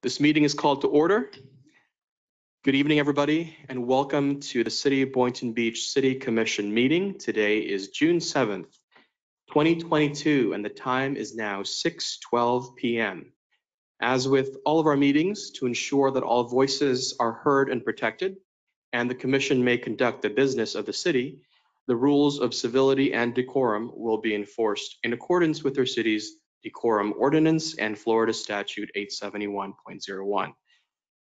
This meeting is called to order. Good evening, everybody, and welcome to the City of Boynton Beach City Commission meeting. Today is June 7th, 2022, and the time is now 6:12 PM. As with all of our meetings, to ensure that all voices are heard and protected, and the commission may conduct the business of the city, the rules of civility and decorum will be enforced in accordance with our city's decorum ordinance and Florida statute 871.01.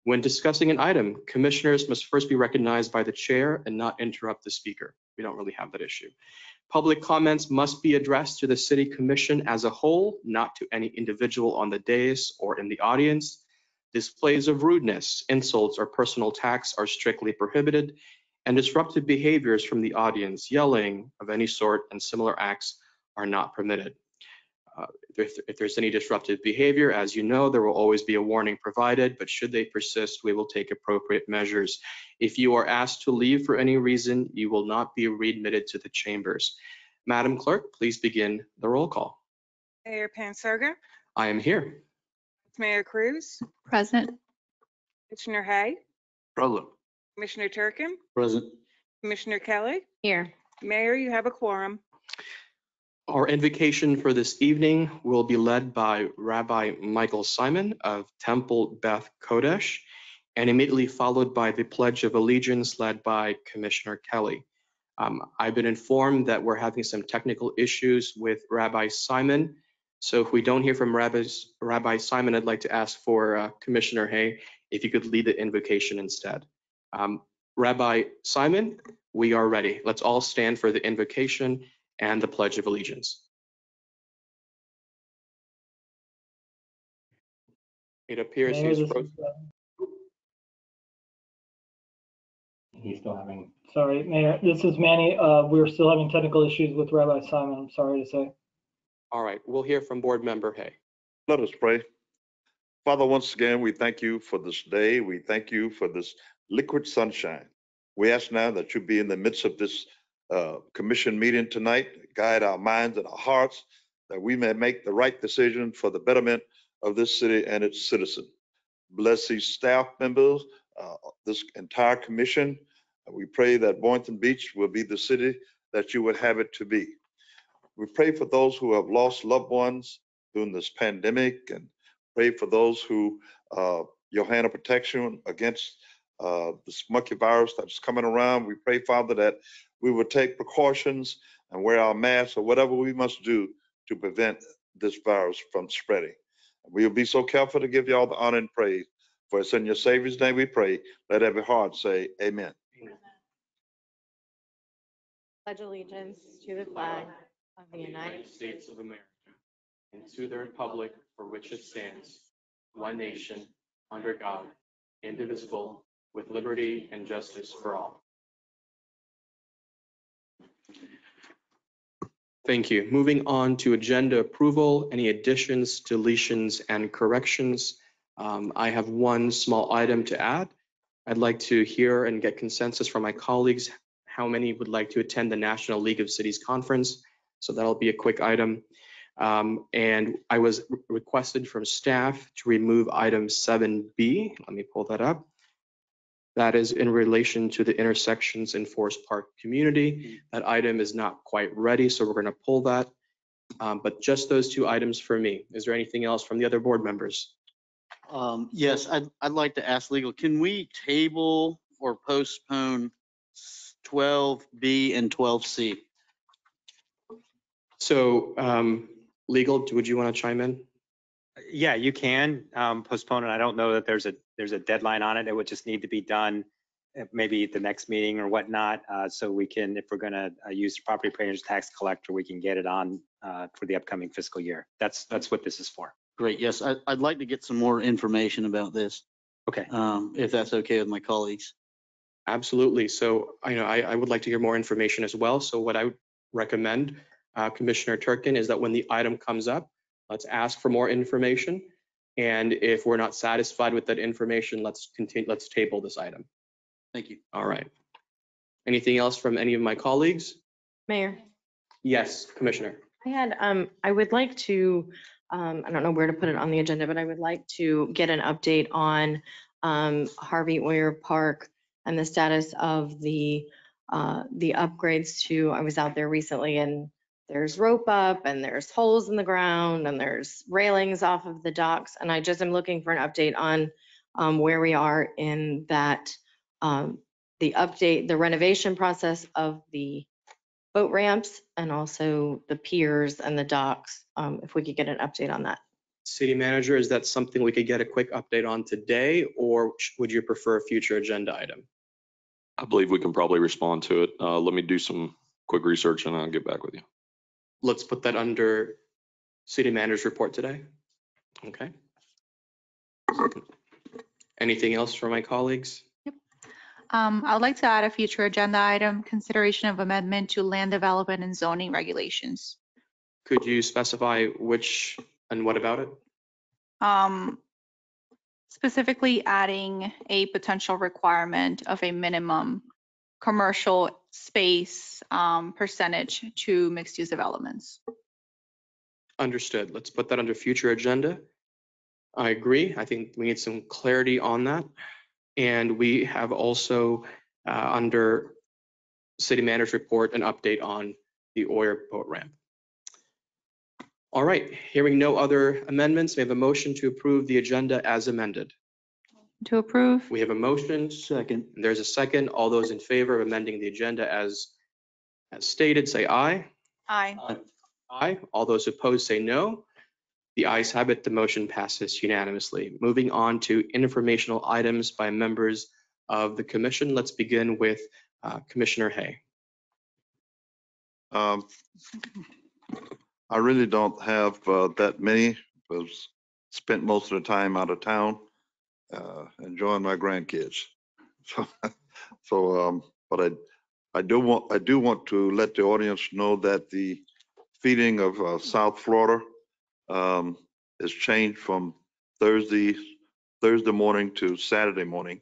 When discussing an item, commissioners must first be recognized by the chair and not interrupt the speaker. We don't really have that issue. Public comments must be addressed to the city commission as a whole, not to any individual on the dais or in the audience. Displays of rudeness, insults, or personal attacks are strictly prohibited, and disruptive behaviors from the audience, yelling of any sort, and similar acts are not permitted. Uh, If if there's any disruptive behavior, as you know, there will always be a warning provided, but should they persist, we will take appropriate measures. If you are asked to leave for any reason, you will not be readmitted to the chambers. Madam Clerk, please begin the roll call. Mayor Penserga, I am here. Mayor Cruz, Present. Commissioner Hay, Present. Commissioner Turkin, Present. Commissioner Kelley. Here. Mayor, you have a quorum. Our invocation for this evening will be led by Rabbi Michael Simon of Temple Beth Kodesh, and immediately followed by the Pledge of Allegiance led by Commissioner Kelley. Um, I've been informed that we're having some technical issues with Rabbi Simon. So if we don't hear from Rabbis- Rabbi Simon, I'd like to ask for uh, Commissioner Hay if you could lead the invocation instead. Um, Rabbi Simon, we are ready. Let's all stand for the invocation and the Pledge of Allegiance. It appears Mayor, he's this frozen. is, uh, He's still having. Sorry, Mayor, this is Manny. Uh, We're still having technical issues with Rabbi Simon, I'm sorry to say. All right, we'll hear from Board Member Hay. Let us pray. Father, once again, we thank you for this day. We thank you for this liquid sunshine. We ask now that you be in the midst of this uh, commission meeting tonight, guide our minds and our hearts, that we may make the right decision for the betterment of this city and its citizens. Bless these staff members, uh, this entire commission. We pray that Boynton Beach will be the city that you would have it to be. We pray for those who have lost loved ones during this pandemic and pray for those who, uh, your hand of protection against uh, this monkey virus that's coming around. We pray, Father, that we will take precautions and wear our masks or whatever we must do to prevent this virus from spreading. We will be so careful to give you all the honor and praise. For it's in your Savior's name we pray. Let every heart say, Amen. Pledge allegiance to the flag of the United States of America and to the republic for which it stands, one nation, under God, indivisible, with liberty and justice for all. Thank you. Moving on to agenda approval, any additions, deletions, and corrections? Um, I have one small item to add. I'd like to hear and get consensus from my colleagues, how many would like to attend the National League of Cities Conference? So that'll be a quick item. Um, And I was re- requested from staff to remove item 7B. Let me pull that up. That is in relation to the intersections in Forest Park community. That item is not quite ready, so we're going to pull that. Um, But just those two items for me. Is there anything else from the other board members? Um, yes, I'd, I'd like to ask legal, can we table or postpone twelve B and twelve C? So um, legal, would you want to chime in? Yeah, you can um, postpone it. I don't know that there's a, there's a deadline on it. It would just need to be done uh, maybe at the next meeting or whatnot. uh, So we can, if we're going to use the property appraiser's tax collector, we can get it on uh, for the upcoming fiscal year. That's, that's what this is for. Great, yes, I, I'd like to get some more information about this, Okay. um, if that's okay with my colleagues. Absolutely. So I know I, I would like to hear more information as well. So what I would recommend, uh, Commissioner Turkin, is that when the item comes up, let's ask for more information. And if we're not satisfied with that information, let's continue, let's table this item. Thank you. All right. Anything else from any of my colleagues? Mayor, Yes, Commissioner. I had, um, I would like to um, I don't know where to put it on the agenda, but I would like to get an update on um, Harvey Oyer Park and the status of the, uh, the upgrades to, I was out there recently and there's rope up and there's holes in the ground and there's railings off of the docks. And I just am looking for an update on um, where we are in that, um, the update, the renovation process of the boat ramps and also the piers and the docks. Um, if we could get an update on that. City manager, is that something we could get a quick update on today, or would you prefer a future agenda item? I believe we can probably respond to it. Uh, let me do some quick research and I'll get back with you. Let's put that under city manager's report today. Okay. Anything else from my colleagues? Um, I'd like to add a future agenda item, consideration of amendment to land development and zoning regulations. Could you specify which and what about it? Um, specifically adding a potential requirement of a minimum commercial space, um, percentage to mixed use developments. Understood. Let's put that under future agenda. I agree. I think we need some clarity on that. And we have also, uh, under city manager's report, an update on the Oyer boat ramp. All right, hearing no other amendments, we have a motion to approve the agenda as amended. To approve? We have a motion, Second. and there's a second. All those in favor of amending the agenda as, as stated, say aye. Aye. Aye. All those opposed say no. The ayes have it. The motion passes unanimously. Moving on to informational items by members of the commission. Let's begin with uh, Commissioner Hay. Um, I really don't have uh, that many, I was spent most of the time out of town, uh, enjoying my grandkids. So, so, um, but I, I do want, I do want to let the audience know that the feeding of uh, South Florida um, is changed from Thursday, Thursday morning to Saturday morning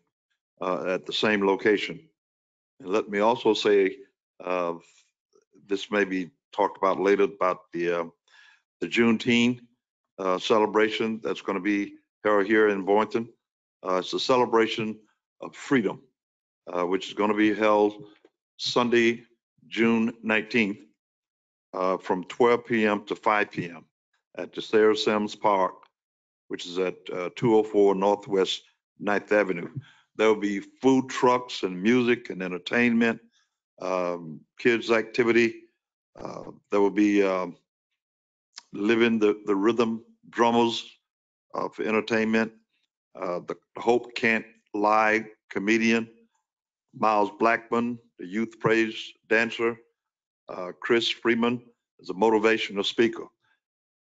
uh, at the same location. And let me also say, uh, this may be talked about later about the, uh, the Juneteenth uh, celebration that's going to be held here in Boynton. Uh, It's a celebration of freedom, uh, which is going to be held Sunday, June 19th, uh, from 12 PM to 5 PM at the Sarah Sims Park, which is at uh, 204 Northwest Ninth Avenue. There will be food trucks and music and entertainment, um, kids' activity. Uh, There will be um, living the, the rhythm drummers uh, for entertainment. Uh, The Hope Can't Lie comedian, Miles Blackman, the youth praise dancer. uh, Chris Freeman is a motivational speaker.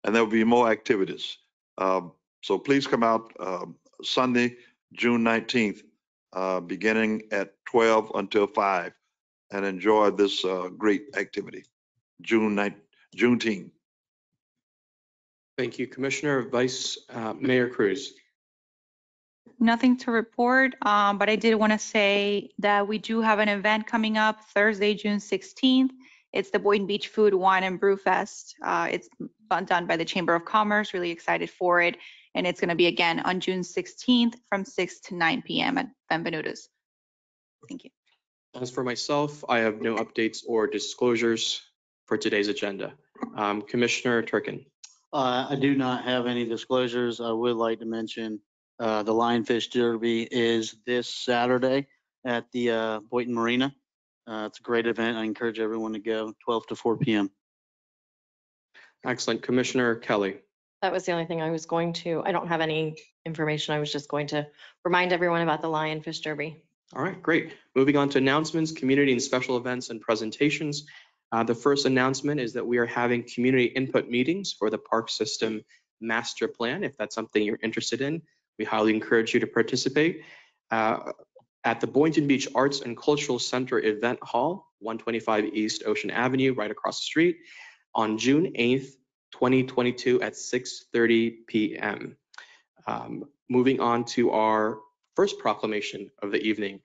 And there will be more activities. Um, So please come out um, Sunday, June 19th, uh, beginning at 12 until 5 and enjoy this uh, great activity. June 9th, Juneteenth. Thank you, Commissioner. Vice uh, Mayor Cruz. Nothing to report, um, but I did want to say that we do have an event coming up Thursday, June 16th. It's the Boynton Beach Food, Wine and Brew Fest. Uh, it's done by the Chamber of Commerce, really excited for it. And it's going to be again on June 16th from 6 to 9 PM at Benvenuto's. Thank you. As for myself, I have no updates or disclosures for today's agenda. Um, Commissioner Turkin. Uh, I do not have any disclosures. I would like to mention, uh, the Lionfish Derby is this Saturday at the, uh, Boynton Marina. Uh, it's a great event. I encourage everyone to go, 12 to 4 PM. Excellent. Commissioner Kelley. That was the only thing I was going to, I don't have any information. I was just going to remind everyone about the Lionfish Derby. All right, great. Moving on to announcements, community and special events and presentations. Uh, The first announcement is that we are having community input meetings for the park system master plan. If that's something you're interested in, we highly encourage you to participate. Uh, At the Boynton Beach Arts and Cultural Center Event Hall, 125 East Ocean Avenue, right across the street, on June 8th, 2022 at 6:30 PM. Um, Moving on to our first proclamation of the evening.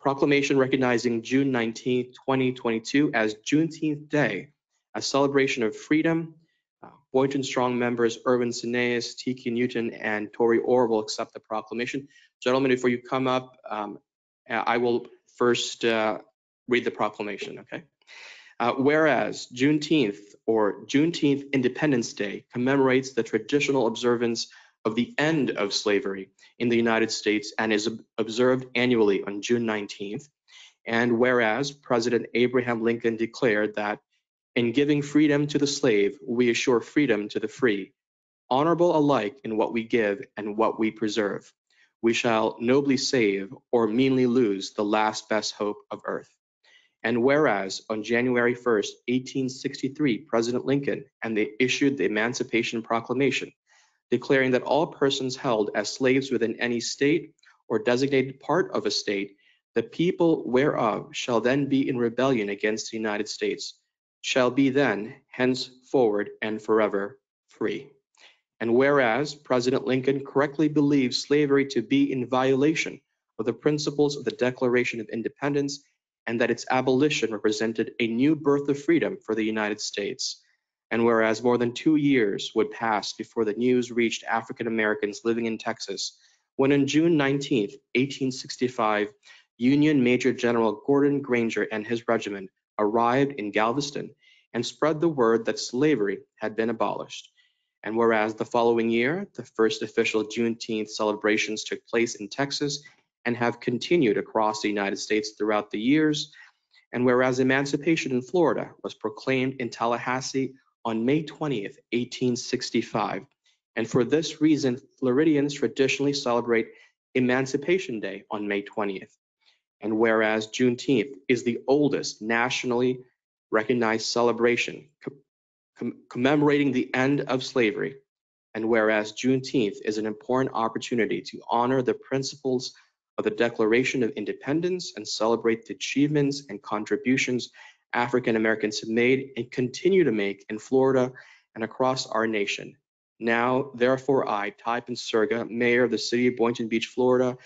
Proclamation recognizing June 19th, 2022 as Juneteenth Day, a celebration of freedom, Boynton Strong members Irvin Sineas, Tiki Newton, and Tori Orr will accept the proclamation. Gentlemen, before you come up, um, I will first uh, read the proclamation, okay? Uh, Whereas Juneteenth or Juneteenth Independence Day commemorates the traditional observance of the end of slavery in the United States and is ob- observed annually on June 19th. And whereas President Abraham Lincoln declared that in giving freedom to the slave, we assure freedom to the free, honorable alike in what we give and what we preserve. We shall nobly save or meanly lose the last best hope of earth. And whereas on January 1st, 1863, President Lincoln and they issued the Emancipation Proclamation, declaring that all persons held as slaves within any state or designated part of a state, the people whereof shall then be in rebellion against the United States, shall be then henceforward and forever free. And whereas President Lincoln correctly believed slavery to be in violation of the principles of the Declaration of Independence and that its abolition represented a new birth of freedom for the United States. And whereas more than two years would pass before the news reached African Americans living in Texas, when on June 19, 1865, Union Major General Gordon Granger and his regiment arrived in Galveston and spread the word that slavery had been abolished. And whereas the following year, the first official Juneteenth celebrations took place in Texas and have continued across the United States throughout the years, and whereas emancipation in Florida was proclaimed in Tallahassee on May 20th, 1865. And for this reason, Floridians traditionally celebrate Emancipation Day on May 20th. And whereas Juneteenth is the oldest nationally recognized celebration com- commemorating the end of slavery, and whereas Juneteenth is an important opportunity to honor the principles of the Declaration of Independence and celebrate the achievements and contributions African Americans have made and continue to make in Florida and across our nation. Now, therefore, I, Ty Penserga, Mayor of the City of Boynton Beach, Florida,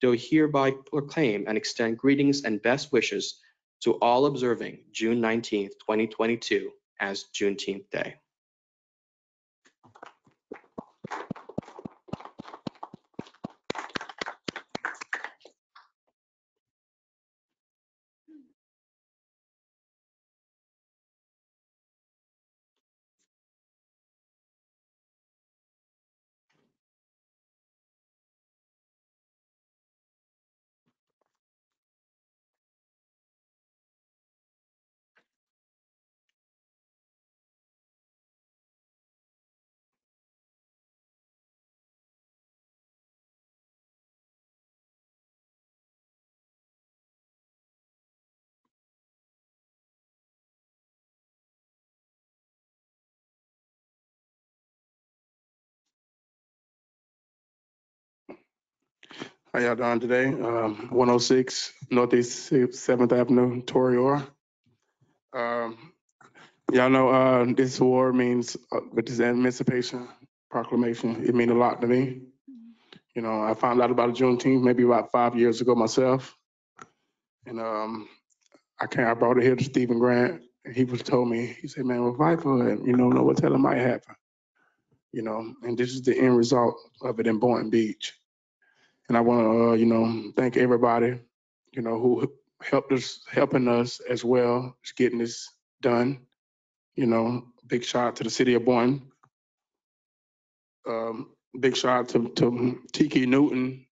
do hereby proclaim and extend greetings and best wishes to all observing June 19th, 2022 as Juneteenth Day. How y'all doing today? Um, 106 Northeast 7th Avenue, Torior. Um, y'all know, uh, this award means, uh, with this Emancipation Proclamation, it means a lot to me. You know, I found out about Juneteenth maybe about five years ago myself. And, um, I came, I brought it here to Steven Grant, and he was told me, he said, man, well, fight for it, you know, know what him might happen. You know, and this is the end result of it in Boynton Beach. And I want to, uh, you know, thank everybody, you know, who helped us, helping us as well, getting this done. You know, big shout out to the city of Boynton. Um, big shout out to, to Tiki Newton.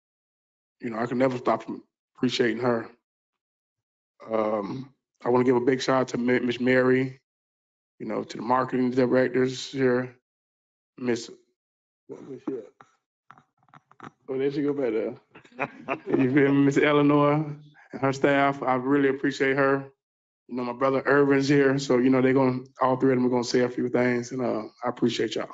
You know, I can never stop appreciating her. Um, I want to give a big shout out to Mi- Miss Mary, you know, to the marketing directors here, Miss. At? Oh, there she go there. You feel me, Miss Eleanor and her staff, I really appreciate her. You know, my brother Irvin's here, so you know, they're gonna, all three of them are gonna say a few things, and uh, I appreciate y'all.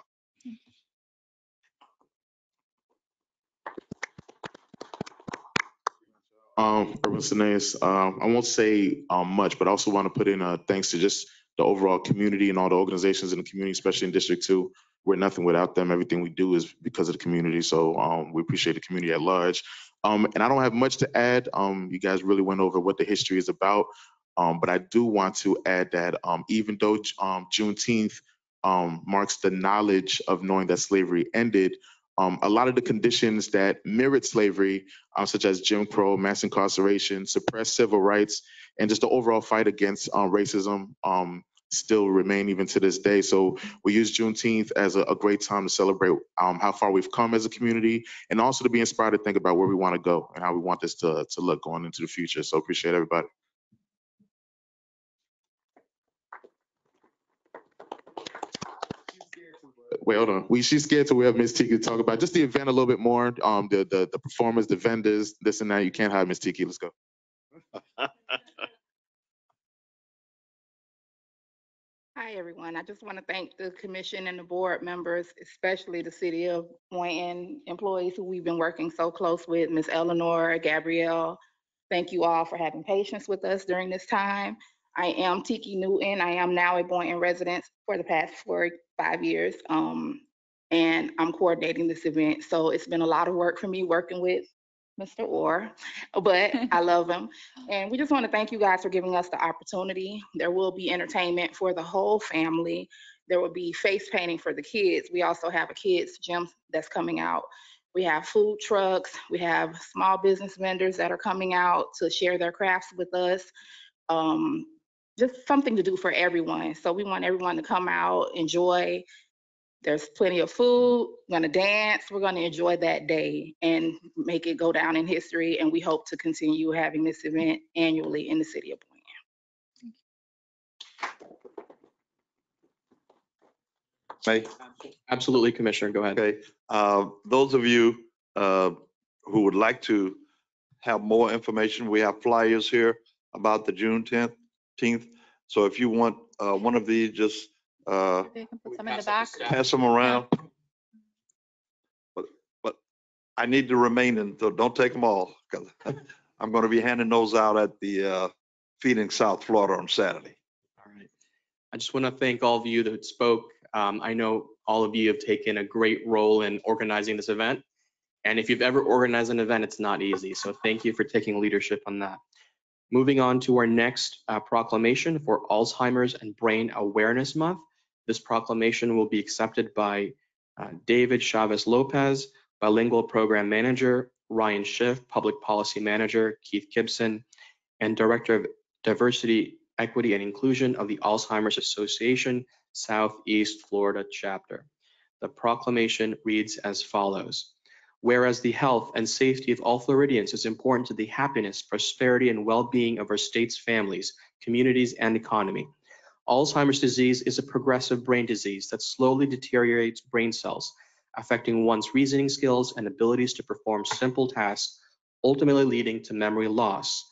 Um, Urban Sines, um, I won't say, um, much, but I also want to put in, uh, thanks to just the overall community and all the organizations in the community, especially in District Two. We're nothing without them. Everything we do is because of the community. So, um, we appreciate the community at large. Um, and I don't have much to add. Um, you guys really went over what the history is about. Um, but I do want to add that, um, even though, um, Juneteenth, um, marks the knowledge of knowing that slavery ended. Um, a lot of the conditions that mirrored slavery, uh, such as Jim Crow, mass incarceration, suppressed civil rights, and just the overall fight against um, racism, um, still remain even to this day. So we use Juneteenth as a, a great time to celebrate um, how far we've come as a community, and also to be inspired to think about where we want to go and how we want this to to look going into the future. So appreciate everybody. Wait, hold on. We she's scared to we have Miss Tiki to talk about just the event a little bit more. Um, the the the performers, the vendors, this and that. You can't hide Miss Tiki. Let's go. Everyone. I just want to thank the commission and the board members, especially the city of Boynton employees who we've been working so close with, Ms. Eleanor, Gabrielle. Thank you all for having patience with us during this time. I am Tiki Newton. I am now a Boynton resident for the past four, five years. Um, and I'm coordinating this event. So it's been a lot of work for me working with Mr. Orr, but I love him. And we just want to thank you guys for giving us the opportunity. There will be entertainment for the whole family. There will be face painting for the kids. We also have a kids gym that's coming out. We have food trucks. We have small business vendors that are coming out to share their crafts with us. Um, just something to do for everyone. So we want everyone to come out, enjoy. There's plenty of food, we're gonna dance, we're gonna enjoy that day and make it go down in history. And we hope to continue having this event annually in the city of Boynton. May, Absolutely, Commissioner, go ahead. okay, uh, those of you, uh, who would like to have more information, we have flyers here about the June tenth, tenth. So if you want, uh, one of these, just, uh, They can put some in the back. pass them around. But, but I need to remain in, so don't take them all, because I'm gonna be handing those out at the, uh, Feeding South Florida on Saturday. All right. I just want to thank all of you that spoke. Um, I know all of you have taken a great role in organizing this event. And if you've ever organized an event, it's not easy. So thank you for taking leadership on that. Moving on to our next uh, proclamation for Alzheimer's and Brain Awareness Month. This proclamation will be accepted by uh, David Chavez Lopez, Bilingual Program Manager, Ryan Schiff, Public Policy Manager, Keith Gibson, and Director of Diversity, Equity, and Inclusion of the Alzheimer's Association Southeast Florida Chapter. The proclamation reads as follows. Whereas the health and safety of all Floridians is important to the happiness, prosperity, and well-being of our state's families, communities, and economy. Alzheimer's disease is a progressive brain disease that slowly deteriorates brain cells, affecting one's reasoning skills and abilities to perform simple tasks, ultimately leading to memory loss.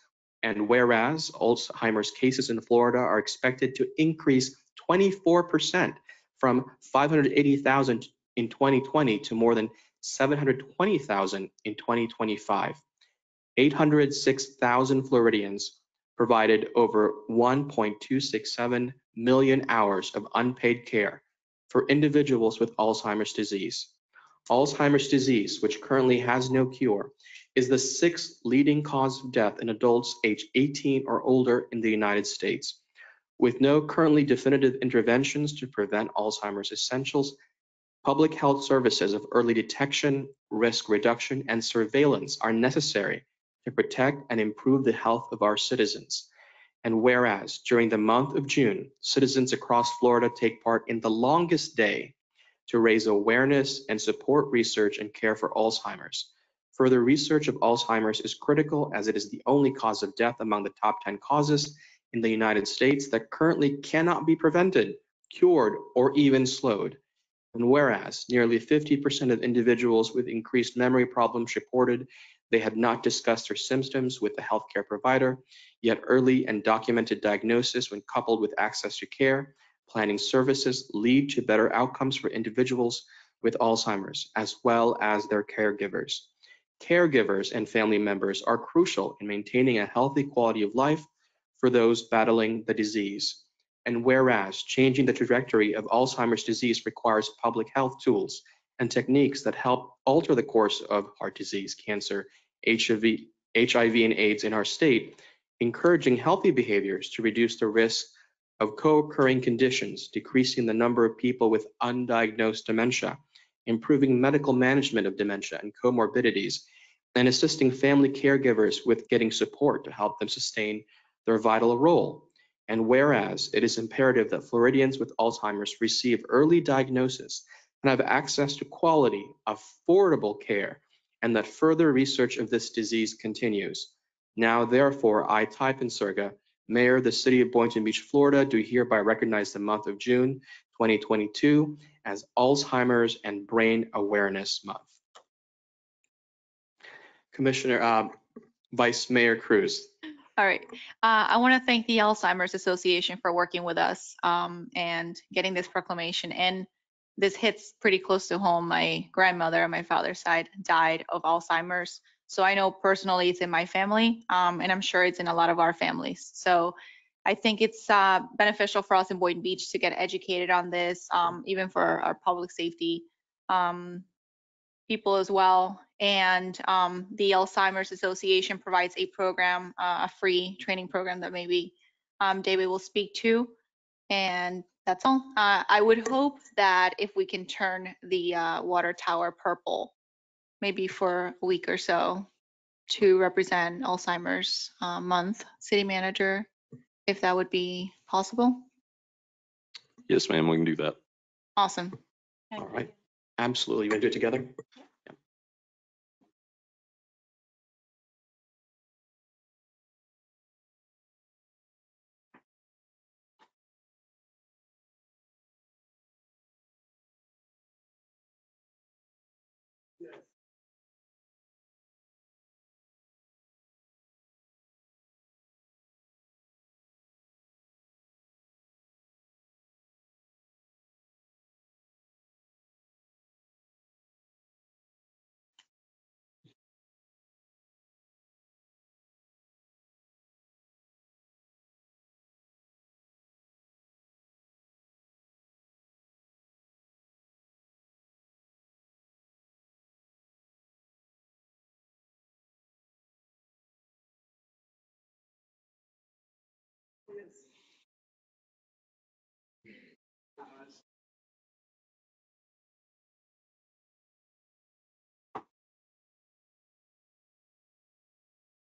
And whereas Alzheimer's cases in Florida are expected to increase 24% from 580,000 in 2020 to more than 720,000 in 2025. 806,000 Floridians provided over 1.267 million hours of unpaid care for individuals with Alzheimer's disease. Alzheimer's disease, which currently has no cure, is the sixth leading cause of death in adults aged 18 or older in the United States. With no currently definitive interventions to prevent Alzheimer's essentials, public health services of early detection, risk reduction, and surveillance are necessary to protect and improve the health of our citizens. And whereas during the month of June, citizens across Florida take part in the longest day to raise awareness and support research and care for Alzheimer's. Further research of Alzheimer's is critical as it is the only cause of death among the top 10 causes in the United States that currently cannot be prevented, cured, or even slowed. And whereas nearly 50% of individuals with increased memory problems reported they had not discussed their symptoms with the healthcare provider, yet early and documented diagnosis when coupled with access to care, planning services lead to better outcomes for individuals with Alzheimer's as well as their caregivers. Caregivers and family members are crucial in maintaining a healthy quality of life for those battling the disease. And whereas changing the trajectory of Alzheimer's disease requires public health tools and techniques that help alter the course of heart disease, cancer, HIV, HIV and AIDS in our state, encouraging healthy behaviors to reduce the risk of co-occurring conditions, decreasing the number of people with undiagnosed dementia, improving medical management of dementia and comorbidities, and assisting family caregivers with getting support to help them sustain their vital role. And whereas it is imperative that Floridians with Alzheimer's receive early diagnosis and have access to quality, affordable care, and that further research of this disease continues. Now, therefore, I, Ty Penserga, Mayor of the City of Boynton Beach, Florida, do hereby recognize the month of June 2022 as Alzheimer's and Brain Awareness Month. Commissioner, um, Vice Mayor Cruz. All right. Uh, I want to thank the Alzheimer's Association for working with us um, and getting this proclamation. And this hits pretty close to home. My grandmother on my father's side died of Alzheimer's. So I know personally it's in my family, um, and I'm sure it's in a lot of our families. So I think it's uh, beneficial for us in Boynton Beach to get educated on this, um, even for our public safety um, people as well. And um, the Alzheimer's Association provides a program, uh, a free training program that maybe um, David will speak to. And that's all. Uh, I would hope that if we can turn the uh, water tower purple, maybe for a week or so, to represent Alzheimer's uh, Month, City Manager, if that would be possible. Yes, ma'am, we can do that. Awesome. All right, absolutely. You want to do it together?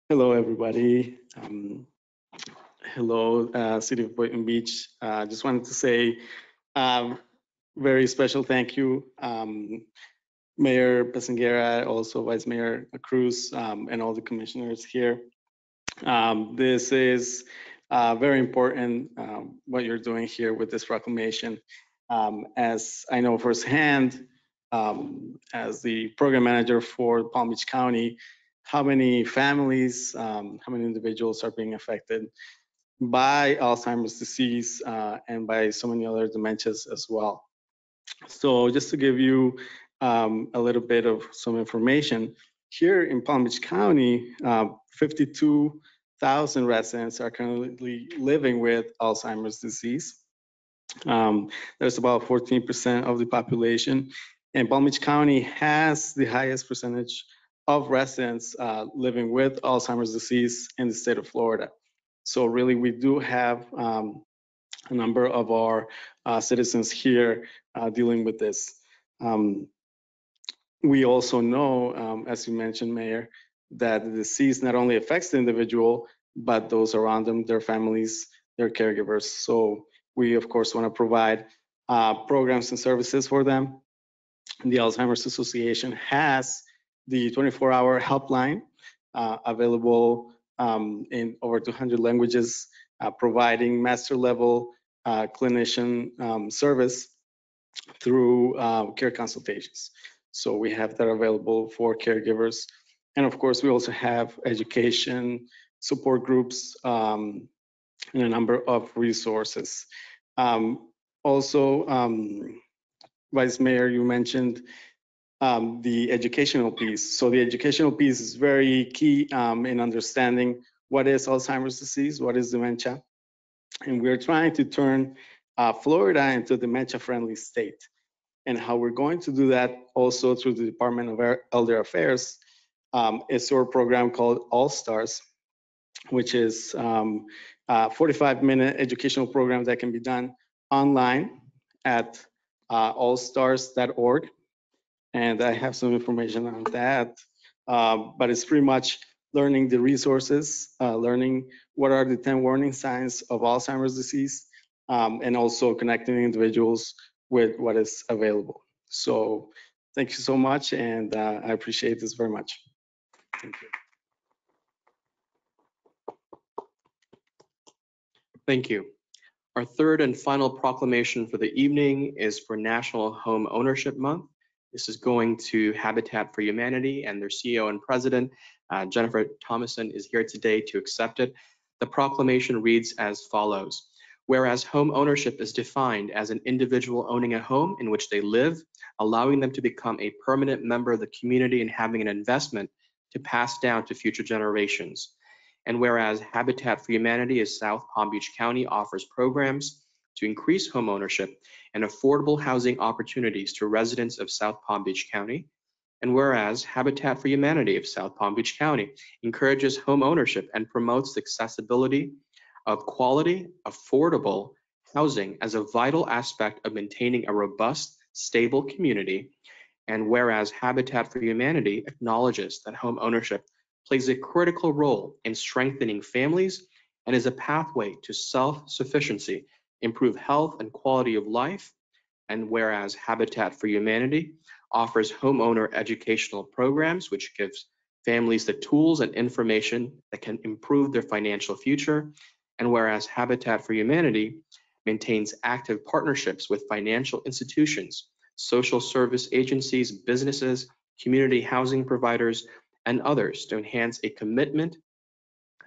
Hello, everybody. Um, hello, uh, City of Boynton Beach. Uh, just wanted to say um, very special thank you, um, Mayor Penserga, also Vice Mayor Cruz, um, and all the commissioners here. Um, this is uh, very important what you're doing here with this proclamation. As I know firsthand, as the program manager for Palm Beach County, how many families, um, how many individuals are being affected by Alzheimer's disease uh, and by so many other dementias as well. So just to give you um, a little bit of some information, here in Palm Beach County, uh, 52,000 residents are currently living with Alzheimer's disease. Um, there's about 14% of the population, and Palm Beach County has the highest percentage of residents uh, living with Alzheimer's disease in the state of Florida. So really, we do have um, a number of our uh, citizens here uh, dealing with this. Um, we also know, um, as you mentioned, Mayor, that the disease not only affects the individual, but those around them, their families, their caregivers. So we, of course, want to provide uh, programs and services for them. The Alzheimer's Association has the 24-hour helpline uh, available um, in over 200 languages, uh, providing master level uh, clinician um, service through uh, care consultations. So we have that available for caregivers. And of course, we also have education, support groups, um, and a number of resources. Um, also, um, Vice Mayor, you mentioned um, the educational piece. So the educational piece is very key um, in understanding what is Alzheimer's disease, what is dementia. And we're trying to turn uh, Florida into a dementia-friendly state. And how we're going to do that also through the Department of Elder Affairs um, is through a program called All Stars, which is um, uh, 45-minute educational program that can be done online at uh, allstars.org. And I have some information on that. Um, But it's pretty much learning the resources, uh, learning what are the 10 warning signs of Alzheimer's disease, um, and also connecting individuals with what is available. So thank you so much, and uh, I appreciate this very much. Thank you. Thank you. Our third and final proclamation for the evening is for National Home Ownership Month. This is going to Habitat for Humanity and their CEO and president, uh, Jennifer Thomason, is here today to accept it. The proclamation reads as follows. Whereas home ownership is defined as an individual owning a home in which they live, allowing them to become a permanent member of the community and having an investment to pass down to future generations. And whereas Habitat for Humanity of South Palm Beach County offers programs to increase homeownership and affordable housing opportunities to residents of South Palm Beach County. And whereas Habitat for Humanity of South Palm Beach County encourages homeownership and promotes the accessibility of quality, affordable housing as a vital aspect of maintaining a robust, stable community. And whereas Habitat for Humanity acknowledges that home ownership plays a critical role in strengthening families and is a pathway to self-sufficiency, improve health and quality of life. And whereas Habitat for Humanity offers homeowner educational programs, which gives families the tools and information that can improve their financial future. And whereas Habitat for Humanity maintains active partnerships with financial institutions, social service agencies, businesses, community housing providers, and others to enhance a commitment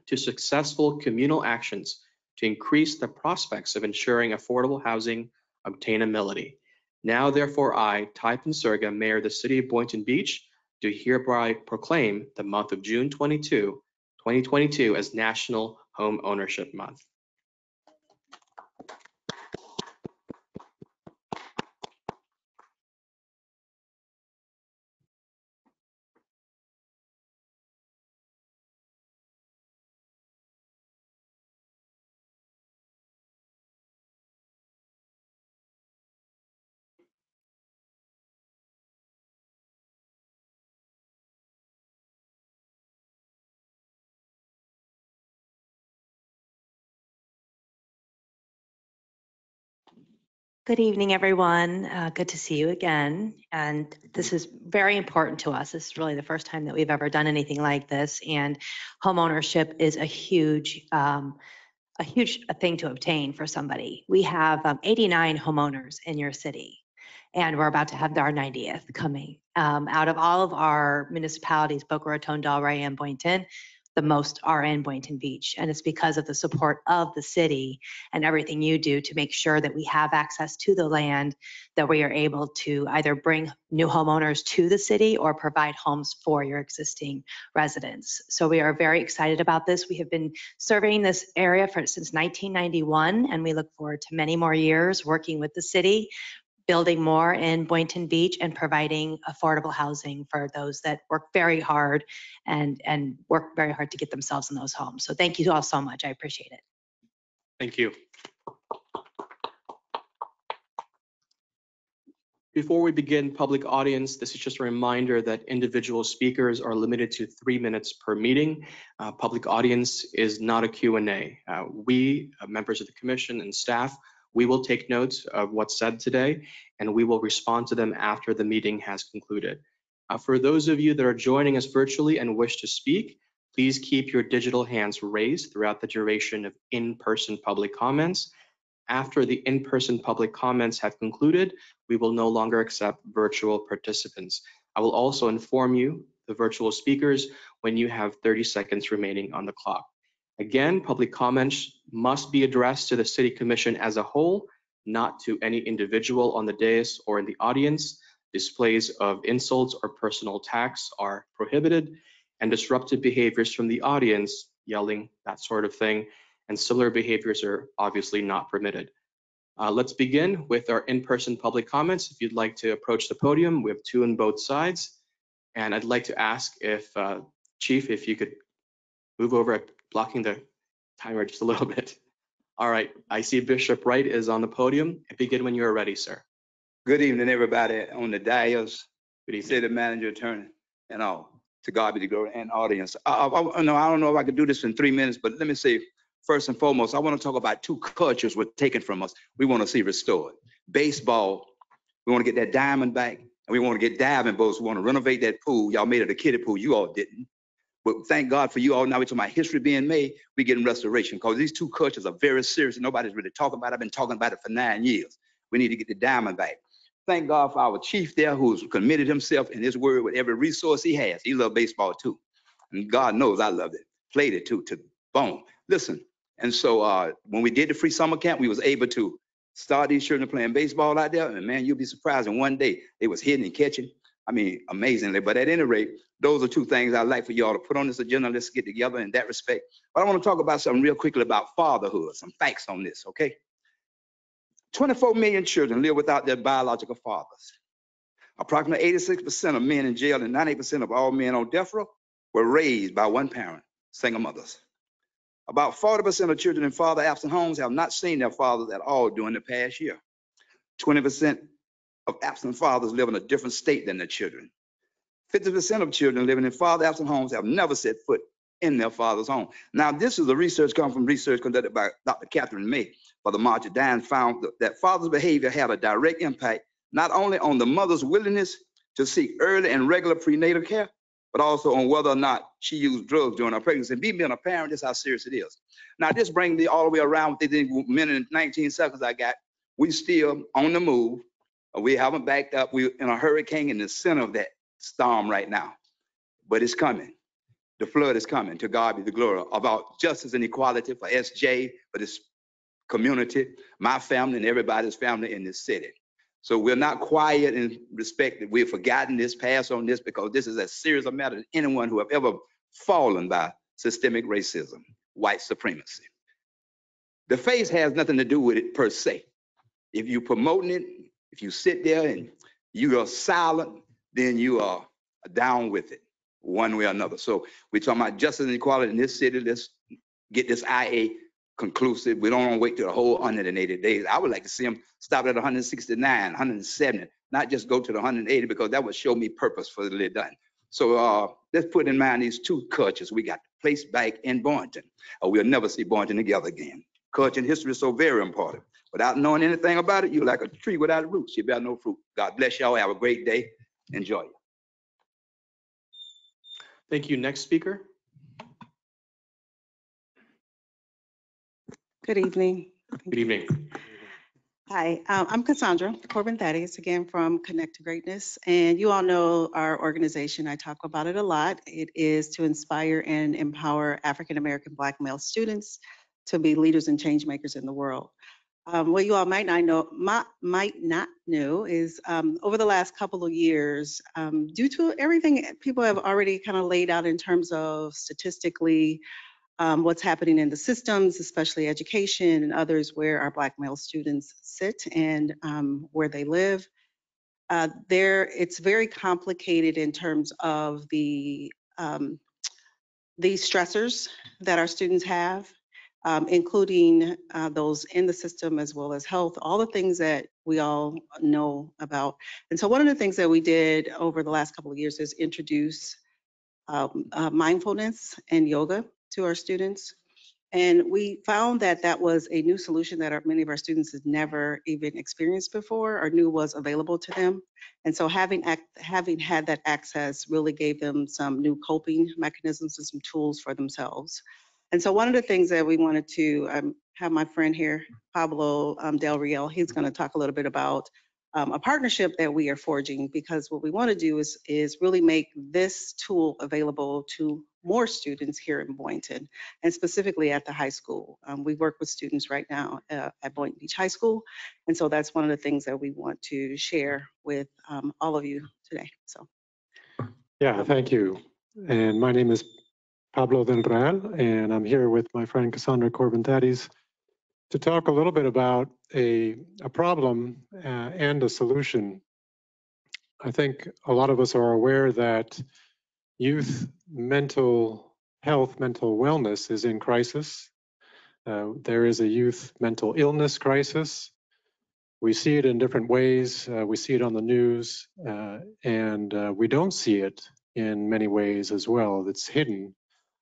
to successful communal actions to increase the prospects of ensuring affordable housing obtainability. Now therefore I, Ty Penserga, Mayor of the City of Boynton Beach, do hereby proclaim the month of June 22, 2022 as National Home Ownership Month. Good evening, everyone. Uh, Good to see you again. And this is very important to us. This is really the first time that we've ever done anything like this. And homeownership is a huge, um, a huge thing to obtain for somebody. We have um, 89 homeowners in your city, and we're about to have our 90th coming. Um, Out of all of our municipalities, Boca Raton, Delray, and Boynton, the most are in Boynton Beach. And it's because of the support of the city and everything you do to make sure that we have access to the land, that we are able to either bring new homeowners to the city or provide homes for your existing residents. So we are very excited about this. We have been surveying this area for since 1991, and we look forward to many more years working with the city building more in Boynton Beach and providing affordable housing for those that work very hard and, and work very hard to get themselves in those homes. So thank you all so much. I appreciate it. Thank you. Before we begin public audience, this is just a reminder that individual speakers are limited to three minutes per meeting. Uh, Public audience is not a Q and A. Uh, We, uh, members of the commission and staff, we will take notes of what's said today, and we will respond to them after the meeting has concluded. Uh, For those of you that are joining us virtually and wish to speak, please keep your digital hands raised throughout the duration of in-person public comments. After the in-person public comments have concluded, we will no longer accept virtual participants. I will also inform you, the virtual speakers, when you have 30 seconds remaining on the clock. Again, public comments must be addressed to the city commission as a whole, not to any individual on the dais or in the audience. Displays of insults or personal attacks are prohibited and disruptive behaviors from the audience, yelling, that sort of thing, and similar behaviors are obviously not permitted. Uh, let's begin with our in-person public comments. If you'd like to approach the podium, we have two on both sides. And I'd like to ask if, uh, Chief, if you could move over, blocking the timer just a little bit. All right, I see Bishop Wright is on the podium. Begin when you are ready, sir. Good evening, everybody on the dais, Good evening. city manager, attorney, and all. To God be the glory and audience. I, I, I no, I don't know if I could do this in three minutes, but let me say, first and foremost, I want to talk about two cultures were taken from us. We want to see restored. Baseball, we want to get that diamond back, and we want to get diving boats. We want to renovate that pool. Y'all made it a kiddie pool. You all didn't. But thank God for you all. Now we're talking about history being made. We getting restoration because these two cultures are very serious and nobody's really talking about it. I've been talking about it for nine years. We need to get the diamond back. Thank God for our chief there who's committed himself in his word with every resource he has. He loved baseball too. And God knows I loved it. Played it too, to bone. Listen, and so uh, when we did the free summer camp, we was able to start these children playing baseball out there. And man, you'll be surprised. And one day they was hitting and catching. I mean, amazingly. But at any rate, those are two things I'd like for y'all to put on this agenda. Let's get together in that respect. But I want to talk about something real quickly about fatherhood, some facts on this, okay? 24 million children live without their biological fathers. Approximately 86% of men in jail and 98% of all men on death row were raised by one parent, single mothers. About 40% of children in father absent homes have not seen their fathers at all during the past year. 20% of absent fathers live in a different state than their children. 50% of children living in father absent homes have never set foot in their father's home. Now, this is a research come from research conducted by Dr. Catherine May for the March of Dimes found that- father's behavior had a direct impact not only on the mother's willingness to seek early and regular prenatal care, but also on whether or not she used drugs during her pregnancy. And being a parent, is how serious it is. Now, this brings me all the way around with the minute and 19 seconds I got. We still on the move. We haven't backed up. We're in a hurricane in the center of that storm right now, but it's coming. The flood is coming. To God be the glory. About justice and equality for SJ, for this community, my family, and everybody's family in this city. So we're not quiet in respect that we've forgotten this, pass on this, because this is as serious a matter as anyone who have ever fallen by systemic racism, white supremacy. The face has nothing to do with it per se. If you're promoting it, if you sit there and you are silent, then you are down with it, one way or another. So we're talking about justice and equality in this city. Let's get this IA conclusive. We don't want to wait till the whole 180 days. I would like to see them stop at 169, 170, not just go to the 180 because that would show me purpose for the done. So uh, let's put in mind these two cultures we got placed back in Boynton, or we'll never see Boynton together again. Culture and history is so very important. Without knowing anything about it, you're like a tree without roots. You bear no fruit. God bless y'all. Have a great day. Enjoy. Thank you. Next speaker. Good evening. Good evening. Hi, um, I'm Cassandra Corbin Thaddeus, again from Connect to Greatness. And you all know our organization. I talk about it a lot. It is to inspire and empower African-American Black male students to be leaders and change makers in the world. Um, what you all might not know, might, not know is um, over the last couple of years, um, due to everything people have already kind of laid out in terms of statistically um, what's happening in the systems, especially education and others where our Black male students sit and um, where they live. Uh, there, it's very complicated in terms of the um, the stressors that our students have, um, including uh, those in the system as well as health, all the things that we all know about. And so one of the things that we did over the last couple of years is introduce um, uh, mindfulness and yoga to our students. And we found that that was a new solution that our, many of our students had never even experienced before or knew was available to them. And so having act, having had that access really gave them some new coping mechanisms and some tools for themselves. And so one of the things that we wanted to um, have my friend here, Pablo um, Del Real, he's going to talk a little bit about um, a partnership that we are forging because what we want to do is is really make this tool available to more students here in Boynton and specifically at the high school. Um, we work with students right now uh, at Boynton Beach High School, and so that's one of the things that we want to share with um, all of you today. So. Yeah, thank you. And my name is Pablo Del Real, and I'm here with my friend Cassandra Corbin to talk a little bit about a, a problem uh, and a solution. I think a lot of us are aware that youth mental health, mental wellness is in crisis. Uh, There is a youth mental illness crisis. We see it in different ways. Uh, We see it on the news, uh, and uh, we don't see it in many ways as well. It's hidden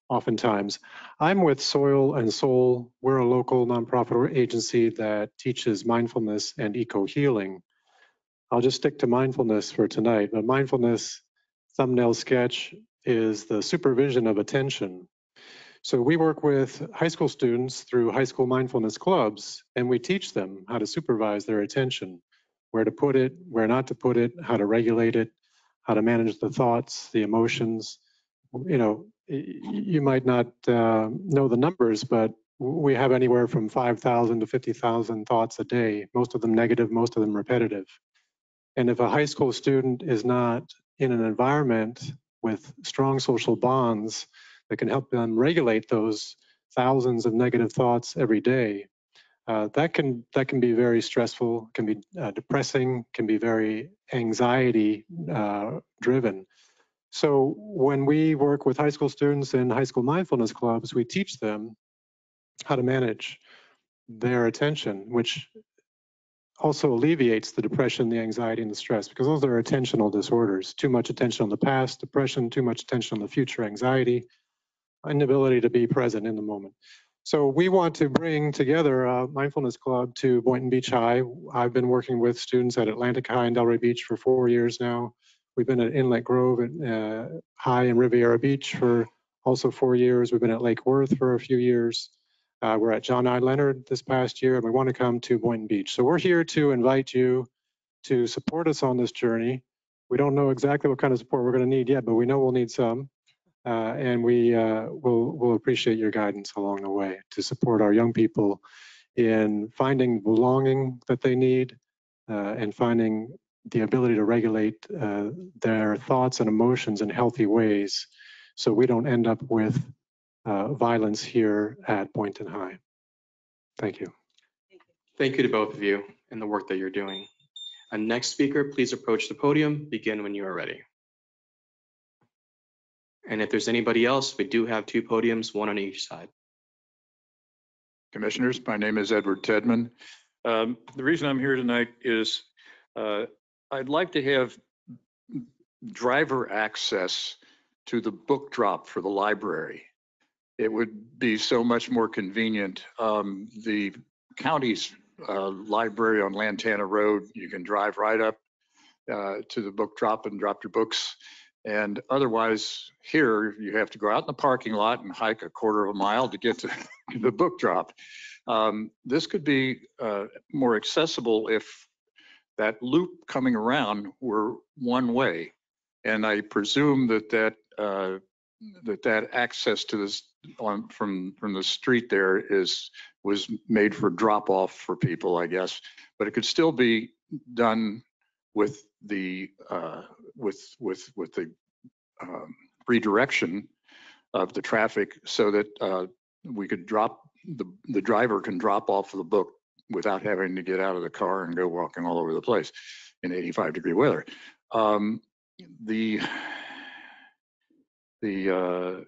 oftentimes. I'm with Soil and Soul. We're a local nonprofit agency that teaches mindfulness and eco healing. I'll just stick to mindfulness for tonight. But mindfulness thumbnail sketch is the supervision of attention. So we work with high school students through high school mindfulness clubs, and we teach them how to supervise their attention, where to put it, where not to put it, how to regulate it, how to manage the thoughts, the emotions. You know, you might not uh, know the numbers, but we have anywhere from 5,000 to 50,000 thoughts a day, most of them negative, most of them repetitive. And if a high school student is not in an environment with strong social bonds that can help them regulate those thousands of negative thoughts every day, uh, that can that can be very stressful, can be uh, depressing, can be very anxiety uh, driven. So when we work with high school students in high school mindfulness clubs, we teach them how to manage their attention, which also alleviates the depression, the anxiety, and the stress, because those are attentional disorders. Too much attention on the past, depression, too much attention on the future, anxiety, inability to be present in the moment. So we want to bring together a mindfulness club to Boynton Beach High. I've been working with students at Atlantic High and Delray Beach for four years now. We've been at Inlet Grove at uh, High and Riviera Beach for also four years. We've been at Lake Worth for a few years. Uh, we're at John I. Leonard this past year, and we want to come to Boynton Beach. So we're here to invite you to support us on this journey. We don't know exactly what kind of support we're going to need yet, but we know we'll need some. Uh, and we uh, will will appreciate your guidance along the way to support our young people in finding belonging that they need uh, and finding the ability to regulate uh, their thoughts and emotions in healthy ways so we don't end up with uh, violence here at Boynton High. Thank you. Thank you to both of you and the work that you're doing. Uh, next speaker, please approach the podium. Begin when you are ready. And if there's anybody else, we do have two podiums, one on each side. Commissioners, my name is Edward Tedman. Um, The reason I'm here tonight is uh, I'd like to have driver access to the book drop for the library. It would be so much more convenient. Um, The county's uh, library on Lantana Road, you can drive right up uh, to the book drop and drop your books. And otherwise, here, you have to go out in the parking lot and hike a quarter of a mile to get to the book drop. Um, This could be uh, more accessible if that loop coming around were one way. And I presume that that, uh, that that access to this on, from, from the street there is, was made for drop off for people, I guess. But it could still be done with the, uh, with, with, with the um, redirection of the traffic so that uh, we could drop, the, the driver can drop off the book without having to get out of the car and go walking all over the place in 85 degree weather. Um, The, the, uh,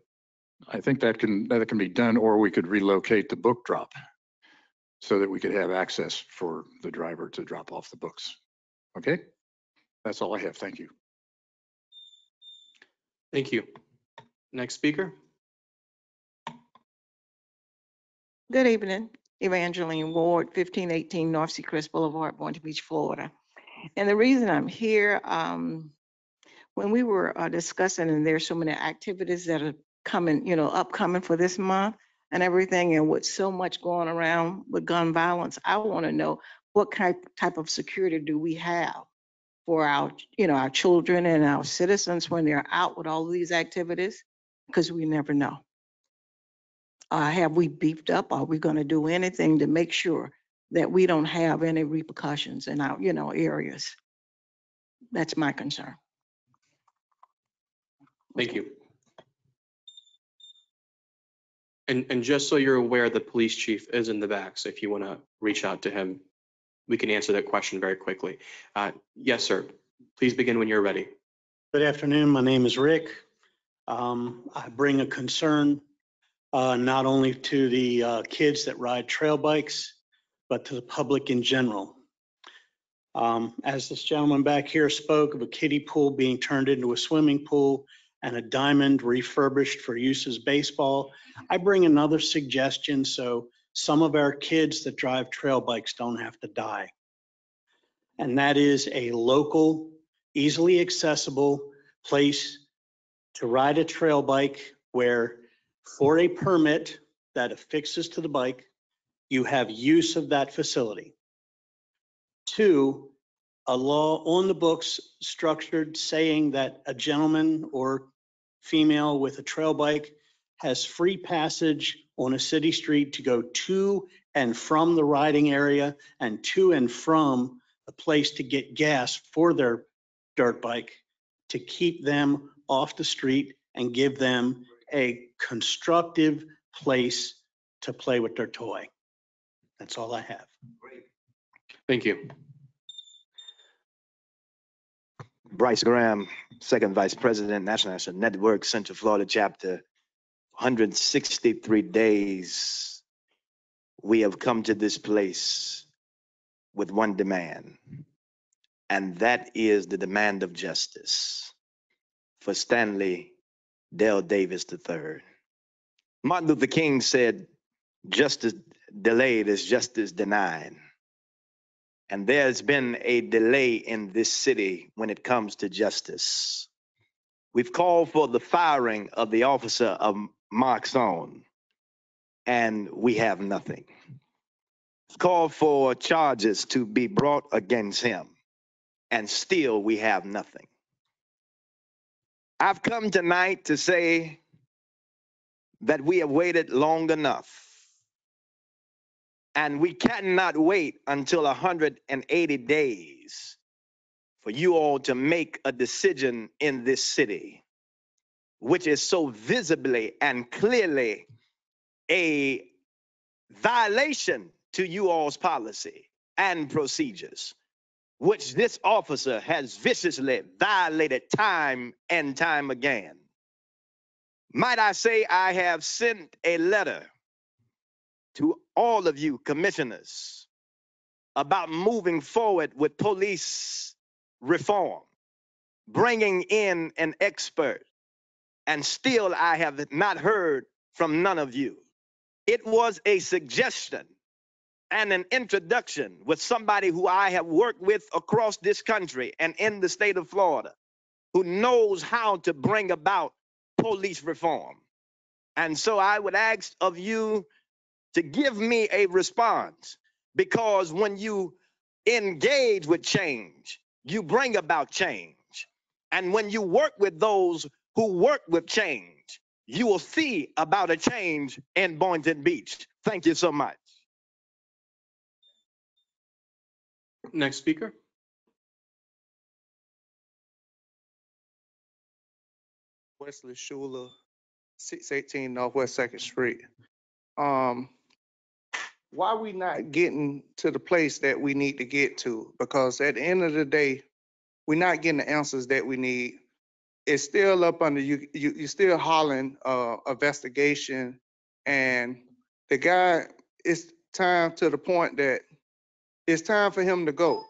I think that can, that can be done, or we could relocate the book drop so that we could have access for the driver to drop off the books. Okay? That's all I have. Thank you. Thank you. Next speaker. Good evening, Evangeline Ward, 1518 North Seacrest Boulevard, Boynton Beach, Florida. And the reason I'm here, um, when we were uh, discussing, and there's so many activities that are coming, you know, upcoming for this month and everything, and with so much going around with gun violence, I want to know what kind, type of security do we have for our, you know, our children and our citizens when they're out with all of these activities? Because we never know. Uh, have we beefed up? Are we going to do anything to make sure that we don't have any repercussions in our, you know, areas? That's my concern. Thank you. And, and just so you're aware, the police chief is in the back, so if you want to reach out to him, we can answer that question very quickly. Uh, Yes, sir. Please begin when you're ready. Good afternoon. My name is Rick. Um, I bring a concern uh, not only to the uh, kids that ride trail bikes, but to the public in general. Um, As this gentleman back here spoke of a kiddie pool being turned into a swimming pool and a diamond refurbished for use as baseball, I bring another suggestion so some of our kids that drive trail bikes don't have to die. And that is a local, easily accessible place to ride a trail bike where for a permit that affixes to the bike, you have use of that facility. Two, a law on the books structured saying that a gentleman or female with a trail bike has free passage on a city street to go to and from the riding area and to and from a place to get gas for their dirt bike to keep them off the street and give them a constructive place to play with their toy. That's all I have. Thank you. Bryce Graham, Second Vice President, National Action Network, Central Florida Chapter. 163 days, we have come to this place with one demand, and that is the demand of justice for Stanley Dale Davis III. Martin Luther King said, justice delayed is justice denied. And there's been a delay in this city when it comes to justice. We've called for the firing of the officer of Mark Sohn, and we have nothing. We've called for charges to be brought against him, and still we have nothing. I've come tonight to say that we have waited long enough. And we cannot wait until 180 days for you all to make a decision in this city, which is so visibly and clearly a violation to you all's policy and procedures, which this officer has viciously violated time and time again. Might I say, I have sent a letter to all of you commissioners about moving forward with police reform, bringing in an expert, and still I have not heard from none of you. It was a suggestion and an introduction with somebody who I have worked with across this country and in the state of Florida, who knows how to bring about police reform. And so I would ask of you to give me a response because when you engage with change, you bring about change. And when you work with those who work with change, you will see about a change in Boynton Beach. Thank you so much. Next speaker. Wesley Schuler, six eighteen Northwest Second Street. Um, why we not getting to the place that we need to get to? Because at the end of the day, we're not getting the answers that we need. It's still up under you, you, you're still hollering, uh, investigation. And the guy, it's time to the point that it's time for him to go.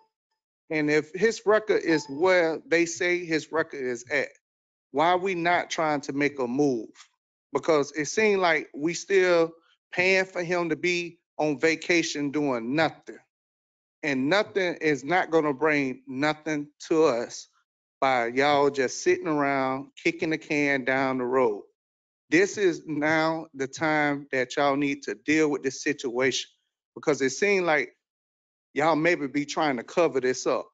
And if his record is where they say his record is at, why are we not trying to make a move? Because it seemed like we still paying for him to be on vacation doing nothing. And nothing is not gonna bring nothing to us by y'all just sitting around kicking the can down the road. This is now the time that y'all need to deal with this situation because it seemed like y'all maybe be trying to cover this up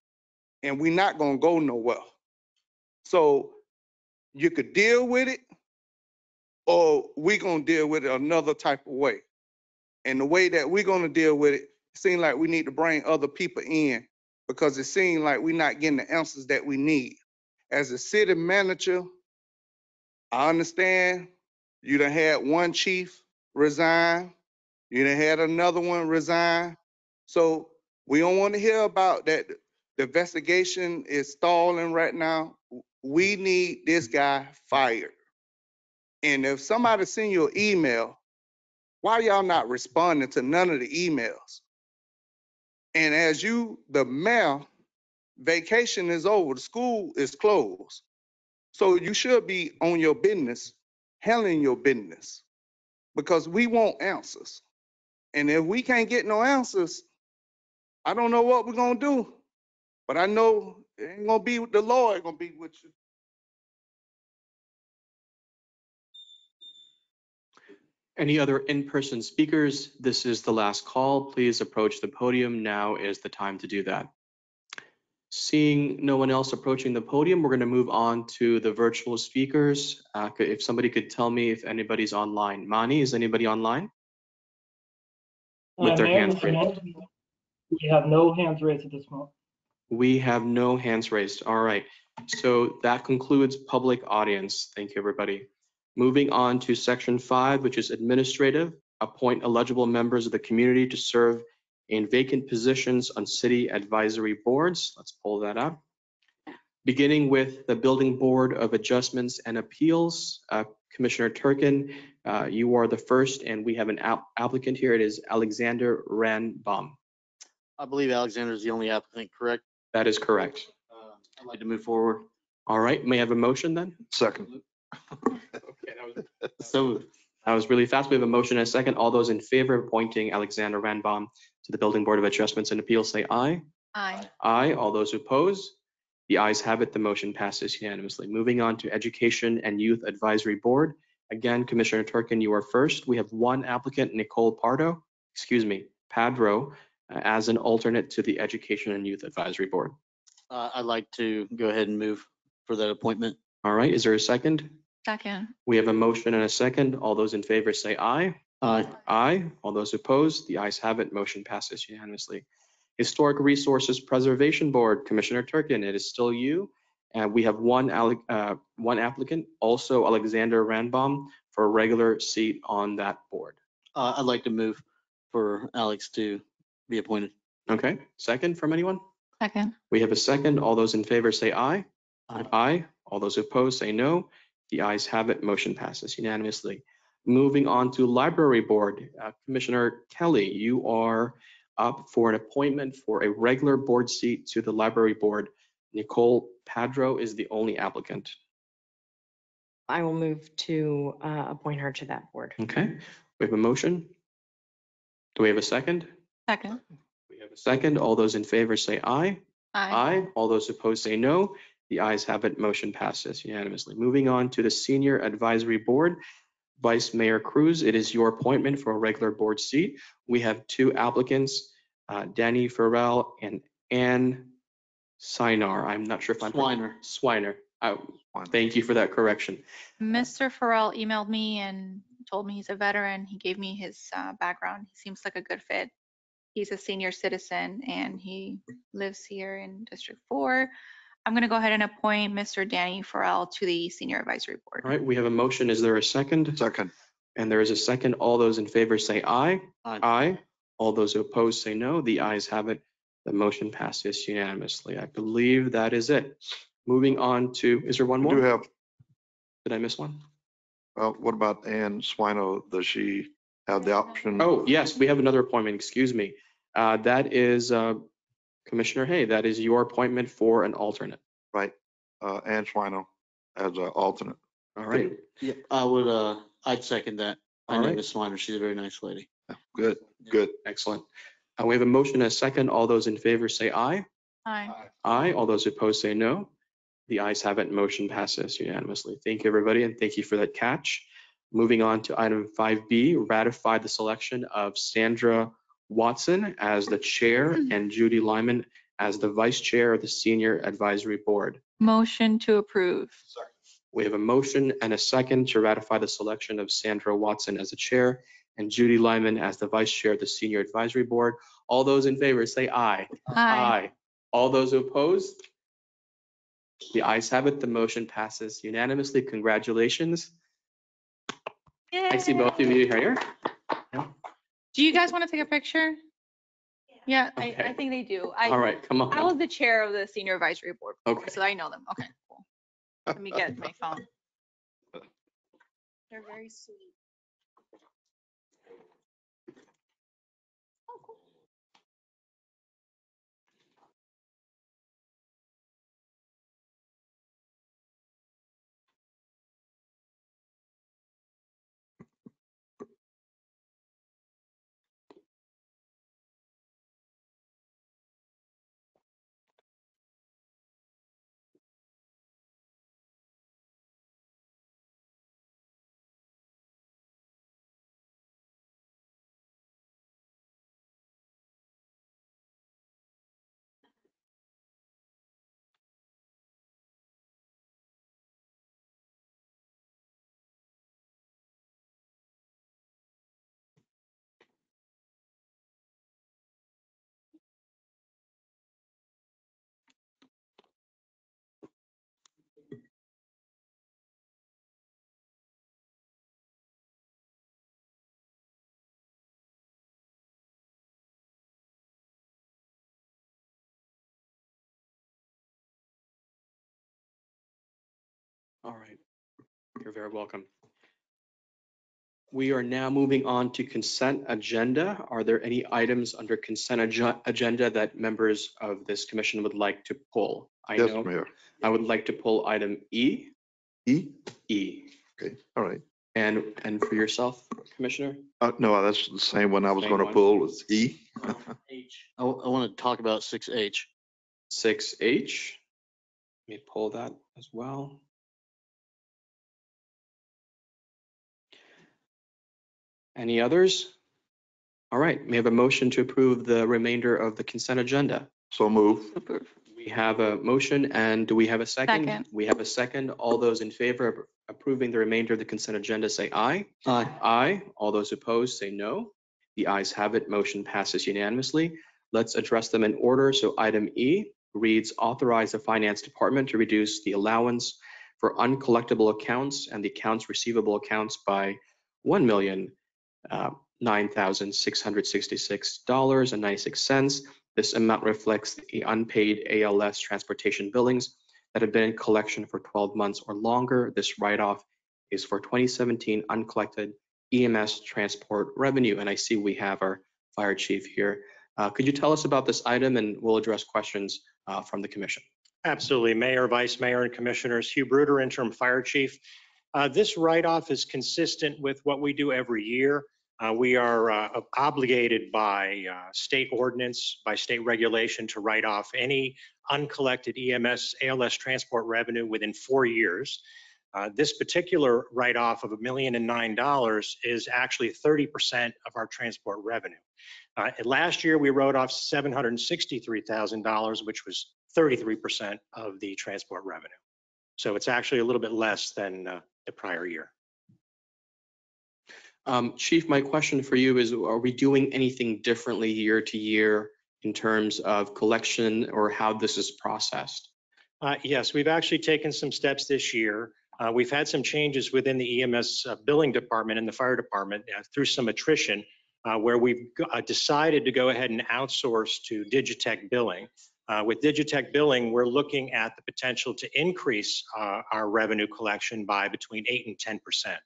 and we're not gonna go nowhere. So you could deal with it or we gonna deal with it another type of way. And the way that we're gonna deal with it, it seems like we need to bring other people in because it seems like we're not getting the answers that we need. As a city manager, I understand you done had one chief resign, you done had another one resign. So we don't want to hear about that. The investigation is stalling right now. We need this guy fired. And if somebody send you an email, why y'all not responding to none of the emails? And as you, the mayor, vacation is over, the school is closed. So you should be on your business, handling your business, because we want answers. And if we can't get no answers, I don't know what we're gonna do. But I know it ain't gonna be with the Lord, gonna be with you. Any other in-person speakers? This is the last call. Please approach the podium. Now is the time to do that. Seeing no one else approaching the podium, we're going to move on to the virtual speakers. Uh, If somebody could tell me if anybody's online. Mani, is anybody online? With Uh, their Mayor, hands raised. We have no hands raised at this moment. We have no hands raised. All right. So that concludes public audience. Thank you, everybody. Moving on to section five, which is administrative. Appoint eligible members of the community to serve in vacant positions on city advisory boards. Let's pull that up. Beginning with the Building Board of Adjustments and Appeals, uh, Commissioner Turkin, uh, you are the first, and we have an app- applicant here. It is Alexander Ranbaum. I believe Alexander is the only applicant, correct? That is correct. I'd like to move forward. All right, may I have a motion then? Second. So That was really fast. We have a motion and a second. All those in favor of appointing Alexander Ranbaum to the Building Board of Adjustments and Appeals, say aye. Aye. Aye. All those who oppose? The ayes have it. The motion passes unanimously. Moving on to Education and Youth Advisory Board. Again, Commissioner Turkin, you are first. We have one applicant, Nicole Pardo, excuse me, Padro, uh, as an alternate to the Education and Youth Advisory Board. uh, I'd like to go ahead and move for that appointment. All right, is there a second? Second. We have a motion and a second. All those in favor say aye. Aye. Aye. All those opposed, the ayes have it. Motion passes unanimously. Historic Resources Preservation Board, Commissioner Turkin, it is still you. And we have one, uh, one applicant, also Alexander Ranbaum, for a regular seat on that board. Uh, I'd like to move for Alex to be appointed. Okay, second from anyone? Second. We have a second. All those in favor say aye. Aye. Aye. All those opposed say no. The ayes have it. Motion passes unanimously. Moving on to Library Board, uh, Commissioner Kelley, you are up for an appointment for a regular board seat to the Library Board. Nicole Padro is the only applicant. I will move to uh, appoint her to that board. Okay, we have a motion. Do we have a second? Second. We have a second. All those in favor say aye. Aye. Aye. All those opposed say no. The ayes have it. Motion passes unanimously. Moving on to the Senior Advisory Board. Vice Mayor Cruz, it is your appointment for a regular board seat. We have two applicants, uh, Danny Farrell and Ann Sinar. I'm not sure if I'm. Swiner. Swiner. Uh, Thank you for that correction. Mr. Farrell emailed me and told me he's a veteran. He gave me his uh, background. He seems like a good fit. He's a senior citizen and he lives here in District 4. I'm going to go ahead and appoint Mr. Danny Farrell to the Senior Advisory Board. All right, we have a motion. Is there a second? Second. And there is a second. All those in favor say aye. Aye. Aye. All those who oppose say no. The ayes have it. The motion passes unanimously. I believe that is it. Moving on to, is there one We do more? have, Did I miss one? well, what about Ann Swino? Does she have the option? Oh, yes, we have another appointment. Excuse me. Uh, That is uh, Commissioner Hay. That is your appointment for an alternate. Right, uh, Ann Swino as an alternate. All right. Yeah, I would, uh, I'd second that. I All know right. Ms. Swiner, she's a very nice lady. Good, good. Excellent. Uh, We have a motion and a second. All those in favor say aye. Aye. Aye. All those opposed say no. The ayes have it. Motion passes unanimously. Thank you, everybody, and thank you for that catch. Moving on to item 5B, ratify the selection of Sandra Watson as the chair hmm. and Judy Lyman as the vice chair of the Senior Advisory Board. Motion to approve. We have a motion and a second to ratify the selection of Sandra Watson as the chair and Judy Lyman as the vice chair of the Senior Advisory Board. All those in favor say aye. Aye. All those opposed? The ayes have it. The motion passes unanimously. Congratulations. I see both of you here. Do you guys want to take a picture? Yeah, I, I Okay. think they do. I, All right, come I on. was the chair of the Senior Advisory Board, before, Okay. so I know them. Okay, cool. Let me get my phone. They're very sweet. All right. You're very welcome. We are now moving on to consent agenda. Are there any items under consent ag- agenda that members of this commission would like to pull? I Yes, know Mayor. I would like to pull item E. E? E. Okay, all right. And, and for yourself, Commissioner? Uh, no, that's the same one I was Same gonna one. pull, it's E. H. I, want to talk about six H. Six H. Let me pull that as well. Any others? All right, we have a motion to approve the remainder of the consent agenda. So move. We have a motion and do we have a second? Second. We have a second. All those in favor of approving the remainder of the consent agenda, say aye. Aye. Aye. All those opposed, say no. The ayes have it. Motion passes unanimously. Let's address them in order. So item E reads authorize the finance department to reduce the allowance for uncollectible accounts and the accounts receivable accounts by one million ninety-six cents. This amount reflects the unpaid ALS transportation billings that have been in collection for 12 months or longer. This write-off is for 2017 uncollected EMS transport revenue. And I see we have our fire chief here. Uh, Could you tell us about this item and we'll address questions uh, from the commission? Absolutely. Mayor, Vice Mayor, and Commissioners. Hugh Bruder, Interim Fire Chief. Uh, This write-off is consistent with what we do every year. Uh, We are uh, obligated by uh, state ordinance, by state regulation to write off any uncollected EMS, ALS transport revenue within four years. Uh, This particular write-off of a million and nine dollars is actually 30% of our transport revenue. Uh, Last year, we wrote off $763,000, which was 33% of the transport revenue. So it's actually a little bit less than uh, the prior year. Um, Chief, my question for you is, are we doing anything differently year to year in terms of collection or how this is processed? Uh, Yes, we've actually taken some steps this year. Uh, We've had some changes within the EMS uh, billing department and the fire department uh, through some attrition, uh, where we've uh, decided to go ahead and outsource to Digitech Billing. Uh, With Digitech Billing, we're looking at the potential to increase uh, our revenue collection by between 8 and 10 percent.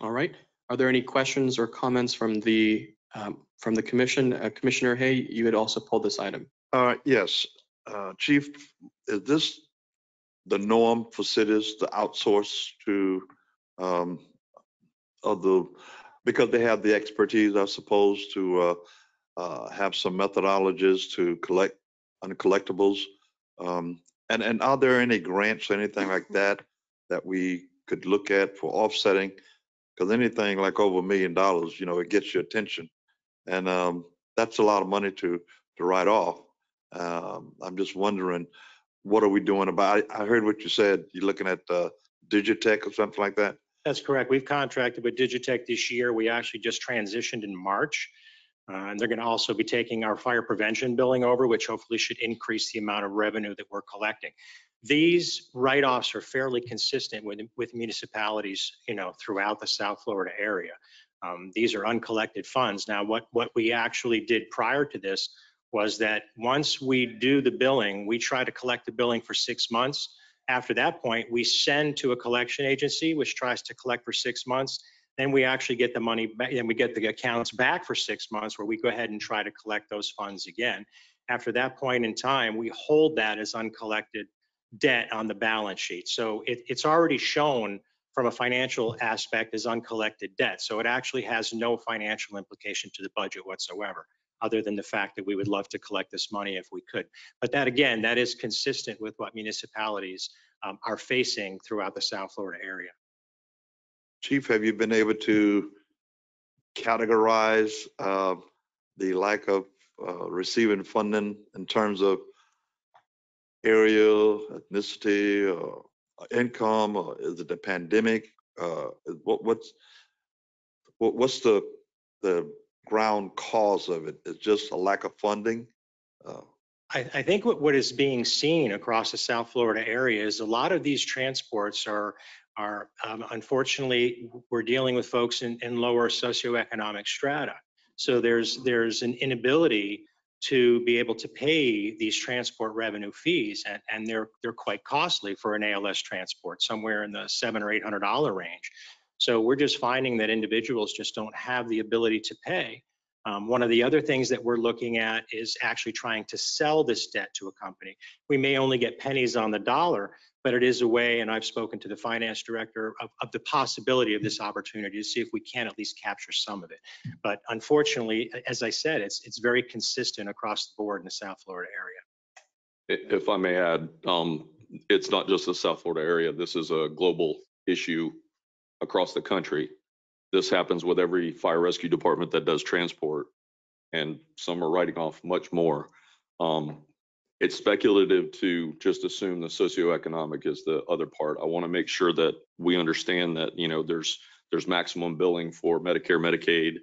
All right. Are there any questions or comments from the, um, from the commission? Uh, Commissioner Hay, you had also pulled this item. Uh, yes, uh, Chief, is this the norm for cities to outsource to, um, other, because they have the expertise, I suppose, to, uh, uh, have some methodologies to collect uncollectibles? Um, and, and are there any grants or anything like that that we could look at for offsetting? Because anything like over a million dollars, you know, it gets your attention. And, um, that's a lot of money to, to write off. Um, I'm just wondering, what are we doing about, I I heard what you said, you're looking at, uh, Digitech or something like that? That's correct. We've contracted with Digitech this year. We actually just transitioned in March. Uh, And they're going to also be taking our fire prevention billing over, which hopefully should increase the amount of revenue that we're collecting. These write-offs are fairly consistent with, with municipalities, you know, throughout the South Florida area. Um, These are uncollected funds. Now, what, what we actually did prior to this was that once we do the billing, we try to collect the billing for six months. After that point, we send to a collection agency, which tries to collect for six months. Then we actually get the money, back, and we get the accounts back for six months where we go ahead and try to collect those funds again. After that point in time, we hold that as uncollected debt on the balance sheet. So it, it's already shown from a financial aspect as uncollected debt. So it actually has no financial implication to the budget whatsoever, other than the fact that we would love to collect this money if we could. But that, again, that is consistent with what municipalities um, are facing throughout the South Florida area. Chief, have you been able to categorize uh, the lack of uh, receiving funding in terms of area, ethnicity, or income, or is it the pandemic? Uh, What, what's, what- what's the, the ground cause of it? It's just a lack of funding? Uh, I, I think what, what is being seen across the South Florida area is a lot of these transports are, are um, unfortunately, we're dealing with folks in, in lower socioeconomic strata. So there's, there's an inability to be able to pay these transport revenue fees and, and they're, they're quite costly for an ALS transport, somewhere in the seven or eight hundred dollar range. So we're just finding that individuals just don't have the ability to pay. Um, One of the other things that we're looking at is actually trying to sell this debt to a company. We may only get pennies on the dollar, but it is a way, and I've spoken to the finance director of, of the possibility of this opportunity to see if we can at least capture some of it. But unfortunately, as I said, it's, it's very consistent across the board in the South Florida area. If I may add, um, it's not just the South Florida area. This is a global issue across the country. This happens with every fire rescue department that does transport, and some are writing off much more. Um, It's speculative to just assume the socioeconomic is the other part. I want to make sure that we understand that, you know, there's, there's maximum billing for Medicare, Medicaid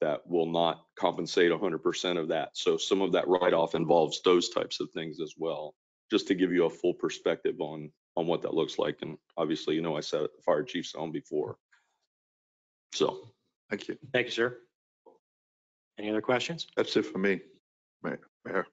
that will not compensate hundred percent of that. So some of that write-off involves those types of things as well, just to give you a full perspective on, on what that looks like. And obviously, you know, I said it, the fire chief's on before. So. Thank you. Thank you, sir. Any other questions? That's it for me, Mayor.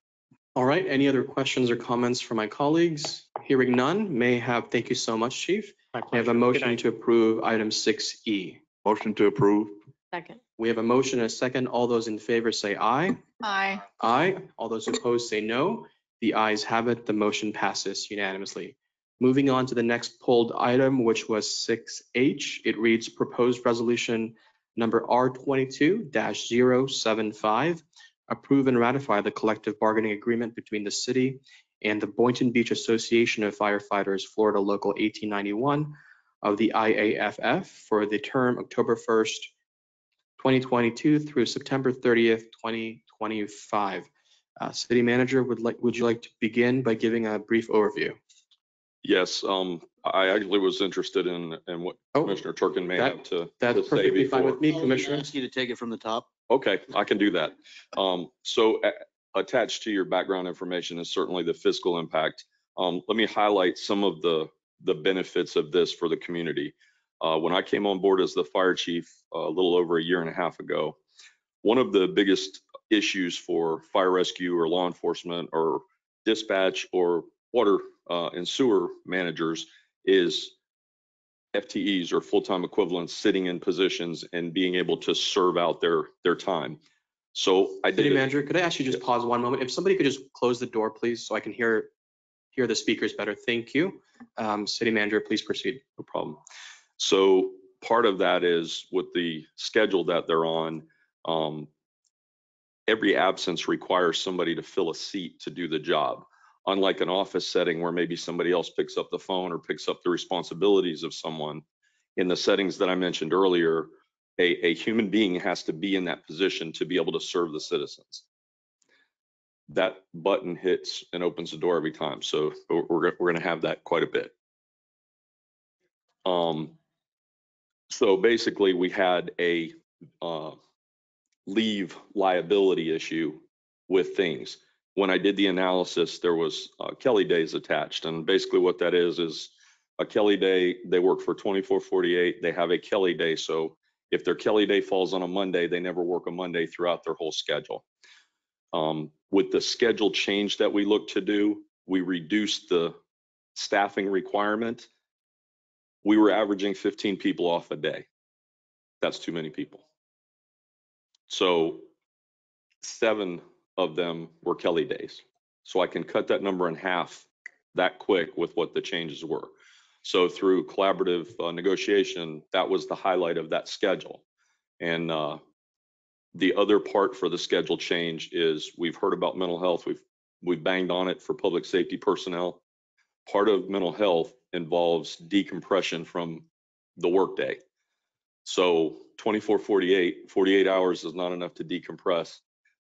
All right, any other questions or comments from my colleagues? Hearing none, may have, thank you so much, Chief. My I have a motion to approve item six E. Motion to approve. Second. We have a motion and a second. All those in favor say aye. Aye. Aye. All those opposed say no. The ayes have it. The motion passes unanimously. Moving on to the next pulled item, which was six H. It reads proposed resolution number R twenty-two 75 Approve and ratify the collective bargaining agreement between the city and the Boynton Beach Association of Firefighters, Florida Local eighteen ninety-one of the IAFF for the term October first, 2022 through September 30th, 2025. Uh, City Manager, would like, would you like to begin by giving a brief overview? Yes, um, I actually was interested in, in what Commissioner Turkin may Oh, that- have to. that's to say perfectly fine with me, I'll Commissioner. Ask you to take it from the top. Okay, I can do that. Um, so a- attached to your background information is certainly the fiscal impact. Um, let me highlight some of the, the benefits of this for the community. Uh, when I came on board as the fire chief uh, a little over a year and a half ago, one of the biggest issues for fire rescue or law enforcement or dispatch or water uh, and sewer managers is FTEs or full-time equivalents sitting in positions and being able to serve out their, their time. So I City did, it- Manager, could I ask you just pause one moment? If somebody could just close the door, please, so I can hear, hear the speakers better. Thank you. Um, City Manager, please proceed. no problem. So part of that is with the schedule that they're on, um, every absence requires somebody to fill a seat to do the job. Unlike an office setting where maybe somebody else picks up the phone or picks up the responsibilities of someone, in the settings that I mentioned earlier, a, a human being has to be in that position to be able to serve the citizens. That button hits and opens the door every time. So we're, we're, gonna have that quite a bit. Um, so basically, we had a uh, leave liability issue with things. When I did the analysis, there was uh, Kelly days attached, and basically what that is is a Kelly day. They work for 2448. They have a Kelly day, so if their Kelly day falls on a Monday, they never work a Monday throughout their whole schedule. Um, with the schedule change that we look to do, we reduced the staffing requirement, we were averaging 15 people off a day. That's too many people. So seven of them were Kelly days. So I can cut that number in half that quick with what the changes were. So through collaborative uh, negotiation, that was the highlight of that schedule. And uh, the other part for the schedule change is we've heard about mental health. We've we've banged on it for public safety personnel. Part of mental health involves decompression from the workday. So 24, 48, 48 hours is not enough to decompress,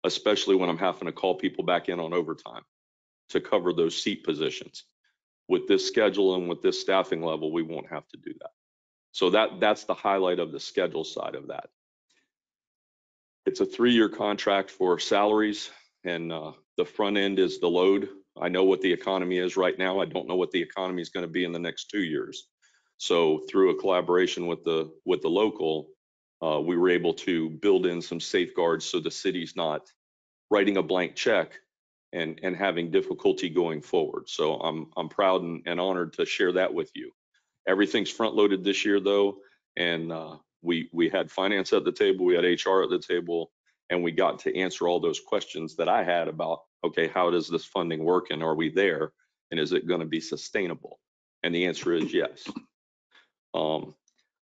especially when I'm having to call people back in on overtime to cover those seat positions. With this schedule and with this staffing level, we won't have to do that. So that that's the highlight of the schedule side of that. It's a three-year contract for salaries and uh, the front end is the load. I know what the economy is right now. I don't know what the economy is going to be in the next two years. So through a collaboration with the with the local, uh, we were able to build in some safeguards so the city's not writing a blank check and and having difficulty going forward. So I'm I'm proud and, and honored to share that with you. Everything's front loaded this year though, and uh, we we had finance at the table, we had HR at the table, and we got to answer all those questions that I had about okay, how does this funding work and are we there and is it going to be sustainable? And the answer is yes. Um,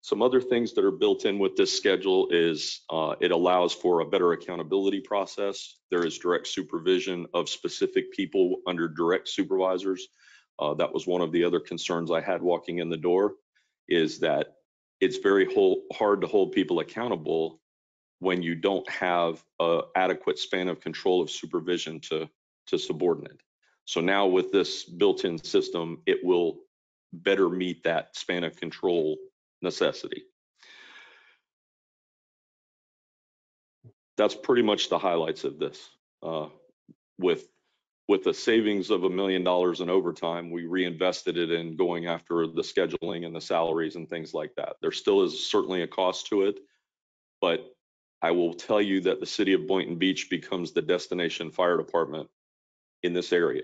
some other things that are built in with this schedule is uh, it allows for a better accountability process. There is direct supervision of specific people under direct supervisors. Uh, that was one of the other concerns I had walking in the door is that it's very whole, hard to hold people accountable when you don't have a adequate span of control of supervision to, to subordinate. So now with this built-in system, it will better meet that span of control necessity. That's pretty much the highlights of this. Uh, with with the savings of a million dollars in overtime, we reinvested it in going after the scheduling and the salaries and things like that. There still is certainly a cost to it, but I will tell you that the city of Boynton Beach becomes the destination fire department in this area.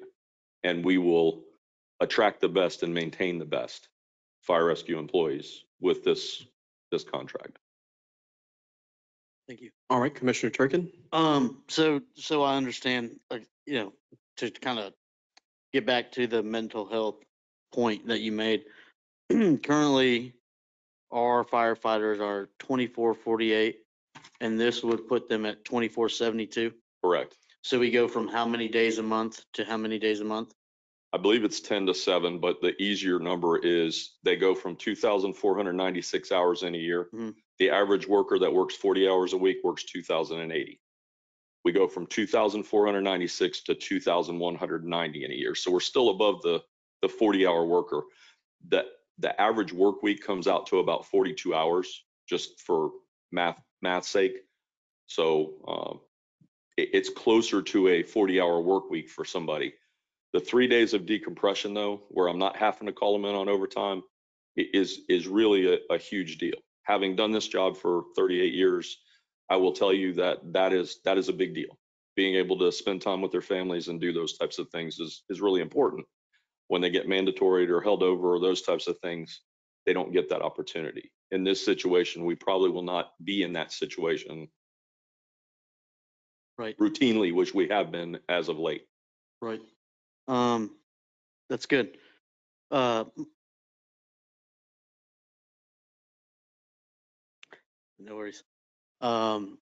And we will attract the best and maintain the best fire rescue employees with this, this contract. Thank you. All right, Commissioner Turkin. Um, so, so I understand, like, you know, to kind of get back to the mental health point that you made. Currently, our firefighters are twenty-four forty-eight, and this would put them at twenty-four seventy-two. Correct. So we go from how many days a month to how many days a month? I believe it's 10 to 7, but the easier number is they go from 2,496 hours in a year. Mhm. The average worker that works 40 hours a week works 2,080. We go from 2,496 to 2,190 in a year. So we're still above the, the 40 hour worker. The, the average work week comes out to about 42 hours, just for math, math sake. So um, it- it's closer to a 40 hour work week for somebody. The three days of decompression though, where I'm not having to call them in on overtime, is, is really a, a huge deal. Having done this job for 38 years, I will tell you that that is, that is a big deal. Being able to spend time with their families and do those types of things is, is really important. When they get mandatory or held over or those types of things, they don't get that opportunity. In this situation, we probably will not be in that situation Right. routinely, which we have been as of late. Right. Um, that's good. Uh, no worries. Um,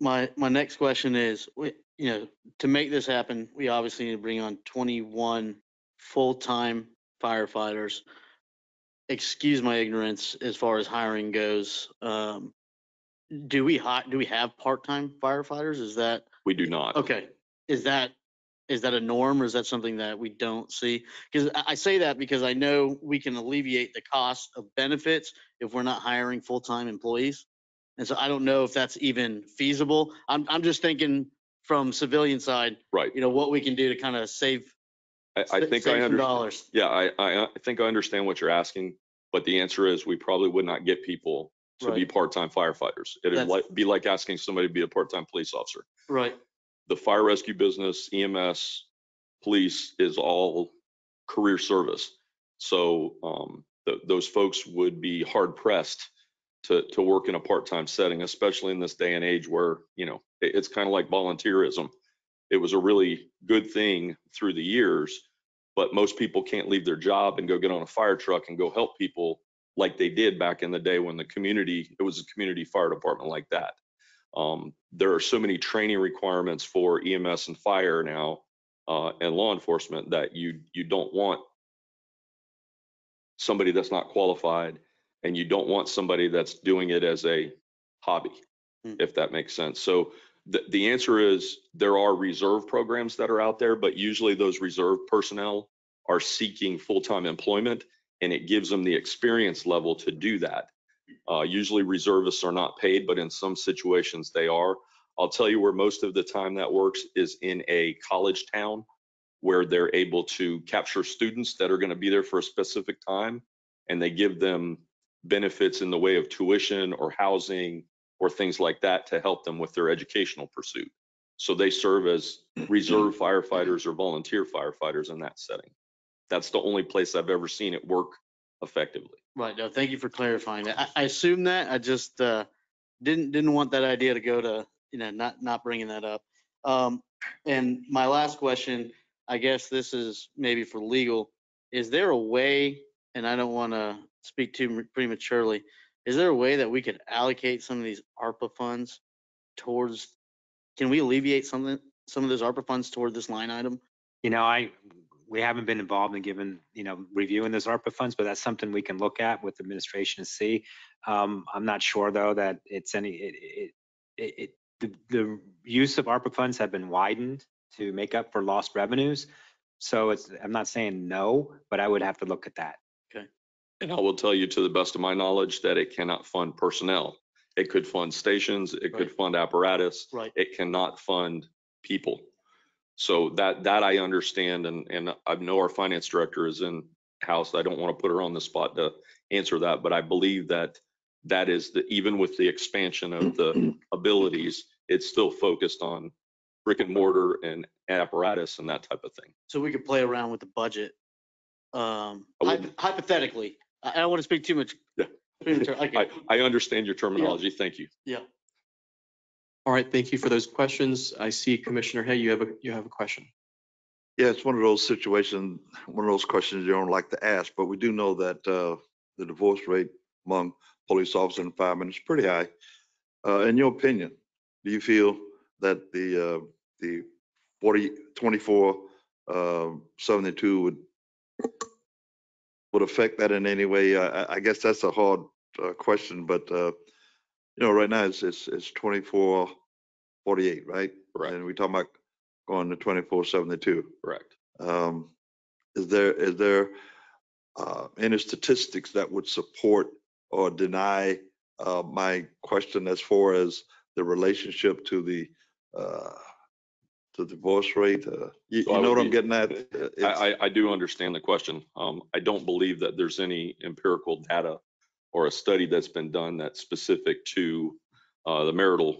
my, my next question is, we, you know, to make this happen, we obviously need to bring on twenty-one full-time firefighters. Excuse my ignorance as far as hiring goes. Um, do we hi, do we have part-time firefighters? Is that? We do not. Okay, is that, is that a norm or is that something that we don't see? Because I, say that because I know we can alleviate the cost of benefits if we're not hiring full-time employees. And so I don't know if that's even feasible. I'm, I'm just thinking from civilian side, Right. you know, what we can do to kind of save, I, think I save some understand. dollars. Yeah, I, I, I think I understand what you're asking, but the answer is we probably would not get people to be Right. part-time firefighters. It'd That's- like, be like asking somebody to be a part-time police officer. Right. The fire rescue business, EMS, police is all career service. So um, th- those folks would be hard pressed to, to work in a part-time setting, especially in this day and age where, you know, it- it's kind of like volunteerism. It was a really good thing through the years, but most people can't leave their job and go get on a fire truck and go help people like they did back in the day when the community, it was a community fire department like that. Um, there are so many training requirements for EMS and fire now uh, and law enforcement that you you don't want somebody that's not qualified and you don't want somebody that's doing it as a hobby, if that makes sense. So the, the answer is there are reserve programs that are out there, but usually those reserve personnel are seeking full-time employment and it gives them the experience level to do that. Uh, usually reservists are not paid, but in some situations they are. I'll tell you where most of the time that works is in a college town where they're able to capture students that are going to be there for a specific time and they give them benefits in the way of tuition or housing or things like that to help them with their educational pursuit. So they serve as reserve firefighters or volunteer firefighters in that setting. That's the only place I've ever seen it work effectively. Right, no, thank you for clarifying that. I, I assume that, I just, uh, didn't, didn't want that idea to go to, you know, not, not bringing that up. Um, and my last question, I guess this is maybe for legal. Is there a way, and I don't want to speak too prematurely, is there a way that we could allocate some of these ARPA funds towards, can we alleviate some, of some of those ARPA funds toward this line item? You know, I, we haven't been involved in giving, you know, reviewing those ARPA funds, but that's something we can look at with administration and see. Um, I'm not sure though that it's any, it, it, it, it- the, the use of ARPA funds have been widened to make up for lost revenues. So it's, I'm not saying no, but I would have to look at that. Okay. And I will tell you to the best of my knowledge that it cannot fund personnel. It could fund stations, it could fund apparatus. Right. It cannot fund people. So that, that I understand and, and I know our finance director is in house. I don't want to put her on the spot to answer that, but I believe that that is the, even with the expansion of the abilities, it's still focused on brick and mortar and apparatus and that type of thing. So we could play around with the budget. Um, I hy- wouldn't- hypothetically, I, I don't want to speak too much. Yeah. premature. I I, get- I understand your terminology. Thank you. Yeah. All right, thank you for those questions. I see Commissioner Hay, you have a, you have a question. Yeah, it's one of those situations, one of those questions you don't like to ask, but we do know that uh, the divorce rate among police officers and firemen is pretty high. Uh, In your opinion, do you feel that the, uh, the 40, 24, uh, 72 would, would affect that in any way? I, I- guess that's a hard uh, question, but, uh, you know, right now it's, it's, it's 24, 48, right? Correct. And we talking about going to 24, 72. Correct. Um, Is there, is there uh, any statistics that would support or deny uh, my question as far as the relationship to the, uh, to the divorce rate? Uh, You So I you know would what I'm be- getting at? Uh, it's- I, I, I do understand the question. Um, I don't believe that there's any empirical data or a study that's been done that's specific to, uh, the marital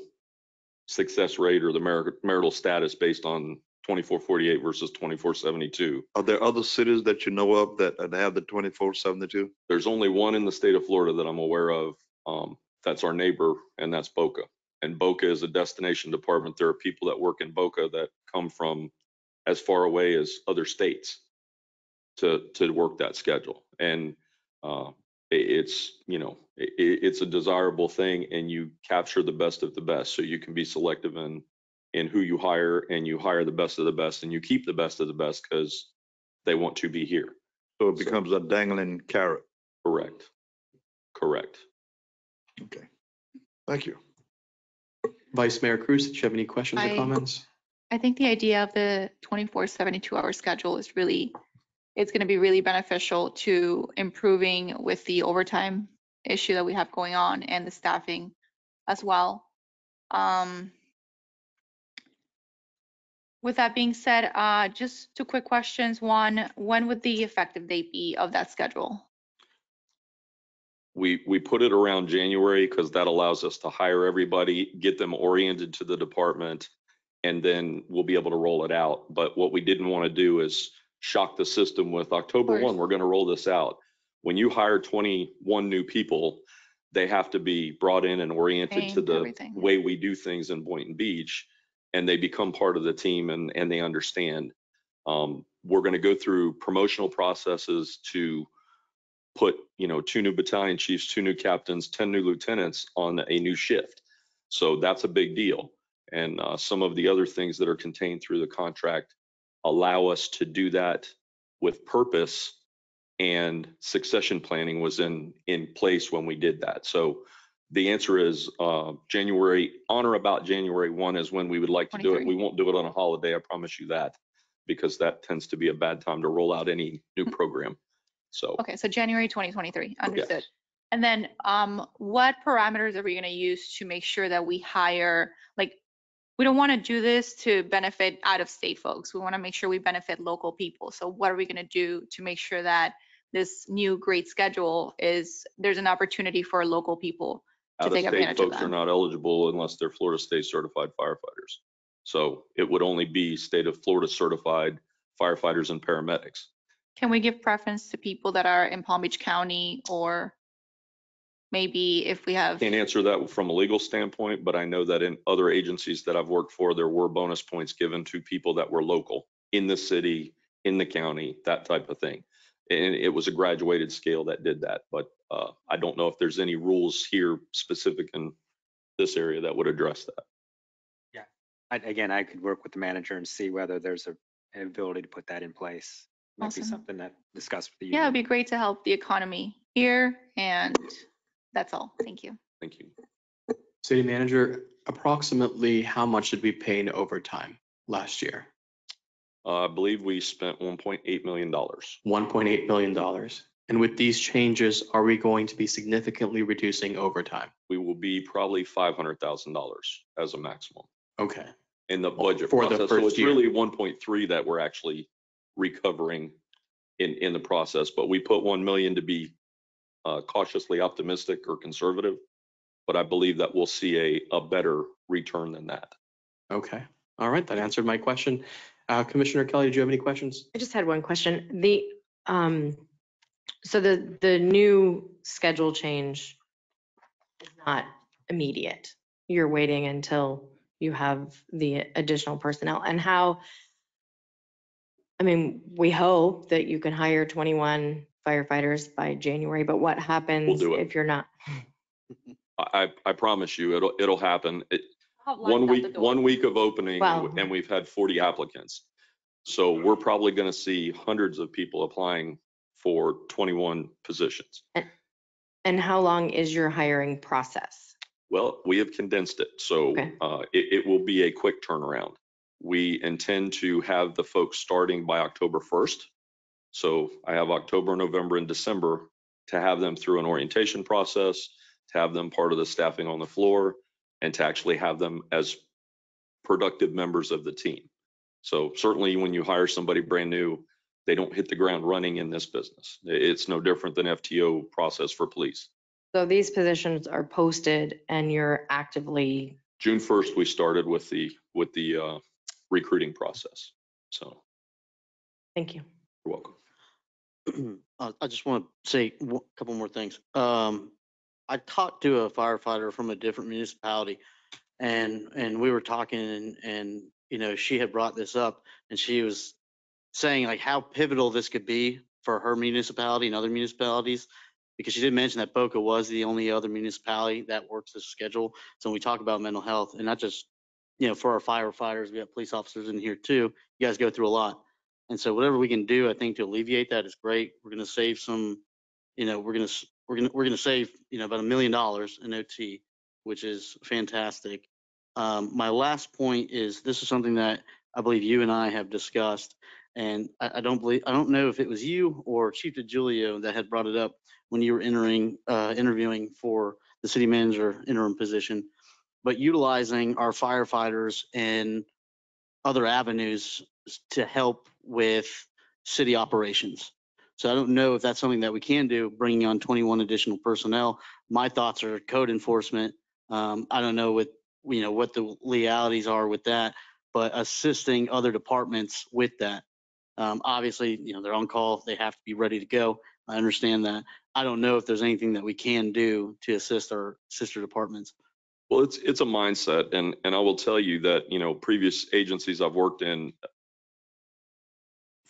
success rate or the mar- marital status based on twenty-four forty-eight versus twenty-four seventy-two. Are there other cities that you know of that have the 24, 72? There's only one in the state of Florida that I'm aware of. Um, that's our neighbor and that's Boca. And Boca is a destination department. There are people that work in Boca that come from as far away as other states to, to work that schedule. And, uh, it's, you know, i- i- it's a desirable thing and you capture the best of the best. So you can be selective in, in who you hire and you hire the best of the best and you keep the best of the best because they want to be here. So it becomes a dangling carrot. Correct. Correct. Okay. Thank you. Vice Mayor Cruz, did you have any questions or comments? I think the idea of the 24, 72 hour schedule is really, it's going to be really beneficial to improving with the overtime issue that we have going on and the staffing as well. Um, With that being said, uh, just two quick questions. One, when would the effective date be of that schedule? We, we put it around January because that allows us to hire everybody, get them oriented to the department, and then we'll be able to roll it out. But what we didn't want to do is shock the system with October one, we're gonna roll this out. When you hire twenty-one new people, they have to be brought in and oriented to the everything, way we do things in Boynton Beach. And they become part of the team and, and they understand. Um, we're gonna go through promotional processes to put, you know, two new battalion chiefs, two new captains, 10 new lieutenants on a new shift. So that's a big deal. And uh, some of the other things that are contained through the contract allow us to do that with purpose and succession planning was in, in place when we did that. So the answer is uh, January, on or about January 1 is when we would like to do it. We won't do it on a holiday, I promise you that, because that tends to be a bad time to roll out any new program. So Okay, so January 2023, understood. Yes. And then um, what parameters are we going to use to make sure that we hire, like, we don't want to do this to benefit out of state folks. We want to make sure we benefit local people. So what are we going to do to make sure that this new great schedule is, there's an opportunity for local people to take advantage of folks are not eligible unless they're Florida State certified firefighters. So it would only be state of Florida certified firefighters and paramedics. Can we give preference to people that are in Palm Beach County or maybe if we have? Can't answer that from a legal standpoint, but I know that in other agencies that I've worked for, there were bonus points given to people that were local in the city, in the county, that type of thing. And it was a graduated scale that did that, but uh, I don't know if there's any rules here specific in this area that would address that. I- Again, I could work with the manager and see whether there's a- an ability to put that in place. Might be Awesome. something that discussed with the Yeah, it'd be great to help the economy here and that's all. Thank you. Thank you. City manager, approximately how much did we pay in overtime last year? Uh, I believe we spent $1.8 million. $1.8 million. And with these changes, are we going to be significantly reducing overtime? We will be probably $500,000 as a maximum. Okay. in the budget For the process. So it's year. really one point three that we're actually recovering in, in the process, but we put one million to be uh, cautiously optimistic or conservative. But I believe that we'll see a, a better return than that. Okay. All right. That answered my question. Uh, Commissioner Kelley, do you have any questions? I just had one question. The, um, so the, the new schedule change is not immediate. You're waiting until you have the additional personnel and how, I mean, we hope that you can hire 21 firefighters by January, but what happens do it. if you're not? I, I I promise you, it'll, it'll happen. It- Have One lines the week, door. one week of opening Wow. and we've had forty applicants. So we're probably going to see hundreds of people applying for twenty-one positions. And how long is your hiring process? Well, we have condensed it, so Okay. uh, it, it will be a quick turnaround. We intend to have the folks starting by October 1st. So I have October, November, and December to have them through an orientation process, to have them part of the staffing on the floor, and to actually have them as productive members of the team. So certainly when you hire somebody brand new, they don't hit the ground running in this business. It's no different than FTO process for police. So these positions are posted and you're actively, June 1st, we started with the, with the uh, recruiting process. So thank you. you're welcome. I just want to say a couple more things. Um, I talked to a firefighter from a different municipality and, and we were talking and, and, you know, she had brought this up and she was saying like how pivotal this could be for her municipality and other municipalities. Because she did mention that Boca was the only other municipality that works this schedule. So when we talk about mental health and not just, you know, for our firefighters, we have police officers in here too. You guys go through a lot. And so whatever we can do, I think to alleviate that is great. We're gonna save some, you know, we're gonna, we're gonna, we're gonna save, you know, about a million dollars in OT, which is fantastic. Um, my last point is, this is something that I believe you and I have discussed. And I, I don't believe, I don't know if it was you or Chief DeGiulio that had brought it up when you were entering, uh, interviewing for the city manager interim position. But utilizing our firefighters in other avenues to help with city operations. So I don't know if that's something that we can do, bringing on 21 additional personnel. My thoughts are code enforcement. Um, I don't know what, you know, what the legalities are with that, but assisting other departments with that. Um, obviously, you know, they're on call, they have to be ready to go. I understand that. I don't know if there's anything that we can do to assist our sister departments. Well, it's, it's a mindset and, and I will tell you that, you know, previous agencies I've worked in,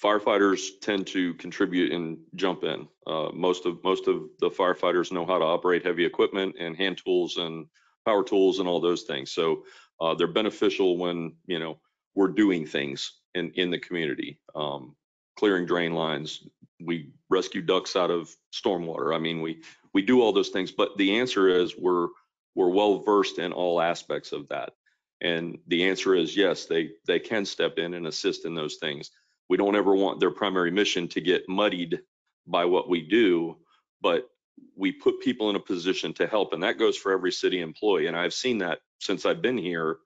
firefighters tend to contribute and jump in. Uh, most of, most of the firefighters know how to operate heavy equipment and hand tools and power tools and all those things. So, uh, they're beneficial when, you know, we're doing things in, in the community. Um, clearing drain lines, we rescue ducks out of stormwater. I mean, we, we do all those things, but the answer is we're, we're well versed in all aspects of that. And the answer is yes, they, they can step in and assist in those things. We don't ever want their primary mission to get muddied by what we do, but we put people in a position to help. And that goes for every city employee. And I've seen that since I've been here,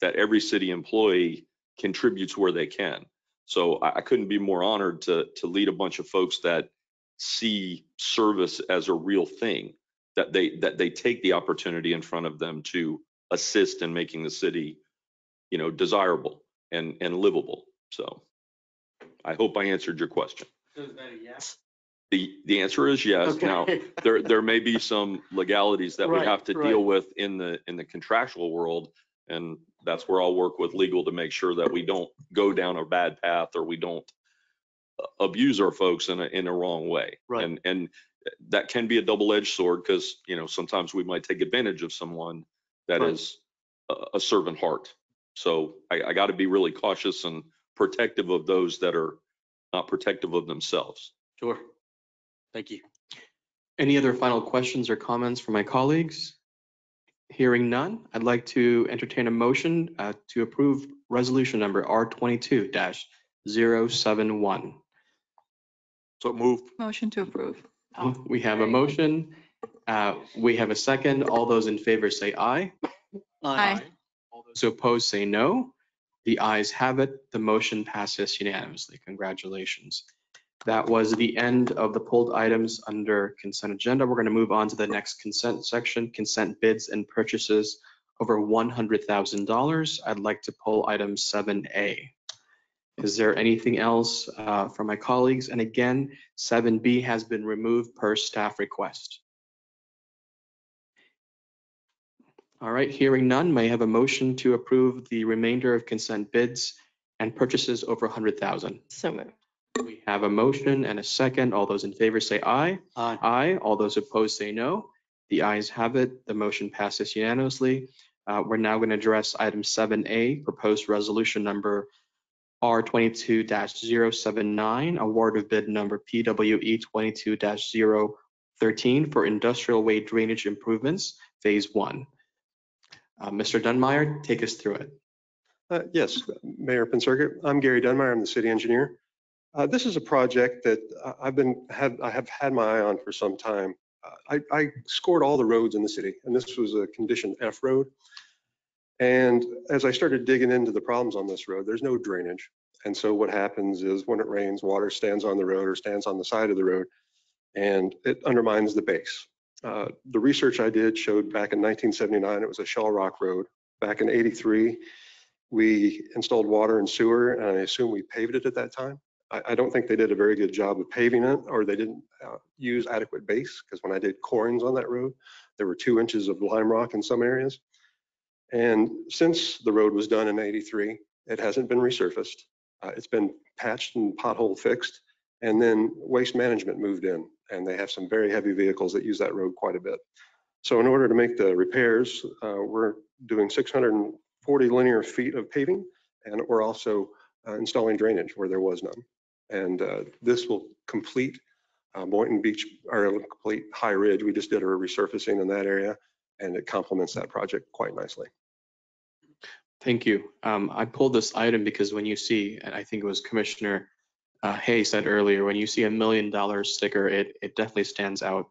that every city employee contributes where they can. So I, I couldn't be more honored to, to lead a bunch of folks that see service as a real thing, that they, that they take the opportunity in front of them to assist in making the city, you know, desirable and, and livable. So I hope I answered your question. Yes. The, the answer is yes. Now, there, there may be some legalities that we have to right. deal with in the, in the contractual world. And that's where I'll work with legal to make sure that we don't go down a bad path or we don't uh, abuse our folks in a, in a wrong way. Right. And, and that can be a double-edged sword because, you know, sometimes we might take advantage of someone that Right. is a, a servant heart. So I, I got to be really cautious and protective of those that are not protective of themselves. Sure. Thank you. Any other final questions or comments from my colleagues? Hearing none, I'd like to entertain a motion uh, to approve resolution number R twenty-two 71 So moved. Motion to approve. We have a motion. uh, We have a second. All those in favor say aye. Aye. All those opposed say no. The ayes have it. The motion passes unanimously. Congratulations. That was the end of the pulled items under consent agenda. We're going to move on to the next consent section, consent bids and purchases over $100,000. I'd like to pull item 7A. Is there anything else uh, from my colleagues? And again, 7B has been removed per staff request. All right, hearing none, may I have a motion to approve the remainder of consent bids and purchases over 100,000? So moved. We have a motion and a second. All those in favor say aye. Aye. Aye. All those opposed say no. The ayes have it. The motion passes unanimously. Uh, We're now going to address item 7A, proposed resolution number R twenty-two 79 award of bid number PWE twenty-two 13 for industrial way drainage improvements, Phase One. Uh, Mr. Dunmyer, take us through it. Uh, Yes, Mayor Penserga, I'm Gary Dunmyer, I'm the city engineer. Uh, This is a project that I've been, had, I have had my eye on for some time. Uh, I, I scored all the roads in the city, and this was a condition F road. And as I started digging into the problems on this road, there's no drainage. And so what happens is when it rains, water stands on the road or stands on the side of the road, and it undermines the base. Uh, The research I did showed back in 1979, it was a shell rock road. Back in 83, we installed water and sewer, and I assume we paved it at that time. I, don't think they did a very good job of paving it, or they didn't uh, use adequate base, because when I did corings on that road, there were two inches of lime rock in some areas. And since the road was done in 83, it hasn't been resurfaced. Uh, It's been patched and pothole fixed, and then waste management moved in, and they have some very heavy vehicles that use that road quite a bit. So in order to make the repairs, uh, we're doing 640 linear feet of paving, and we're also uh, installing drainage where there was none. And uh, this will complete uh, Boynton Beach, or complete High Ridge. We just did a resurfacing in that area, and it complements that project quite nicely. Thank you. Um, I pulled this item because when you see, and I think it was Commissioner uh, Hay said earlier, when you see a million dollar sticker, it, it definitely stands out.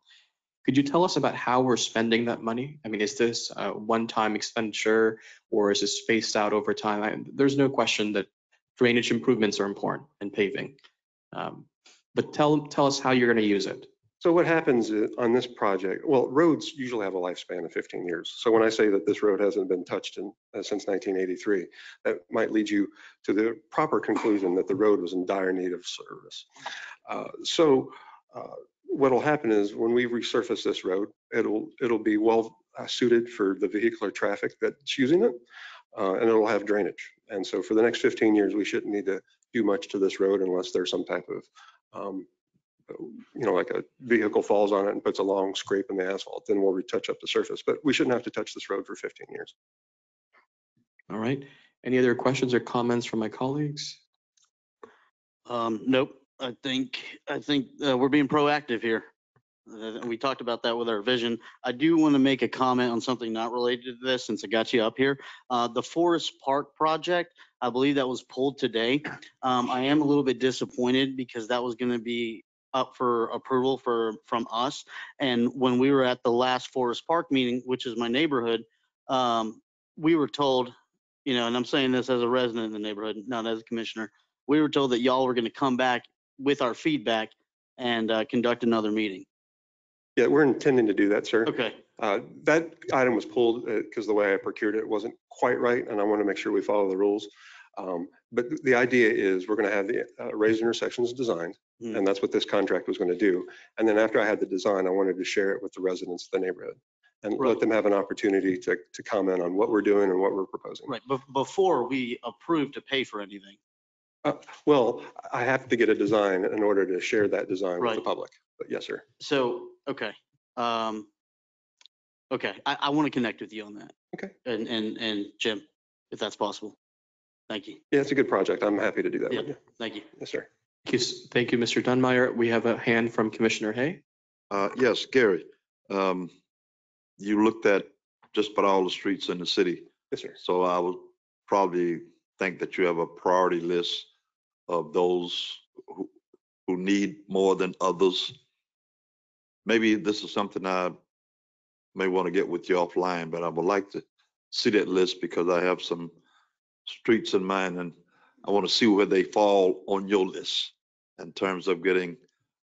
Could you tell us about how we're spending that money? I mean, is this a one-time expenditure or is it spaced out over time? I, there's no question that drainage improvements are important and paving. Um, but tell, tell us how you're going to use it. So what happens i- on this project, well, roads usually have a lifespan of 15 years. So when I say that this road hasn't been touched in, uh, since 1983, that might lead you to the proper conclusion that the road was in dire need of service. Uh, So uh, what'll happen is when we resurface this road, it'll, it'll be well uh, suited for the vehicular traffic that's using it, uh, and it'll have drainage. And so for the next 15 years, we shouldn't need to do much to this road unless there's some type of um, you know, like a vehicle falls on it and puts a long scrape in the asphalt, then we'll retouch up the surface. But we shouldn't have to touch this road for 15 years. All right. Any other questions or comments from my colleagues? Um, nope, I think, I think, uh, we're being proactive here. Uh, We talked about that with our vision. I do want to make a comment on something not related to this since I got you up here. Uh, the Forest Park project, I believe that was pulled today. Um, I am a little bit disappointed because that was going to be up for approval for, from us. And when we were at the last Forest Park meeting, which is my neighborhood, um, we were told, you know, and I'm saying this as a resident in the neighborhood, not as a commissioner, we were told that y'all were going to come back with our feedback and uh, conduct another meeting. Yeah, we're intending to do that, sir. Okay. Uh, That item was pulled because the way I procured it wasn't quite right, and I want to make sure we follow the rules. Um, But the idea is we're going to have the uh, raised intersections designed, Hmm. and that's what this contract was going to do. And then after I had the design, I wanted to share it with the residents of the neighborhood and let them have an opportunity to, to comment on what we're doing and what we're proposing. Right, but before we approve to pay for anything. Uh, Well, I have to get a design in order to share that design with the Right. public. But yes, sir. So, okay. um, Okay, I, I want to connect with you on that. Okay. And, and, and Jim, if that's possible. Thank you. Yeah, it's a good project. I'm happy to do that Yeah, with you. thank you. Yes, sir. Thank you, s- Thank you, Mr. Dunmyer. We have a hand from Commissioner Hay. Uh, yes, Gary, um, you looked at just about all the streets in the city. Yes, sir. So I would probably think that you have a priority list of those who, who need more than others. Maybe this is something I may want to get with you offline, but I would like to see that list because I have some streets in mind and I want to see where they fall on your list in terms of getting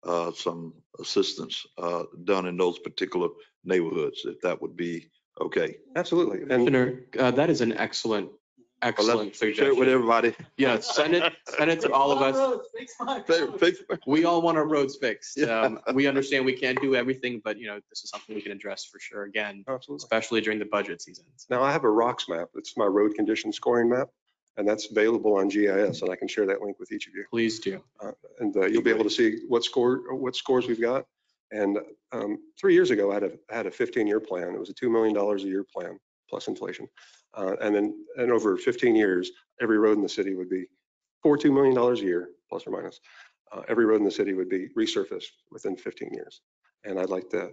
uh, some assistance uh, done in those particular neighborhoods, if that would be okay. Absolutely. And Commissioner, uh, that is an excellent, Well, excellent let's Share it with suggestion. everybody. Yeah, send it, send it to all of us. We all want our roads fixed. Um, We understand we can't do everything, but you know, this is something we can address for sure again, Absolutely. especially during the budget season. Now I have a rocks map. It's my road condition scoring map, and that's available on GIS, and I can share that link with each of you. Please do. Uh, And uh, you'll be able to see what score, what scores we've got. And um, three years ago, I had a, I had a 15-year plan. It was a $2 million a year plan plus inflation. Uh, And then, and over 15 years, every road in the city would be for $2 million a year, plus or minus. uh, Every road in the city would be resurfaced within 15 years. And I'd like to,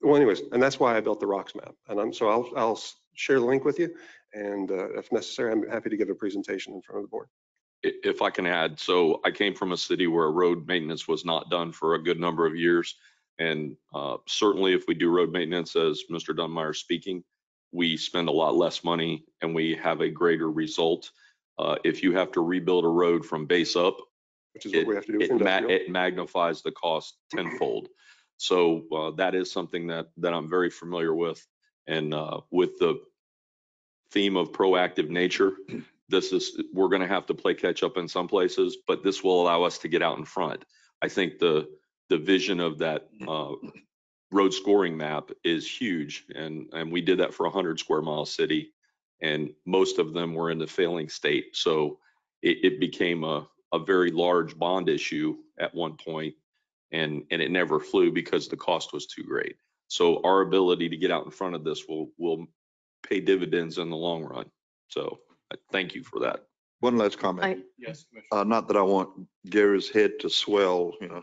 well anyways, and that's why I built the rocks map. And I'm, so I'll, I'll share the link with you. And uh, if necessary, I'm happy to give a presentation in front of the board. if I can add, so I came from a city where road maintenance was not done for a good number of years. And uh, certainly if we do road maintenance, as Mr. Dunmyer is speaking, we spend a lot less money and we have a greater result. Uh, If you have to rebuild a road from base up, Which is what it- we have to do it ma-. It magnifies the cost tenfold. So uh, that is something that, that I'm very familiar with. And uh, with the theme of proactive nature, this is, we're going to have to play catch up in some places, but this will allow us to get out in front. I think the, the vision of that uh, road scoring map is huge. And, and we did that for a 100 square mile city. And most of them were in the failing state. So it, it became a, a very large bond issue at one point, and, and it never flew because the cost was too great. So our ability to get out in front of this will, will pay dividends in the long run. So I thank you for that. One last comment. I, Yes, Commissioner. Uh, not that I want Gary's head to swell, you know,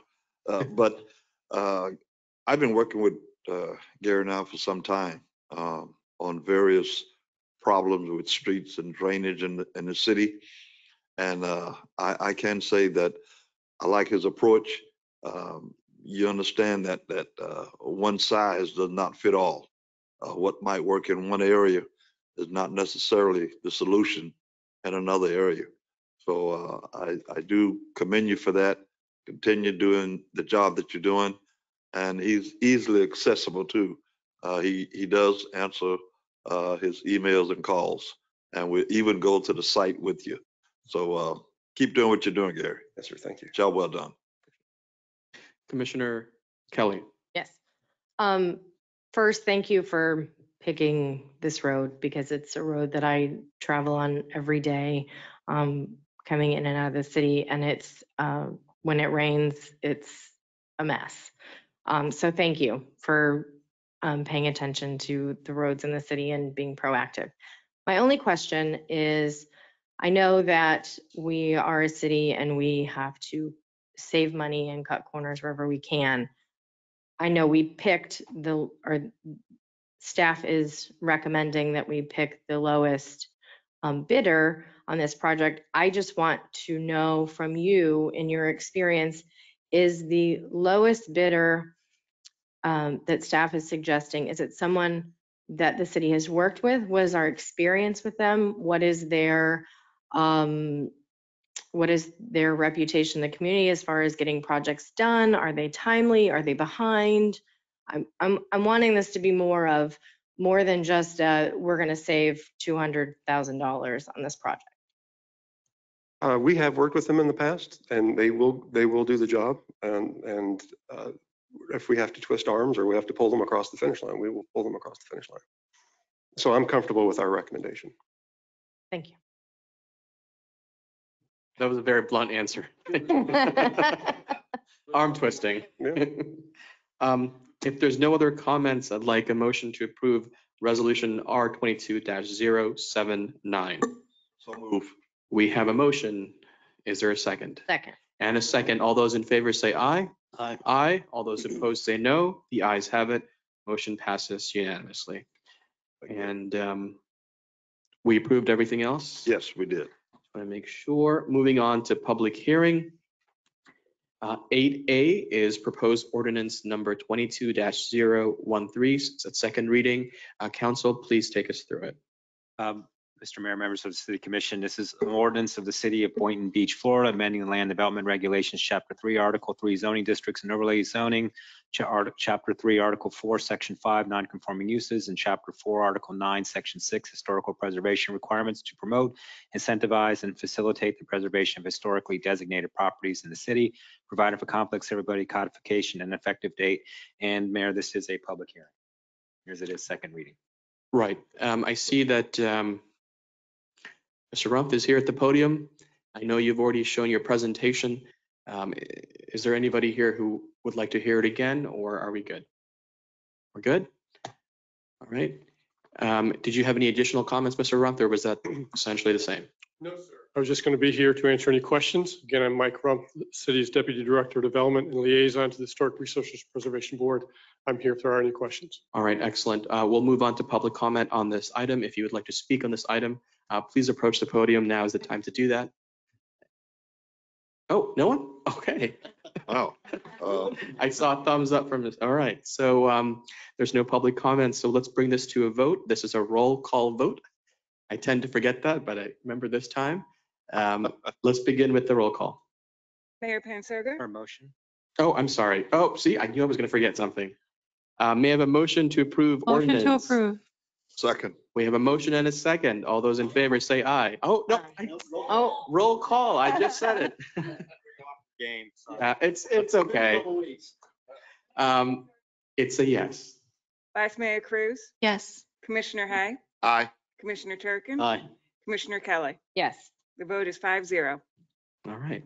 uh, but, uh, I've been working with, uh, Gary now for some time, um, on various problems with streets and drainage in, the in the city. And, uh, I, I can say that I like his approach. Um, you understand that, that, uh, one size does not fit all. Uh, what might work in one area is not necessarily the solution in another area. So uh, I, I do commend you for that. Continue doing the job that you're doing. And he's easily accessible too. Uh, he, he does answer, uh, his emails and calls and we even go to the site with you. So, uh, keep doing what you're doing, Gary. Yes, sir. Thank you. Job well done. Commissioner Kelley. Yes. Um, first, thank you for picking this road because it's a road that I travel on every day, um, coming in and out of the city and it's, uh, when it rains, it's a mess. Um, so thank you for, um, paying attention to the roads in the city and being proactive. My only question is, I know that we are a city and we have to save money and cut corners wherever we can. I know we picked the, or staff is recommending that we pick the lowest um, bidder on this project. I just want to know from you, in your experience, is the lowest bidder um, that staff is suggesting, is it someone that the city has worked with? What is our experience with them? What is their, um, what is their reputation in the community as far as getting projects done? Are they timely? Are they behind? I'm, I'm, I'm wanting this to be more of, more than just, uh, we're gonna save two hundred thousand dollars on this project. Uh, we have worked with them in the past and they will, they will do the job. And, and, uh, if we have to twist arms or we have to pull them across the finish line, we will pull them across the finish line. So I'm comfortable with our recommendation. Thank you. That was a very blunt answer. Arm twisting. Um, if there's no other comments, I'd like a motion to approve resolution R twenty-two 79 So move. We have a motion. Is there a second? Second. And a second. All those in favor say aye. Aye. Aye. All those opposed say no. The ayes have it. Motion passes unanimously. And um, we approved everything else? Yes, we did. I Want to make sure. Moving on to public hearing. Uh, Eight A is proposed ordinance number twenty-two 13 It's a second reading. Uh, Council, please take us through it. Um, Mr. Mayor, members of the City Commission, this is an ordinance of the City of Boynton Beach, Florida, amending the Land Development Regulations, Chapter 3, Article 3, zoning districts and overlay zoning, Chapter 3, Article 4, Section 5, non-conforming uses, and Chapter 4, Article 9, Section 6, historical preservation requirements to promote, incentivize, and facilitate the preservation of historically designated properties in the city, providing for complex everybody codification and effective date. And Mayor, this is a public hearing. Here's it is, second reading. Right. Um, I see that um, Mr. Rumpf is here at the podium. I know you've already shown your presentation. Um, Is there anybody here who would like to hear it again, or are we good? We're good? All right. Um, Did you have any additional comments, Mr. Rumpf, or was that essentially the same? No, sir. I was just going to be here to answer any questions. Again, I'm Mike Rumpf, the city's Deputy Director of Development and Liaison to the Historic Resources Preservation Board. I'm here if there are any questions. All right, excellent. Uh, We'll move on to public comment on this item. If you would like to speak on this item, uh, please approach the podium. Now is the time to do that. Oh, no one? Okay. Wow. Uh, I saw a thumbs up from this. All right, so um, there's no public comments, so let's bring this to a vote. This is a roll call vote. I tend to forget that, but I remember this time. Um, Let's begin with the roll call. Mayor Penserga, For motion? Oh, I'm sorry. Oh, see, I knew I was going to forget something. Uh, May I have a motion to approve Motion to approve. Second. We have a motion and a second. All those in favor say aye. Oh, no, I- Oh, roll call. I just said it. Game. Uh, It's, it's okay. Um, It's a yes. Vice Mayor Cruz, Yes. Commissioner Hay, Aye. Commissioner Turkin, Aye. Commissioner Kelley. yes. The vote is five zero. All right.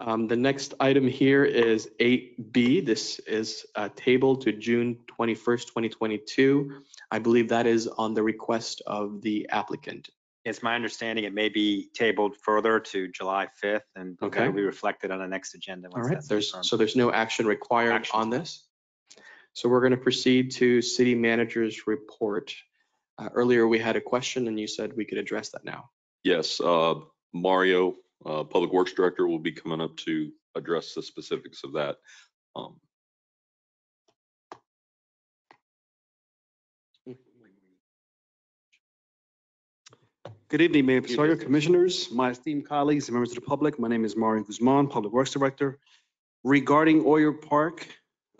Um, The next item here is 8B. This is uh, tabled to June 21st, 2022. I believe that is on the request of the applicant. It's my understanding it may be tabled further to July 5th and Okay. that'll be reflected on the next agenda. All once right, that's there's, confirmed. so there's no action required Action. on this. So we're going to proceed to city manager's report. Uh, Earlier, we had a question and you said we could address that now. Yes, uh, Mario, uh, Public Works Director, will be coming up to address the specifics of that. Um, Good evening, Mayor Pasario, Commissioners, my esteemed colleagues and members of the public. My name is Mario Guzman, Public Works Director. Regarding Oyer Park,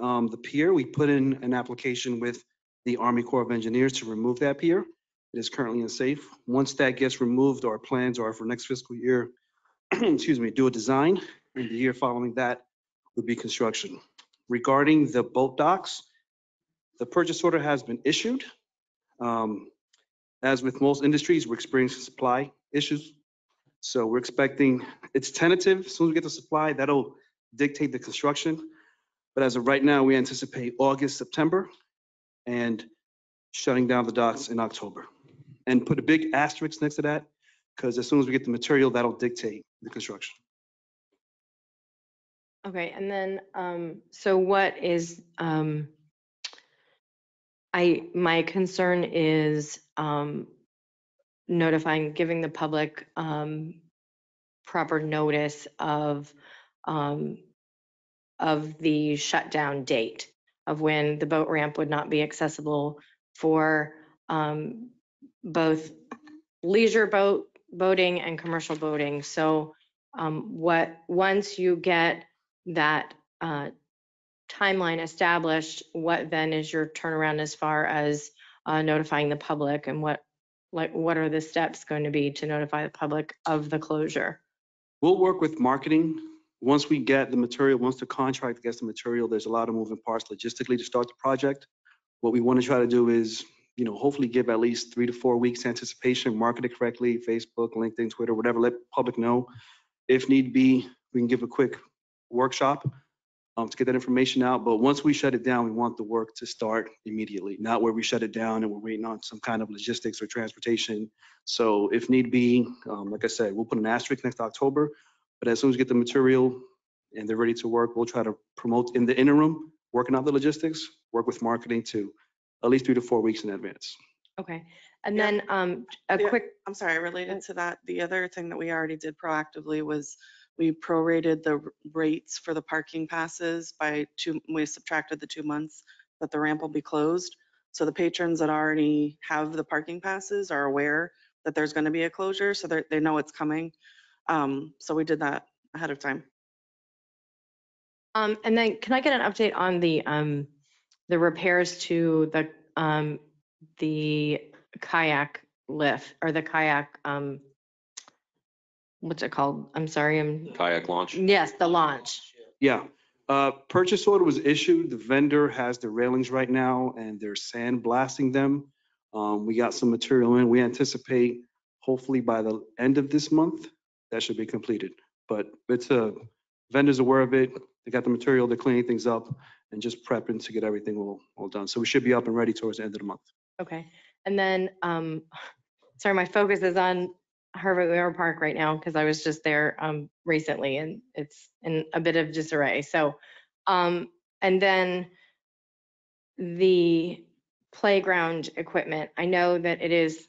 um, the pier. We put in an application with the Army Corps of Engineers to remove that pier. It is currently unsafe. Once that gets removed, our plans are for next fiscal year, excuse me, do a design. And the year following that would be construction. Regarding the boat docks, the purchase order has been issued. Um, As with most industries, we're experiencing supply issues. So we're expecting, it's tentative. As soon as we get the supply, that'll dictate the construction. But as of right now, we anticipate August, September, and shutting down the docks in October. And put a big asterisk next to that, because as soon as we get the material, that'll dictate the construction. Okay, and then, um, so what is, um, I, my concern is, um, notifying, giving the public, um, proper notice of, um, of the shutdown date of when the boat ramp would not be accessible for, um, both leisure boat, boating and commercial boating. So, um, what, once you get that uh, timeline established, what then is your turnaround as far as uh, notifying the public and what, like, what are the steps going to be to notify the public of the closure? We'll work with marketing. Once we get the material, once the contract gets the material, there's a lot of moving parts logistically to start the project. What we want to try to do is, you know, hopefully give at least three to four weeks anticipation, market it correctly, Facebook, LinkedIn, Twitter, whatever, let public know. If need be, we can give a quick workshop um, to get that information out. But once we shut it down, we want the work to start immediately, not where we shut it down and we're waiting on some kind of logistics or transportation. So if need be, um, like I said, we'll put an asterisk next October. But as soon as we get the material and they're ready to work, we'll try to promote in the interim, working out the logistics, work with marketing to at least three to four weeks in advance. Okay, and then um, a Yeah, quick, I'm sorry, related to that, the other thing that we already did proactively was we prorated the r- rates for the parking passes by two, we subtracted the two months that the ramp will be closed. So the patrons that already have the parking passes are aware that there's going to be a closure, so they they know it's coming. Um, So we did that ahead of time. um, and then can I get an update on the, um, the repairs to the, um, the kayak lift or the kayak, um, what's it called? I'm sorry, I'm, Kayak launch. yes, the launch. Yeah, uh, purchase order was issued. The vendor has the railings right now and they're sandblasting them. Um, we got some material in. We anticipate hopefully by the end of this month, that should be completed. But it's a, vendor's aware of it. They got the material, they're cleaning things up and just prepping to get everything all, all done. So we should be up and ready towards the end of the month. Okay, and then, um, sorry, my focus is on Harvey Oyer Park right now because I was just there, um, recently and it's in a bit of disarray. So, um, and then the playground equipment, I know that it is,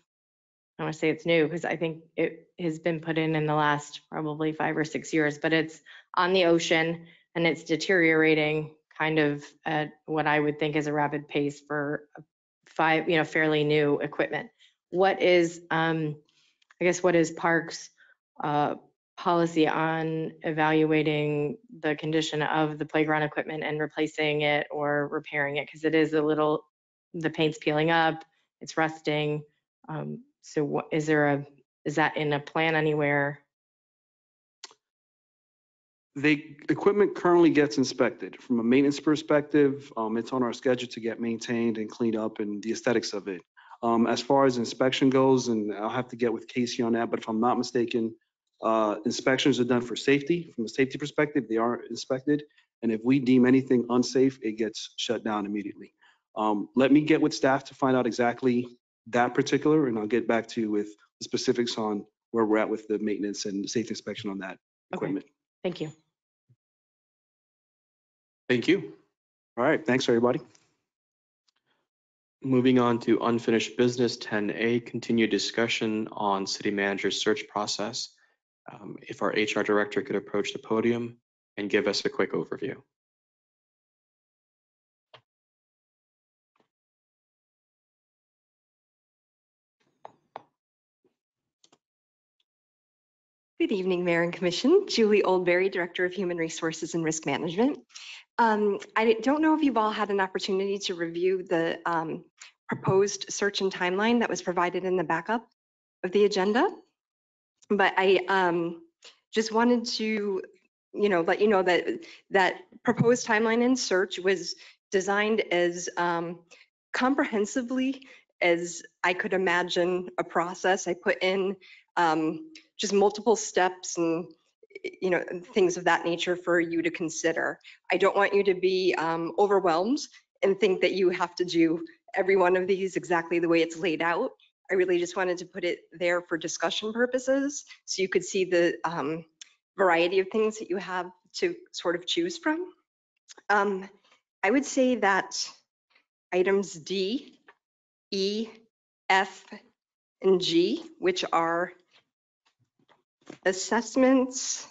I want to say it's new because I think it has been put in in the last probably five or six years, but it's on the ocean and it's deteriorating kind of at what I would think is a rapid pace for five, you know, fairly new equipment. What is, um, I guess, what is Parks, uh, policy on evaluating the condition of the playground equipment and replacing it or repairing it? Because it is a little, the paint's peeling up, it's rusting. Um, so what, is there a, is that in a plan anywhere? The equipment currently gets inspected. From a maintenance perspective, um, it's on our schedule to get maintained and cleaned up and the aesthetics of it. Um, as far as inspection goes, and I'll have to get with Casey on that, but if I'm not mistaken, uh, inspections are done for safety. From a safety perspective, they are inspected. And if we deem anything unsafe, it gets shut down immediately. Um, let me get with staff to find out exactly that particular, and I'll get back to you with the specifics on where we're at with the maintenance and safety inspection on that equipment. Thank you. Thank you. All right, thanks, everybody. Moving on to unfinished business, 10A, continued discussion on city manager's search process. Um, If our HR director could approach the podium and give us a quick overview. Good evening, Mayor and Commission. Julie Oldbury, Director of Human Resources and Risk Management. Um, I don't know if you've all had an opportunity to review the um, proposed search and timeline that was provided in the backup of the agenda. But I um, just wanted to, you know, let you know that that proposed timeline in search was designed as um, comprehensively as I could imagine a process. I put in um, just multiple steps and you know things of that nature for you to consider. I don't want you to be um, overwhelmed and think that you have to do every one of these exactly the way it's laid out. I really just wanted to put it there for discussion purposes so you could see the um, variety of things that you have to sort of choose from. Um, I would say that items D, E, F, and G, which are assessments,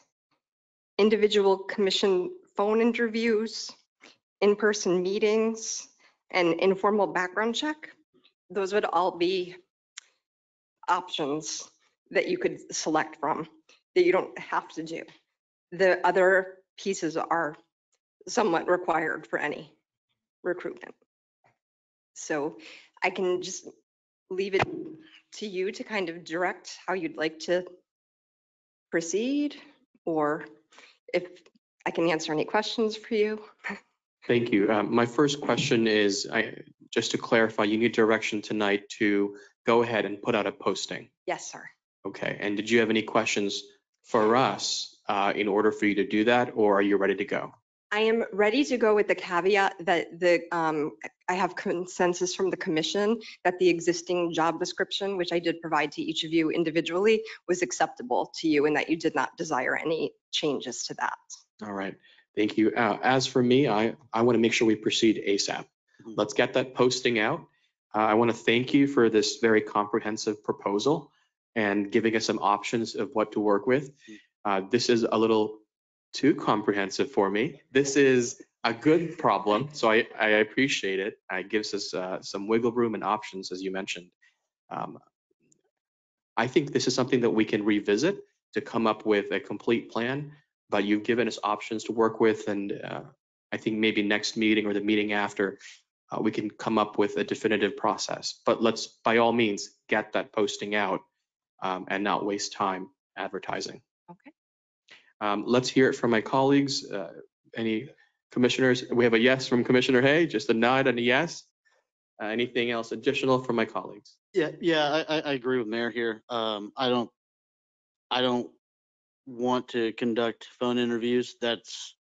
individual commission phone interviews, in-person meetings, and informal background check. Those would all be options that you could select from that you don't have to do. The other pieces are somewhat required for any recruitment. So I can just leave it to you to kind of direct how you'd like to proceed, or if I can answer any questions for you. Thank you. Um, My first question is, I, just to clarify, you need direction tonight to go ahead and put out a posting. Yes, sir. Okay, and did you have any questions for us uh, in order for you to do that, or are you ready to go? I am ready to go with the caveat that the, um, I have consensus from the commission that the existing job description, which I did provide to each of you individually, was acceptable to you and that you did not desire any changes to that. All right, thank you. Uh, As for me, I, I want to make sure we proceed ASAP. Mhm. Let's get that posting out. Uh, I want to thank you for this very comprehensive proposal and giving us some options of what to work with. Uh, This is a little too comprehensive for me. This is a good problem, so I, I appreciate it. It gives us uh, some wiggle room and options, as you mentioned. Um, I think this is something that we can revisit to come up with a complete plan, but you've given us options to work with, and uh, I think maybe next meeting or the meeting after, uh, we can come up with a definitive process. But let's, by all means, get that posting out um, and not waste time advertising. Okay. Um, Let's hear it from my colleagues. Uh, Any commissioners? We have a yes from Commissioner Hay, just a nod and a yes. Uh, Anything else additional from my colleagues? Yeah, yeah, I, I, I agree with Mayor here. Um, I don't, I don't want to conduct phone interviews. That's,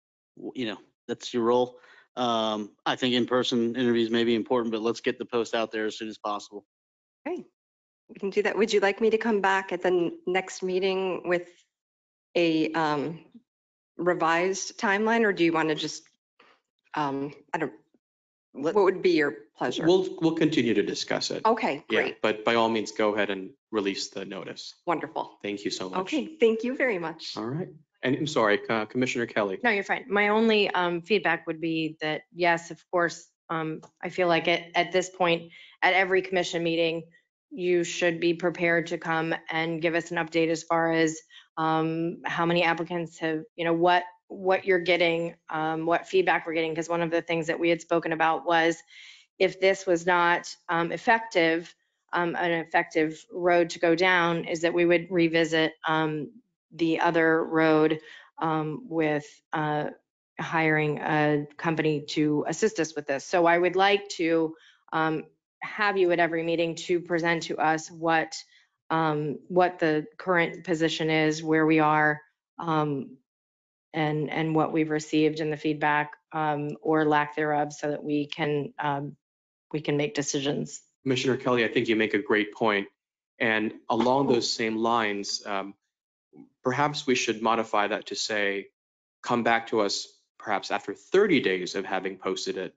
you know, that's your role. Um, I think in-person interviews may be important, but let's get the post out there as soon as possible. Okay, we can do that. Would you like me to come back at the next meeting with a um, revised timeline, or do you want to just, um, I don't, what would be your pleasure? We'll, we'll continue to discuss it. Okay, Yeah, great, but by all means, go ahead and release the notice. wonderful. Thank you so much. Okay, thank you very much. All right. And I'm sorry, uh, Commissioner Kelley. No, you're fine. My only um, feedback would be that, yes, of course, um, I feel like at, at this point, at every commission meeting, you should be prepared to come and give us an update as far as um, how many applicants have, you know, what, what you're getting, um, what feedback we're getting. Because one of the things that we had spoken about was if this was not um, effective, um, an effective road to go down is that we would revisit um, the other road um, with uh, hiring a company to assist us with this. So I would like to um, have you at every meeting to present to us what um, what the current position is, where we are, um, and and what we've received in the feedback um, or lack thereof, so that we can um, we can make decisions. Commissioner Kelley, I think you make a great point. And along those same lines, um, perhaps we should modify that to say, come back to us perhaps after 30 days of having posted it.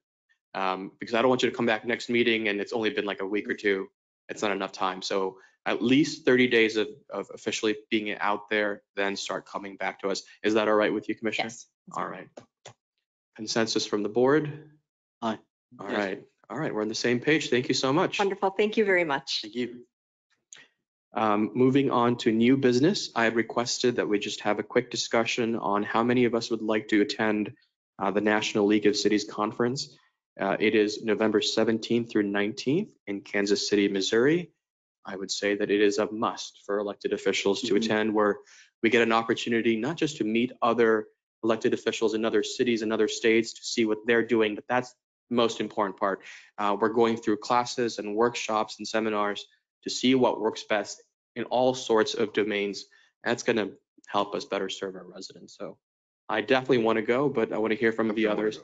Um, Because I don't want you to come back next meeting and it's only been like a week or two. It's not enough time. So at least 30 days of, of officially being out there, then start coming back to us. Is that all right with you, Commissioner? Yes. All right. Consensus from the board? Aye. All Yes. right, all right, we're on the same page. Thank you so much. Wonderful, thank you very much. Thank you. Um, Moving on to new business, I had requested that we just have a quick discussion on how many of us would like to attend uh, the National League of Cities Conference. Uh, It is November 17th through 19th in Kansas City, Missouri. I would say that it is a must for elected officials to Mhm. attend where we get an opportunity not just to meet other elected officials in other cities and other states to see what they're doing, but that's the most important part. Uh, We're going through classes and workshops and seminars to see what works best in all sorts of domains. That's going to help us better serve our residents. So I definitely want to go, but I want to hear from the others.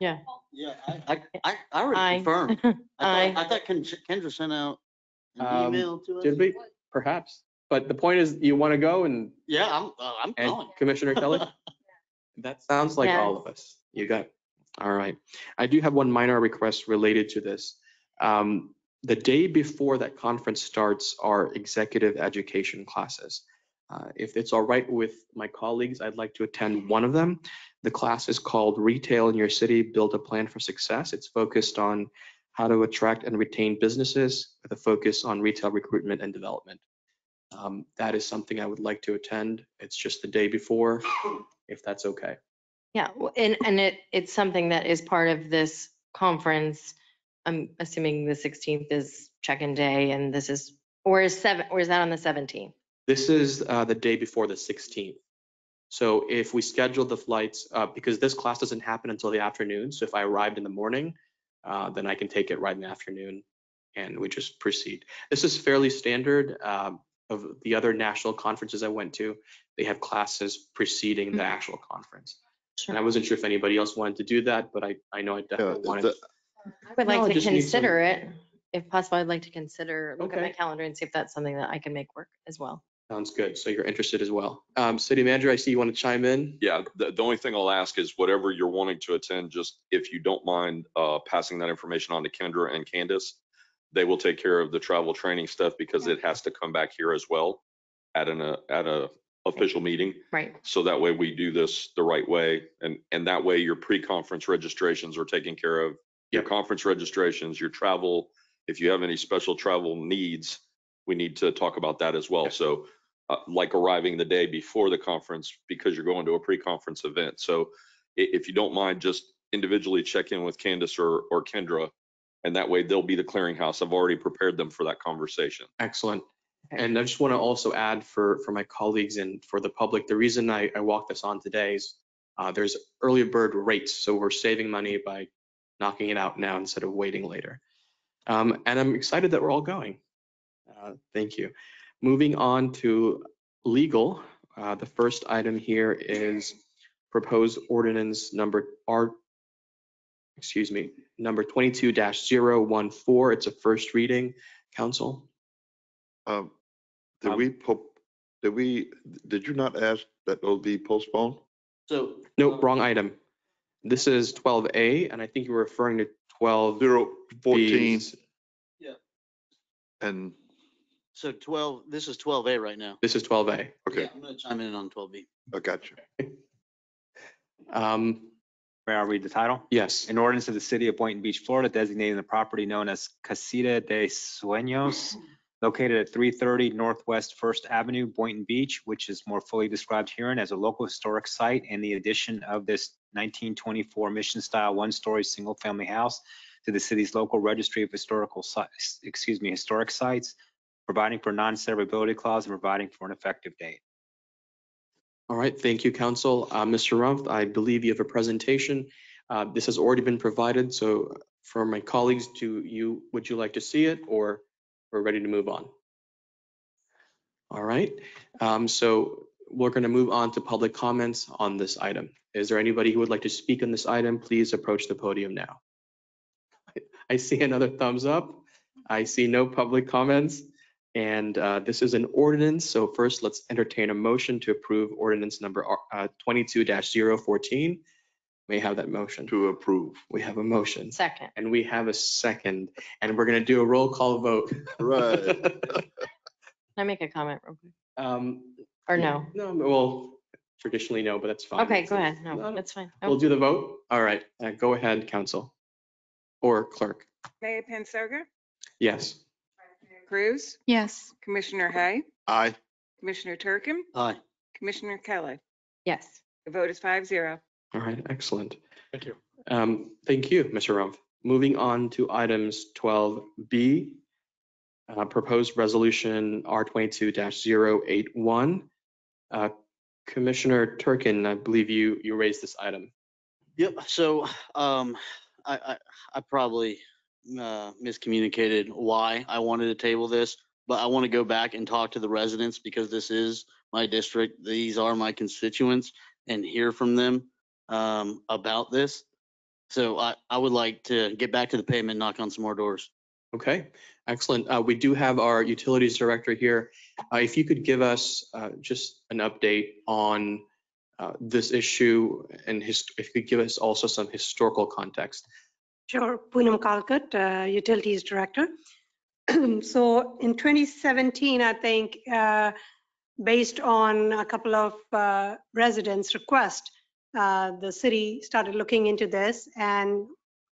Yeah. Yeah, I, I, I I Aye. already confirmed. I Aye. thought, I thought Ken- Kendra sent out an Um, email to us. Did we? Perhaps. But the point is, you want to go and, Yeah, I'm, uh, I'm and going. Commissioner Kelley? That sounds like all of us. You got, all right. I do have one minor request related to this. Um, The day before that conference starts are executive education classes. Uh, If it's all right with my colleagues, I'd like to attend one of them. The class is called Retail in Your City, Build a Plan for Success. It's focused on how to attract and retain businesses with a focus on retail recruitment and development. Um, That is something I would like to attend. It's just the day before, if that's okay. Yeah, and, and it, it's something that is part of this conference. I'm assuming the 16th is check-in day and this is, or is seven, or is that on the 17th? This is uh, the day before the 16th. So if we schedule the flights, uh, because this class doesn't happen until the afternoon, so if I arrived in the morning, uh, then I can take it right in the afternoon and we just proceed. This is fairly standard um, of the other national conferences I went to. They have classes preceding the actual conference. And I wasn't sure if anybody else wanted to do that, but I, I know I definitely wanted. that- I would No, like to just need some- consider it. If possible, I'd like to consider, look at my calendar and see if that's something that I can make work as well. Sounds good. So you're interested as well. Um, City Manager, I see you want to chime in. Yeah, the, the only thing I'll ask is whatever you're wanting to attend, just if you don't mind, uh, passing that information on to Kendra and Candace. They will take care of the travel training stuff because it has to come back here as well at an, uh, at a official meeting. Right. So that way we do this the right way and, and that way your pre-conference registrations are taken care of. Your conference registrations, your travel, if you have any special travel needs, we need to talk about that as well. So uh, like arriving the day before the conference because you're going to a pre-conference event. So if you don't mind, just individually check in with Candace or, or Kendra. And that way they'll be the clearinghouse. I've already prepared them for that conversation. Excellent. And I just want to also add for, for my colleagues and for the public, the reason I, I walked this on today is uh, there's early bird rates, so we're saving money by knocking it out now instead of waiting later. Um, And I'm excited that we're all going. Uh, Thank you. Moving on to legal, uh, the first item here is proposed ordinance number R, excuse me, number 22-014. It's a first reading. Council? Um, Did Um, we, po- did we, did you not ask that it'll be postponed? So. Nope, wrong item. This is 12A, and I think you were referring to 12. Zero fourteen Bs. and, So 12, this is 12A right now. This is 12A. okay, I'm going to chime in on 12B. I got you. Um, May I read the title? Yes, An ordinance of the city of Boynton Beach, Florida designating the property known as Casita de Sueños located at 330 Northwest First Avenue, Boynton Beach, which is more fully described herein as a local historic site and the addition of this 1924 mission-style one-story single-family house to the city's local registry of historical sites, excuse me, historic sites, providing for non-severability clause and providing for an effective date. all right, thank you, council. Uh, Mr. Rumpf, I believe you have a presentation. Uh, This has already been provided, so for my colleagues, do you, would you like to see it or we're ready to move on? All right, um, so we're going to move on to public comments on this item. Is there anybody who would like to speak on this item? Please approach the podium now. I see another thumbs up. I see no public comments. And uh, this is an ordinance. So first, let's entertain a motion to approve ordinance number uh, 22-014. May I have that motion. To approve. We have a motion. Second. And we have a second. And we're going to do a roll call vote. Right. Can I make a comment real quick? Um, Or no? No, well, traditionally no, but that's fine. Okay, go ahead. No, No, no. that's fine. We'll do the vote. All right, uh, go ahead, council. Or clerk. Mayor Penserga, Yes. Cruz, Yes. Commissioner Hay, Aye. Commissioner Turkin, Aye. Commissioner Kelley. Yes. The vote is five zero. All right, excellent. Thank you. Um, Thank you, Mr. Rumpf. Moving on to items 12B, uh, proposed resolution R22-081. Uh, Commissioner Turkin, I believe you, you raised this item. Yep, so um, I, I, I probably uh, miscommunicated why I wanted to table this, but I want to go back and talk to the residents because this is my district. These are my constituents and hear from them um, about this. So I, I would like to get back to the pavement, knock on some more doors. Okay, excellent. Uh, We do have our utilities director here. Uh, If you could give us uh, just an update on uh, this issue and his, if you could give us also some historical context. Sure, Poonam Kalkat, uh, Utilities Director. So in 2017, I think, uh, based on a couple of uh, residents' request, uh, the city started looking into this and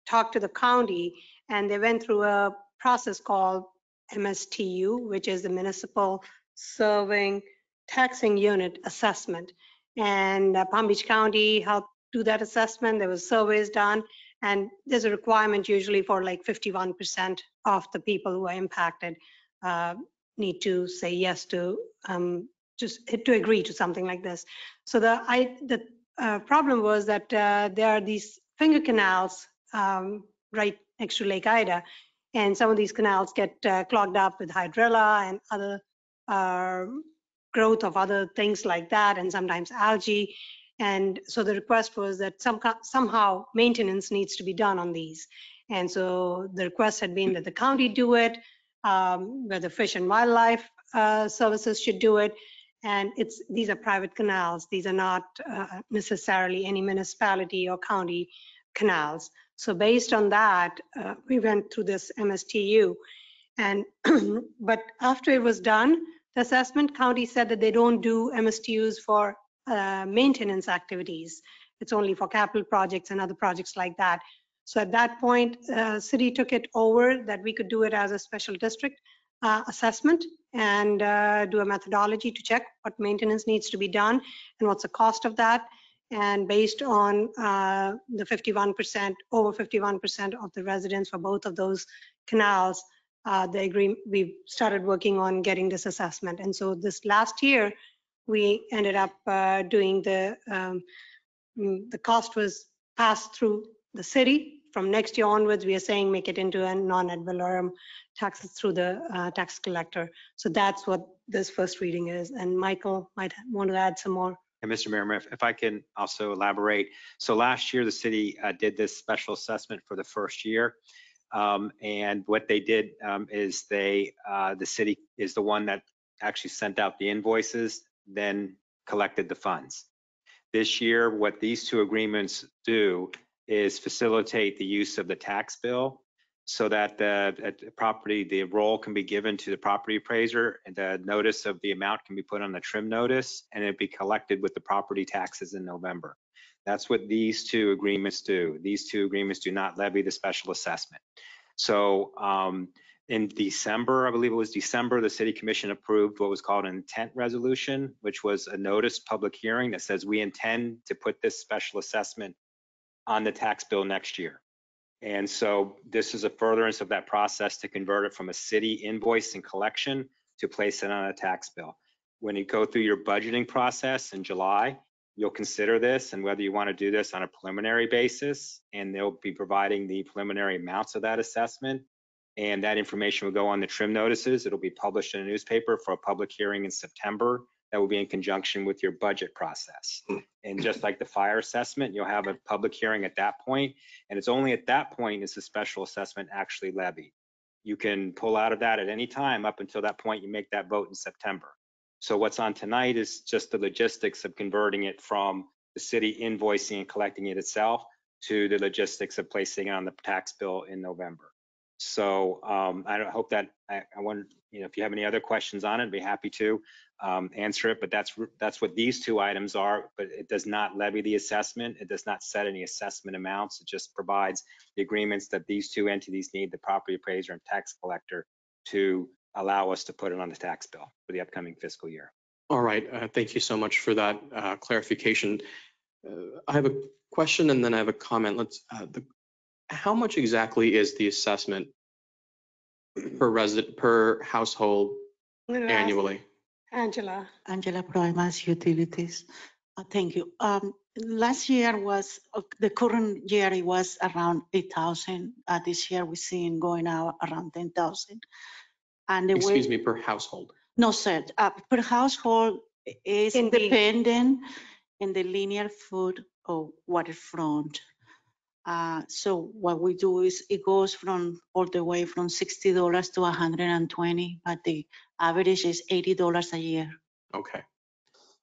talked to the county, and they went through a process called MSTU, which is the Municipal Service Taxing Unit Assessment. And uh, Palm Beach County helped do that assessment. There was surveys done, and there's a requirement usually for like 51% of the people who are impacted uh, need to say yes to um, just to agree to something like this. So the I the uh, problem was that uh, there are these finger canals um, right next to Lake Ida, and some of these canals get uh, clogged up with hydrilla and other uh, growth of other things like that, and sometimes algae. And so the request was that some somehow maintenance needs to be done on these. And so the request had been that the county do it, um, where the Fish and Wildlife uh, Services should do it. And it's these are private canals. These are not uh, necessarily any municipality or county canals. So based on that, uh, we went through this MSTU. And but after it was done, the assessment county said that they don't do MSTUs for uh, maintenance activities. It's only for capital projects and other projects like that. So at that point, uh, city took it over that we could do it as a special district uh, assessment and uh, do a methodology to check what maintenance needs to be done and what's the cost of that. And based on uh, the 51%, over 51% of the residents for both of those canals, uh, the agree we started working on getting this assessment. And so this last year, we ended up uh, doing the um, mm, the cost was passed through the city. From next year onwards, we are saying make it into a non-ad valorem taxes through the uh, tax collector. So that's what this first reading is. And Michael might want to add some more. And Mr. Mayor, if- if I can also elaborate. So last year, the city uh, did this special assessment for the first year. Um, And what they did um, is they, uh, the city is the one that actually sent out the invoices, then collected the funds. This year, what these two agreements do is facilitate the use of the tax bill so that the the property, the roll can be given to the property appraiser and the notice of the amount can be put on the trim notice and it'd be collected with the property taxes in November. That's what these two agreements do. These two agreements do not levy the special assessment. So um, in December, I believe it was December, the city commission approved what was called an intent resolution, which was a notice public hearing that says we intend to put this special assessment on the tax bill next year. And so this is a furtherance of that process to convert it from a city invoice and collection to place it on a tax bill. When you go through your budgeting process in July, you'll consider this and whether you want to do this on a preliminary basis, and they'll be providing the preliminary amounts of that assessment. And that information will go on the trim notices. It'll be published in a newspaper for a public hearing in September that will be in conjunction with your budget process. Hmm. And just like the fire assessment, you'll have a public hearing at that point, and it's only at that point is the special assessment actually levied. You can pull out of that at any time up until that point you make that vote in September. So what's on tonight is just the logistics of converting it from the city invoicing and collecting it itself to the logistics of placing it on the tax bill in November. So um, I hope that I, I want you know if you have any other questions on it, I'd be happy to um, answer it. But that's that's what these two items are. But it does not levy the assessment. It does not set any assessment amounts. It just provides the agreements that these two entities need, the property appraiser and tax collector, to allow us to put it on the tax bill for the upcoming fiscal year. All right, uh, thank you so much for that uh, clarification. Uh, I have a question and then I have a comment. Let's, uh, the, how much exactly is the assessment per resident, per household I'm ask annually? Angela. Angela Primas, Utilities. Uh, Thank you. Um, Last year was, uh, the current year it was around 8,000. Uh, This year we're seeing going out around 10,000. And the way. Excuse me, per household. No, sir. Uh, Per household is In the- dependent in the linear foot or waterfront. Uh, So what we do is it goes from, all the way from $60 to 120, but the average is $80 a year. Okay.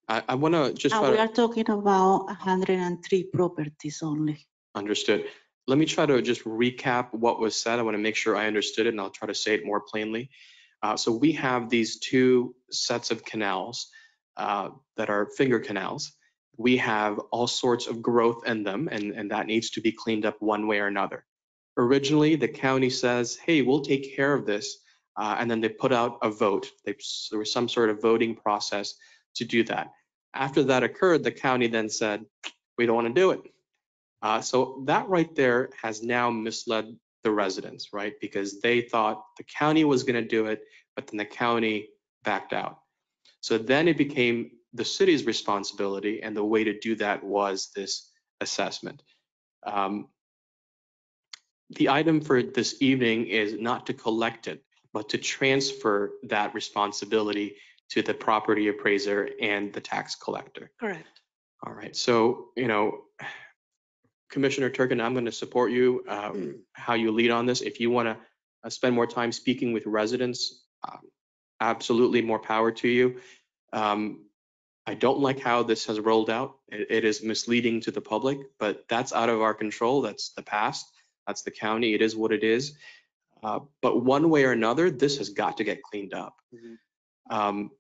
I, I want to just we are talking about 103 properties only. Understood. Let me try to just recap what was said. I want to make sure I understood it and I'll try to say it more plainly. Uh, so we have these two sets of canals uh, that are finger canals. We have all sorts of growth in them and, and that needs to be cleaned up one way or another. Originally, the county says, hey, we'll take care of this. Uh, and then they put out a vote. They, there was some sort of voting process to do that. After that occurred, the county then said, we don't want to do it. Uh, so that right there has now misled the residents, right? Because they thought the county was going to do it, but then the county backed out. So then it became the city's responsibility, and the way to do that was this assessment. Um, the item for this evening is not to collect it, but to transfer that responsibility to the property appraiser and the tax collector. Correct. All right, so, you know, Commissioner Turkin, I'm going to support you, uh, how you lead on this. If you want to spend more time speaking with residents, um, absolutely more power to you. Um, I don't like how this has rolled out. It, it is misleading to the public, but that's out of our control. That's the past. That's the county. It is what it is. Uh, but one way or another, this has got to get cleaned up. Um,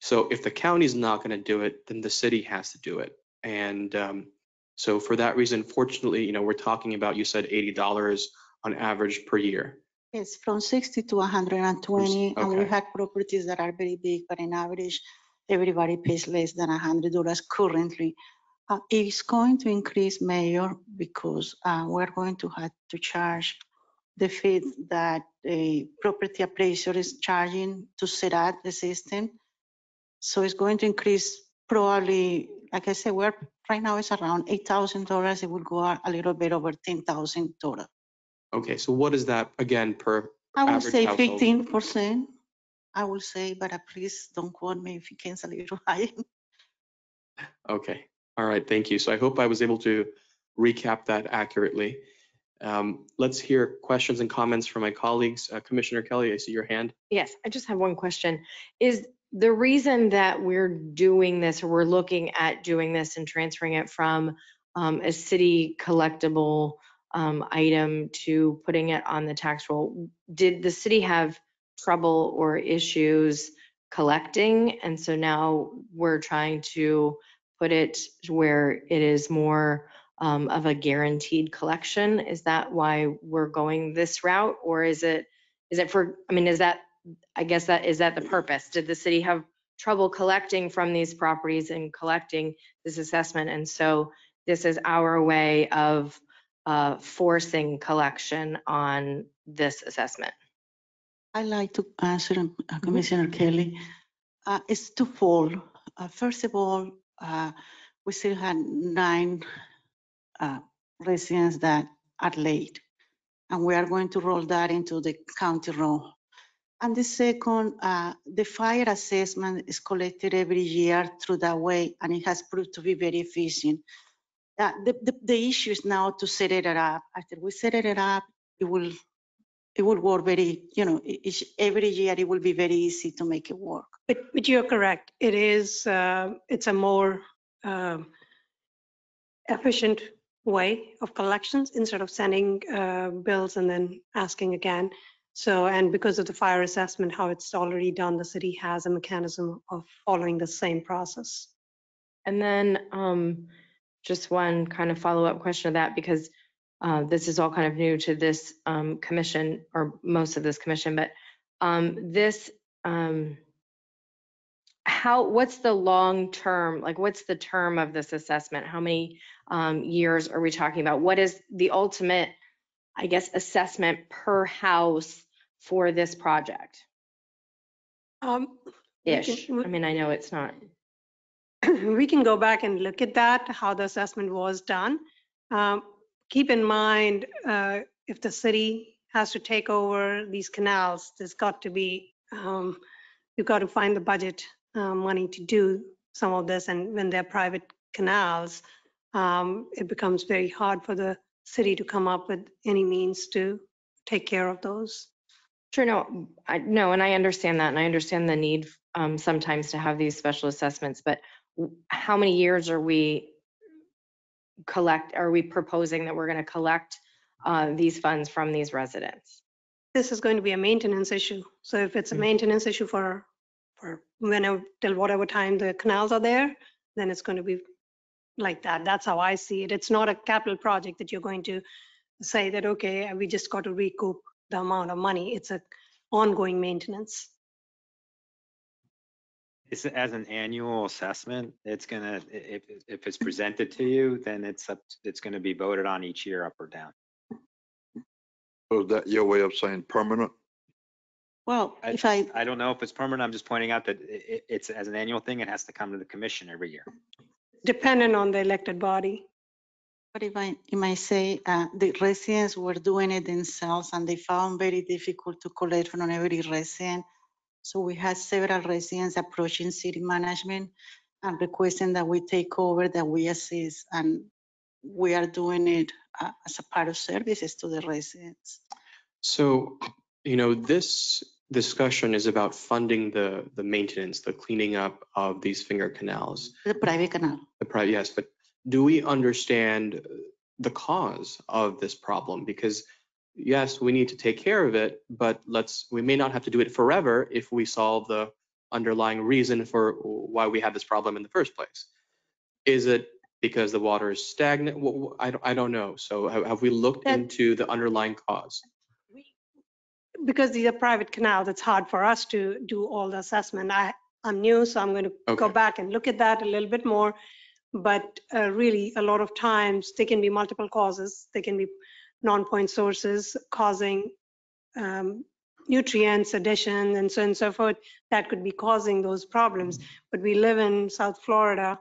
so if the county's not going to do it, then the city has to do it. And um, so for that reason, fortunately, you know, we're talking about, you said $80 on average per year. It's from 60 to 120, and we have had properties that are very big, but in average, everybody pays less than $100 currently. Uh, It's going to increase, Mayor, because uh, we're going to have to charge the fee that a property appraiser is charging to set up the system. So it's going to increase probably, like I said, we're, right now it's around $8,000. It will go a little bit over 10,000 total. Okay, so what is that again per I would say household? fifteen percent. I will say, but uh, please don't quote me if you can, it's a little high. Okay, all right, thank you. So I hope I was able to recap that accurately. Um, Let's hear questions and comments from my colleagues. Uh, Commissioner Kelley, I see your hand. Yes, I just have one question. Is the reason that we're doing this, or we're looking at doing this and transferring it from um, a city collectible um, item to putting it on the tax roll, did the city have trouble or issues collecting? And so now we're trying to put it where it is more um, of a guaranteed collection? Is that why we're going this route? Or is it, is it for, I mean, is that I guess that, is that the purpose? Did the city have trouble collecting from these properties and collecting this assessment? And so this is our way of uh, forcing collection on this assessment. I like to answer uh, Commissioner Kelley. Uh, It's twofold. Uh, First of all, uh, we still had nine uh, residents that are late. And we are going to roll that into the county roll. And the second, uh, the fire assessment is collected every year through that way, and it has proved to be very efficient. Uh, The, the, the issue is now to set it up. After we set it up, it will, it will work very, you know, it- it's, every year it will be very easy to make it work. But, but you're correct. It is, uh, it's a more um, efficient way of collections instead of sending uh, bills and then asking again. So, and because of the fire assessment, how it's already done, the city has a mechanism of following the same process. And then um, just one kind of follow-up question of that, because uh, this is all kind of new to this um, commission, or most of this commission, but um, this, um, how, what's the long term, like what's the term of this assessment? How many um, years are we talking about? What is the ultimate, I guess, assessment per house for this project? Um, we can- Ish. I mean, I know it's not. we can go back and look at that, how the assessment was done. Um, Keep in mind, uh, if the city has to take over these canals, there's got to be, um, you've got to find the budget uh, money to do some of this. And when they're private canals, um, it becomes very hard for the city to come up with any means to take care of those. Sure, no, I, no, and I understand that, and I understand the need um, sometimes to have these special assessments, but how many years are we collect, are we proposing that we're going to collect uh, these funds from these residents? This is going to be a maintenance issue. So if it's a maintenance issue for, for whenever, till whatever time the canals are there, then it's going to be like that. That's how I see it. It's not a capital project that you're going to say that, okay, we just got to recoup the amount of money. It's a ongoing maintenance. It's as an annual assessment, it's gonna, if, if it's presented to you, then it's up, it's gonna be voted on each year up or down. So is that your way of saying permanent? Well, I- if I, I don't know if it's permanent, I'm just pointing out that i- i- it's as an annual thing, it has to come to the commission every year. Dependent on the elected body. but if I, if I say, uh, the residents were doing it themselves and they found very difficult to collect from every resident. So we had several residents approaching city management and requesting that we take over, that we assist, and we are doing it uh, as a part of services to the residents. So, you know, this discussion is about funding the, the maintenance, the cleaning up of these finger canals. The private canal. The private, yes, but do we understand the cause of this problem? Because yes, we need to take care of it, but let's, we may not have to do it forever if we solve the underlying reason for why we have this problem in the first place. Is it because the water is stagnant? I don't, I don't know. So have, we looked That- into the underlying cause? Because these are private canals, it's hard for us to do all the assessment. I, I'm new, so I'm going to go back and look at that a little bit more. But uh, really, a lot of times, there can be multiple causes. They can be non-point sources causing um, nutrients addition and so on and so forth. That could be causing those problems. But we live in South Florida.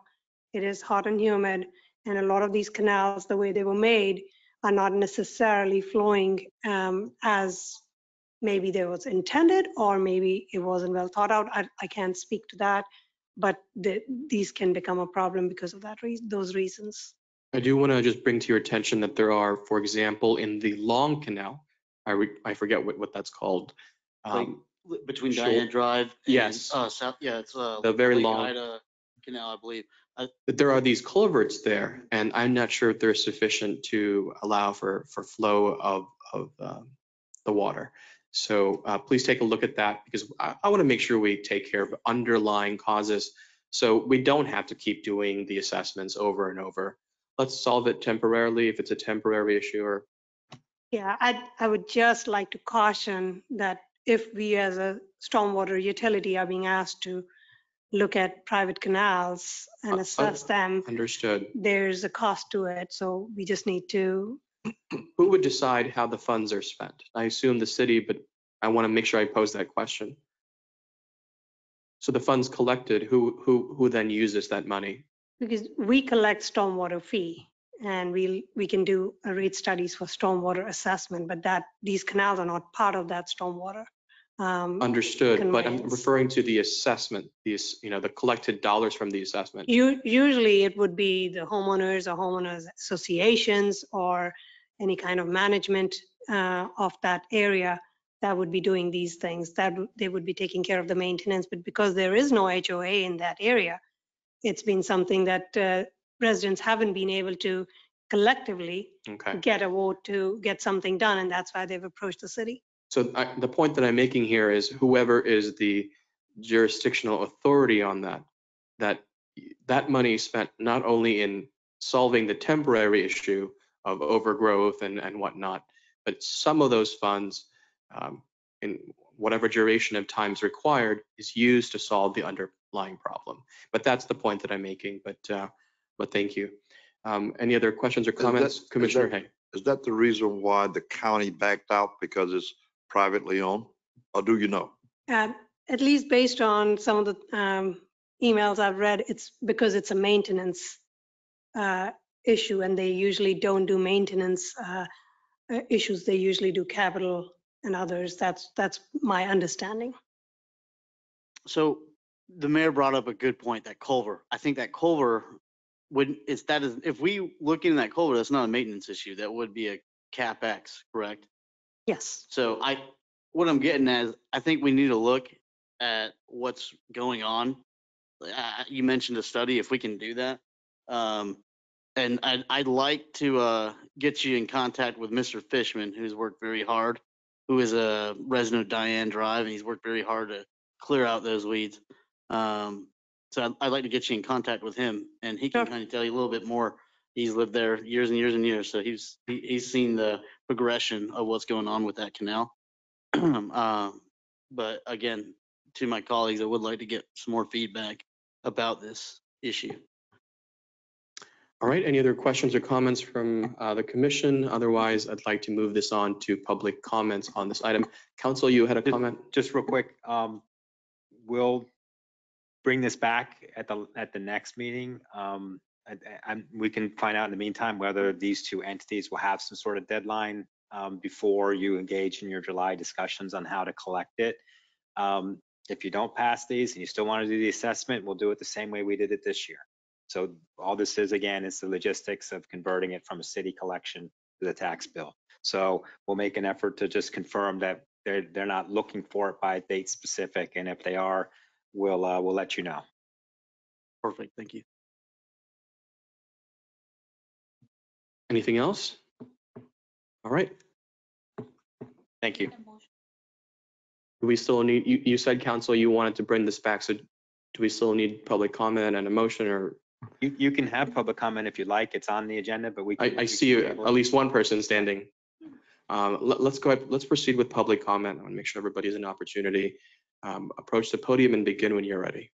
It is hot and humid. And a lot of these canals, the way they were made, are not necessarily flowing um, as maybe there was intended or maybe it wasn't well thought out. I, I can't speak to that, but the, these can become a problem because of that reason, those reasons. I do want to just bring to your attention that there are, for example, in the Long Canal, I, re- I forget what, what that's called. Um, li- Between Sure. Diane Drive. and, Yes. Uh, South, yeah, it's, uh. The very Lake long- Ida Canal, I believe. That there are these culverts there, and I'm not sure if they're sufficient to allow for, for flow of, of um, the water. So uh, please take a look at that because I, I want to make sure we take care of underlying causes. So we don't have to keep doing the assessments over and over. Let's solve it temporarily if it's a temporary issue or Yeah, I, I would just like to caution that if we as a stormwater utility are being asked to look at private canals Uh, and uh, assess them, understood. there's a cost to it. So we just need to, Who would decide how the funds are spent? I assume the city, but I want to make sure I pose that question. So the funds collected, who, who, who then uses that money? Because we collect stormwater fee and we, we can do a rate studies for stormwater assessment, but that, these canals are not part of that stormwater. um, Understood, but I'm conveyance. referring to the assessment, these, you know, the collected dollars from the assessment. U- Usually it would be the homeowners or homeowners associations or any kind of management uh, of that area that would be doing these things, that w- they would be taking care of the maintenance. But because there is no HOA in that area, it's been something that uh, residents haven't been able to collectively Okay. get a vote to get something done, and that's why they've approached the city. So I, the point that I'm making here is whoever is the jurisdictional authority on that, that that money spent not only in solving the temporary issue of overgrowth and, and whatnot, but some of those funds, um, in whatever duration of time is required, is used to solve the under, underlying problem. But that's the point that I'm making, but, uh, but thank you. Um, Any other questions or that- comments? is Commissioner that- Hay? Is that the reason why the county backed out because it's privately owned? Or do you know? Uh, At least based on some of the um, emails I've read, it's because it's a maintenance uh, issue and they usually don't do maintenance uh, uh, issues. They usually do capital and others. That's, that's my understanding. So the mayor brought up a good point, that culvert. I think that culvert would, is that is, if we look into that culvert, that's not a maintenance issue. That would be a CapEx, correct? Yes. So I, what I'm getting at is, I think we need to look at what's going on. Uh, You mentioned a study, if we can do that. Um, And I'd, I'd like to uh, get you in contact with Mr. Fishman, who's worked very hard, who is a resident of Diane Drive, and he's worked very hard to clear out those weeds. Um, So I'd, I'd like to get you in contact with him, and he can kind of tell you a little bit more. He's lived there years and years and years, so he's, he- he's seen the progression of what's going on with that canal. Um, But again, to my colleagues, I would like to get some more feedback about this issue. All right, any other questions or comments from uh, the commission? Otherwise, I'd like to move this on to public comments on this item. Counsel, you had a comment? Just real quick, um, we'll bring this back at the, at the next meeting. Um, and, we can find out in the meantime whether these two entities will have some sort of deadline um, before you engage in your July discussions on how to collect it. Um, if you don't pass these and you still want to do the assessment, we'll do it the same way we did it this year. So all this is, again, is the logistics of converting it from a city collection to the tax bill. So we'll make an effort to just confirm that they're, they're not looking for it by date specific. And if they are, we'll, uh, we'll let you know. Perfect, thank you. Anything else? All right. Thank you. Do we still need, you, you said, counsel, you wanted to bring this back, so do we still need public comment and a motion or? You, you can have public comment if you'd like. It's on the agenda, but we. I, can- I we see you, at least one person standing. Um, let, us go ahead, let's proceed with public comment. I want to make sure everybody has an opportunity. Um, approach the podium and begin when you're ready.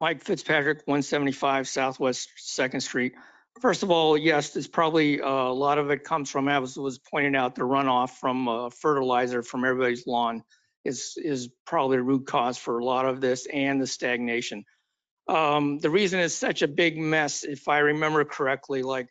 Mike Fitzpatrick, 175 Southwest Second Street. First of all, yes, there's probably, uh, a lot of it comes from, as was pointed out, the runoff from uh, fertilizer from everybody's lawn is, is probably the root cause for a lot of this and the stagnation. Um, The reason it's such a big mess, if I remember correctly, like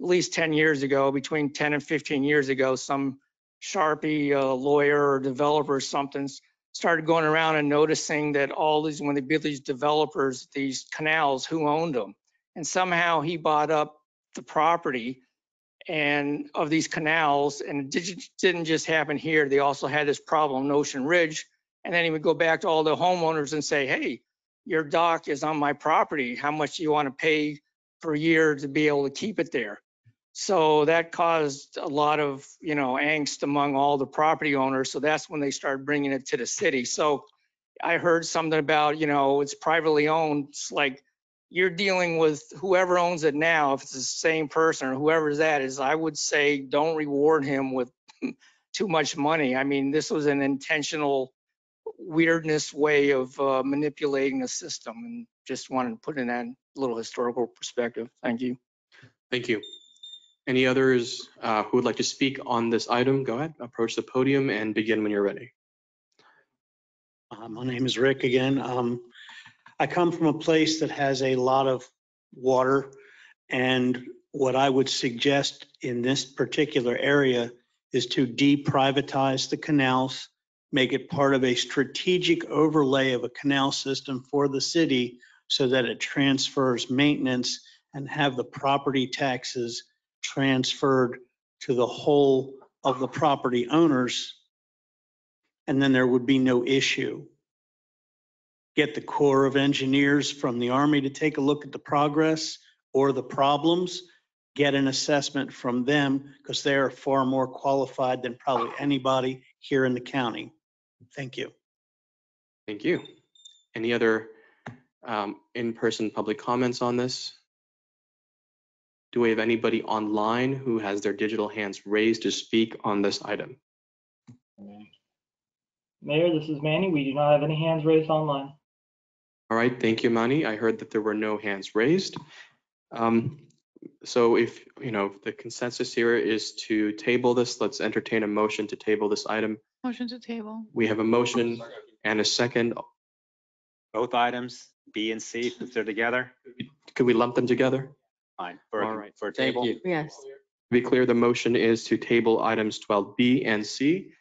at least 10 years ago, between 10 and 15 years ago, some Sharpie uh, lawyer or developer or something started going around and noticing that all these, when they built these developers, these canals, who owned them? And somehow he bought up the property and of these canals and it didn't- didn't just happen here. They also had this problem in Ocean Ridge. And then he would go back to all the homeowners and say, hey, your dock is on my property. How much do you want to pay per year to be able to keep it there? So that caused a lot of, you know, angst among all the property owners. So that's when they started bringing it to the city. So I heard something about, you know, it's privately owned. It's like you're dealing with whoever owns it now. If it's the same person or whoever that is, I would say don't reward him with too much money. I mean, this was an intentional weirdness way of uh, manipulating the system and just wanted to put in that little historical perspective. Thank you. Thank you. Any others uh, who would like to speak on this item? Go ahead, approach the podium and begin when you're ready. Uh, My name is Rick again. Um, I come from a place that has a lot of water. And what I would suggest in this particular area is to deprivatize the canals, make it part of a strategic overlay of a canal system for the city so that it transfers maintenance and have the property taxes transferred to the whole of the property owners and then there would be no issue. Get the Corps of Engineers from the Army to take a look at the progress or the problems, get an assessment from them because they are far more qualified than probably anybody here in the county. Thank you. Thank you. Any other um, in-person public comments on this? Do we have anybody online who has their digital hands raised to speak on this item? Mayor, this is Manny. We do not have any hands raised online. All right, thank you, Manny. I heard that there were no hands raised. Um, So if, you know, the consensus here is to table this, let's entertain a motion to table this item. Motion to table. We have a motion and a second. Both items, B and C, if they're together, Could we lump them together? Fine, for, All a- right, for a thank table. you. Yes. To be clear, the motion is to table items 12B and C.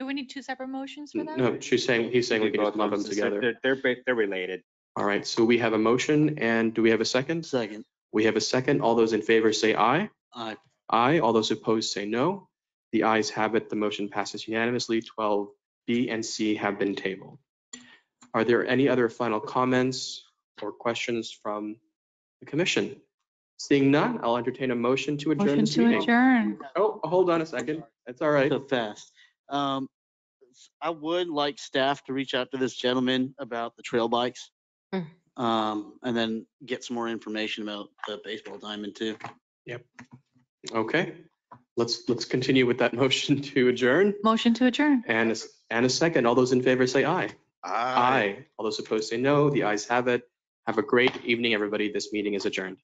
Do we need two separate motions for that? No, she's saying, he's saying we can just both lump them together. They're, they're, ba- they're related. All right, so we have a motion and do we have a second? Second. We have a second. All those in favor say aye. Aye. Aye. All those opposed say no. The ayes have it. The motion passes unanimously. 12B and C have been tabled. Are there any other final comments or questions from the commission? Seeing none, I'll entertain a motion to adjourn Motion this to meeting. adjourn. Oh, hold on a second. That's all right. So fast. Um, I would like staff to reach out to this gentleman about the trail bikes. Mm. Um, and then get some more information about the baseball diamond too. Yep. Okay, let's, let's continue with that motion to adjourn. Motion to adjourn. And, a s- and a second. All those in favor say aye. Aye. All those opposed say no. The ayes have it. Have a great evening, everybody. This meeting is adjourned.